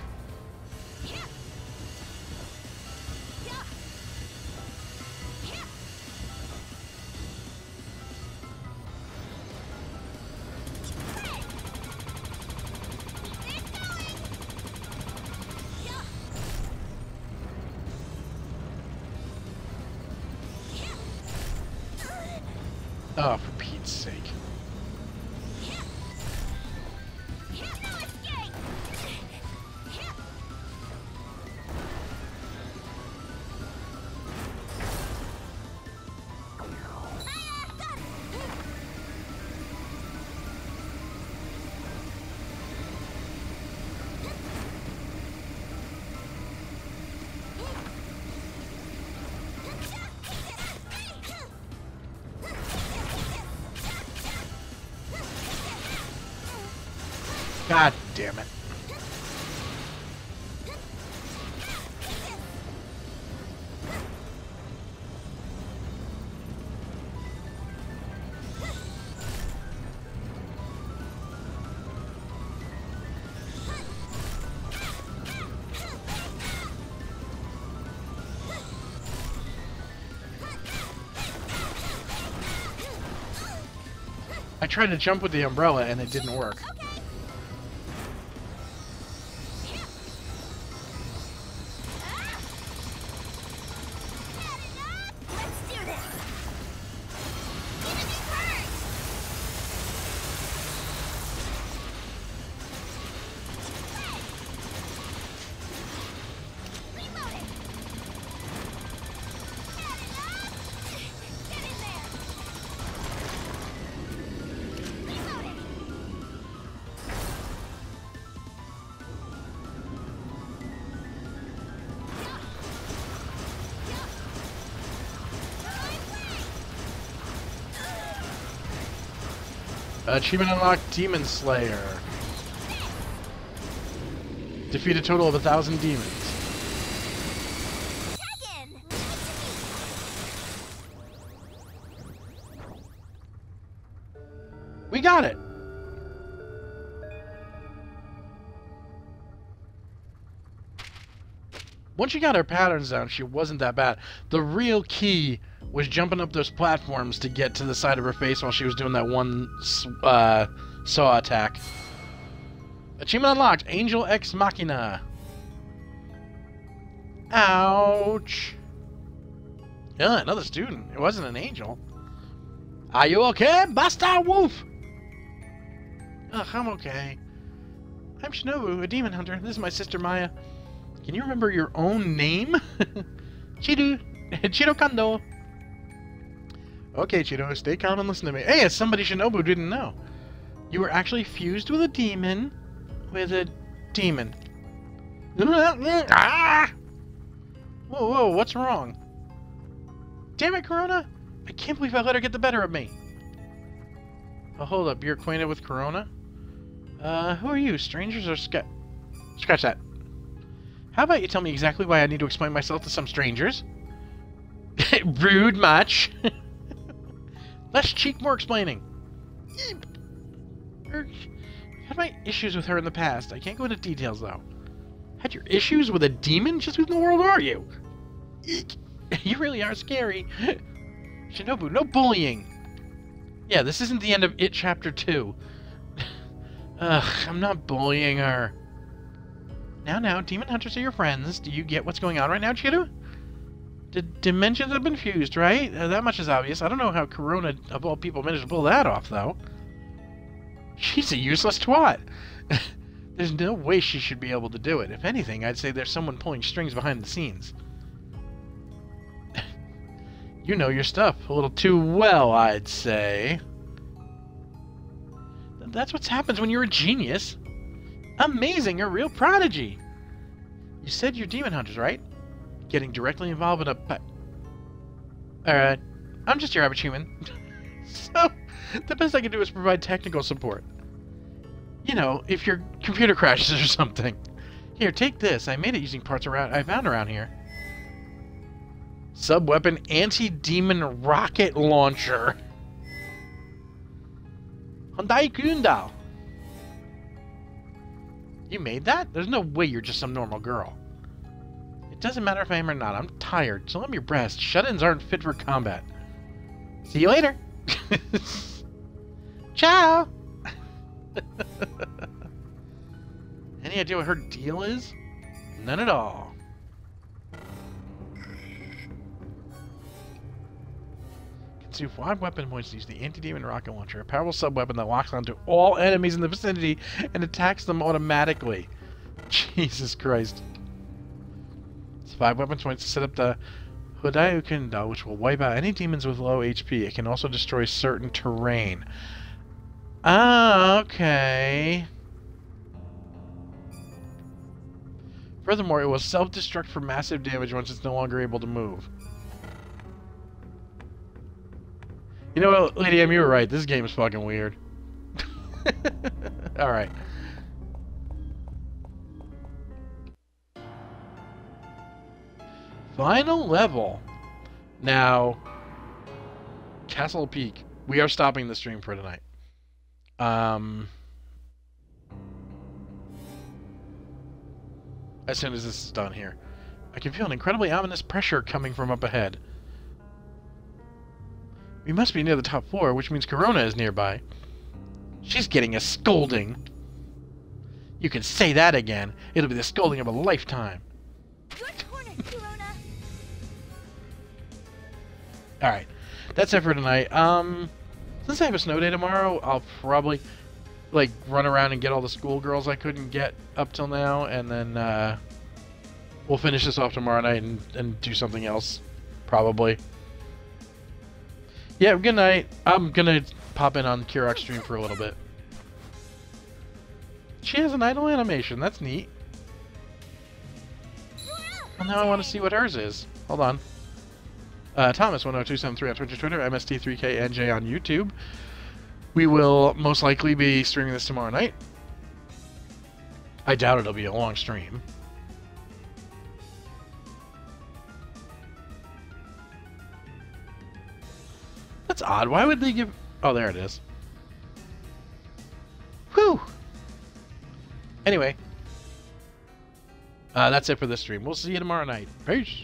A: Tried to jump with the umbrella and it didn't work. Achievement unlocked Demon Slayer. Defeat a total of a thousand demons. Once she got her patterns down, she wasn't that bad. The real key was jumping up those platforms to get to the side of her face while she was doing that one uh, saw attack. Achievement unlocked Angel X Machina. Ouch. Yeah, another student. It wasn't an angel. Are you okay, Bastard Wolf? Ugh, I'm okay. I'm Shinobu, a demon hunter. This is my sister Maya. Can you remember your own name? Chidu. Chido Kando. Okay, Chido, stay calm and listen to me. Hey, it's somebody Shinobu didn't know. You were actually fused with a demon. With a demon. Ah! Whoa, whoa, what's wrong? Damn it, Kurona! I can't believe I let her get the better of me. Oh, hold up. You're acquainted with Kurona? Uh, who are you? Strangers or sca- Scratch that. How about you tell me exactly why I need to explain myself to some strangers? Rude much. Less cheek, more explaining. Er, Had my issues with her in the past. I can't go into details though. Had your issues with a demon? Just who in the world are you? Eek. You really are scary. Shinobu, no bullying. Yeah, this isn't the end of It Chapter 2. Ugh, I'm not bullying her. Now, now, demon hunters are your friends. Do you get what's going on right now, Chiru? D dimensions have been fused, right? Uh, that much is obvious. I don't know how Kurona, of all people, managed to pull that off, though. She's a useless twat. there's no way she should be able to do it. If anything, I'd say there's someone pulling strings behind the scenes. you know your stuff a little too well, I'd say. That's what happens when you're a genius. Amazing, you're a real prodigy. You said you're demon hunters, right? Getting directly involved in a... pi- Alright, I'm just your average human. so, the best I can do is provide technical support. You know, if your computer crashes or something. Here, take this. I made it using parts around I found around here. Sub-weapon anti-demon rocket launcher. Hyundai Kundal. You made that? There's no way you're just some normal girl. It doesn't matter if I am or not. I'm tired, so let me rest. Shut-ins aren't fit for combat. See you later. Ciao. Any idea what her deal is? None at all. Consume five weapon points to use the anti-demon rocket launcher, a powerful sub-weapon that locks onto all enemies in the vicinity and attacks them automatically. Jesus Christ. It's five weapon points to set up the Ukenda, which will wipe out any demons with low HP. It can also destroy certain terrain. Ah, okay. Furthermore, it will self-destruct for massive damage once it's no longer able to move. You know what, Lady M, you were right. This game is fucking weird. Alright. Final level. Now, Castle Peak. We are stopping the stream for tonight. Um, as soon as this is done here. I can feel an incredibly ominous pressure coming from up ahead. We must be near the top floor, which means Kurona is nearby. She's getting a scolding. You can say that again. It'll be the scolding of a lifetime.
B: Your corner, Kurona.
A: Alright. That's it for tonight. Um, since I have a snow day tomorrow, I'll probably, like, run around and get all the schoolgirls I couldn't get up till now, and then, uh, we'll finish this off tomorrow night and, and do something else. Probably. Yeah, good night. I'm gonna pop in on Kirok's stream for a little bit. She has an idle animation. That's neat. Well, now I want to see what hers is. Hold on. Uh, Thomas100273 on Twitch, Twitter, MST3KNJ on YouTube. We will most likely be streaming this tomorrow night. I doubt it'll be a long stream. That's odd. Why would they give... Oh, there it is. Whew! Anyway. Uh, that's it for this stream. We'll see you tomorrow night. Peace!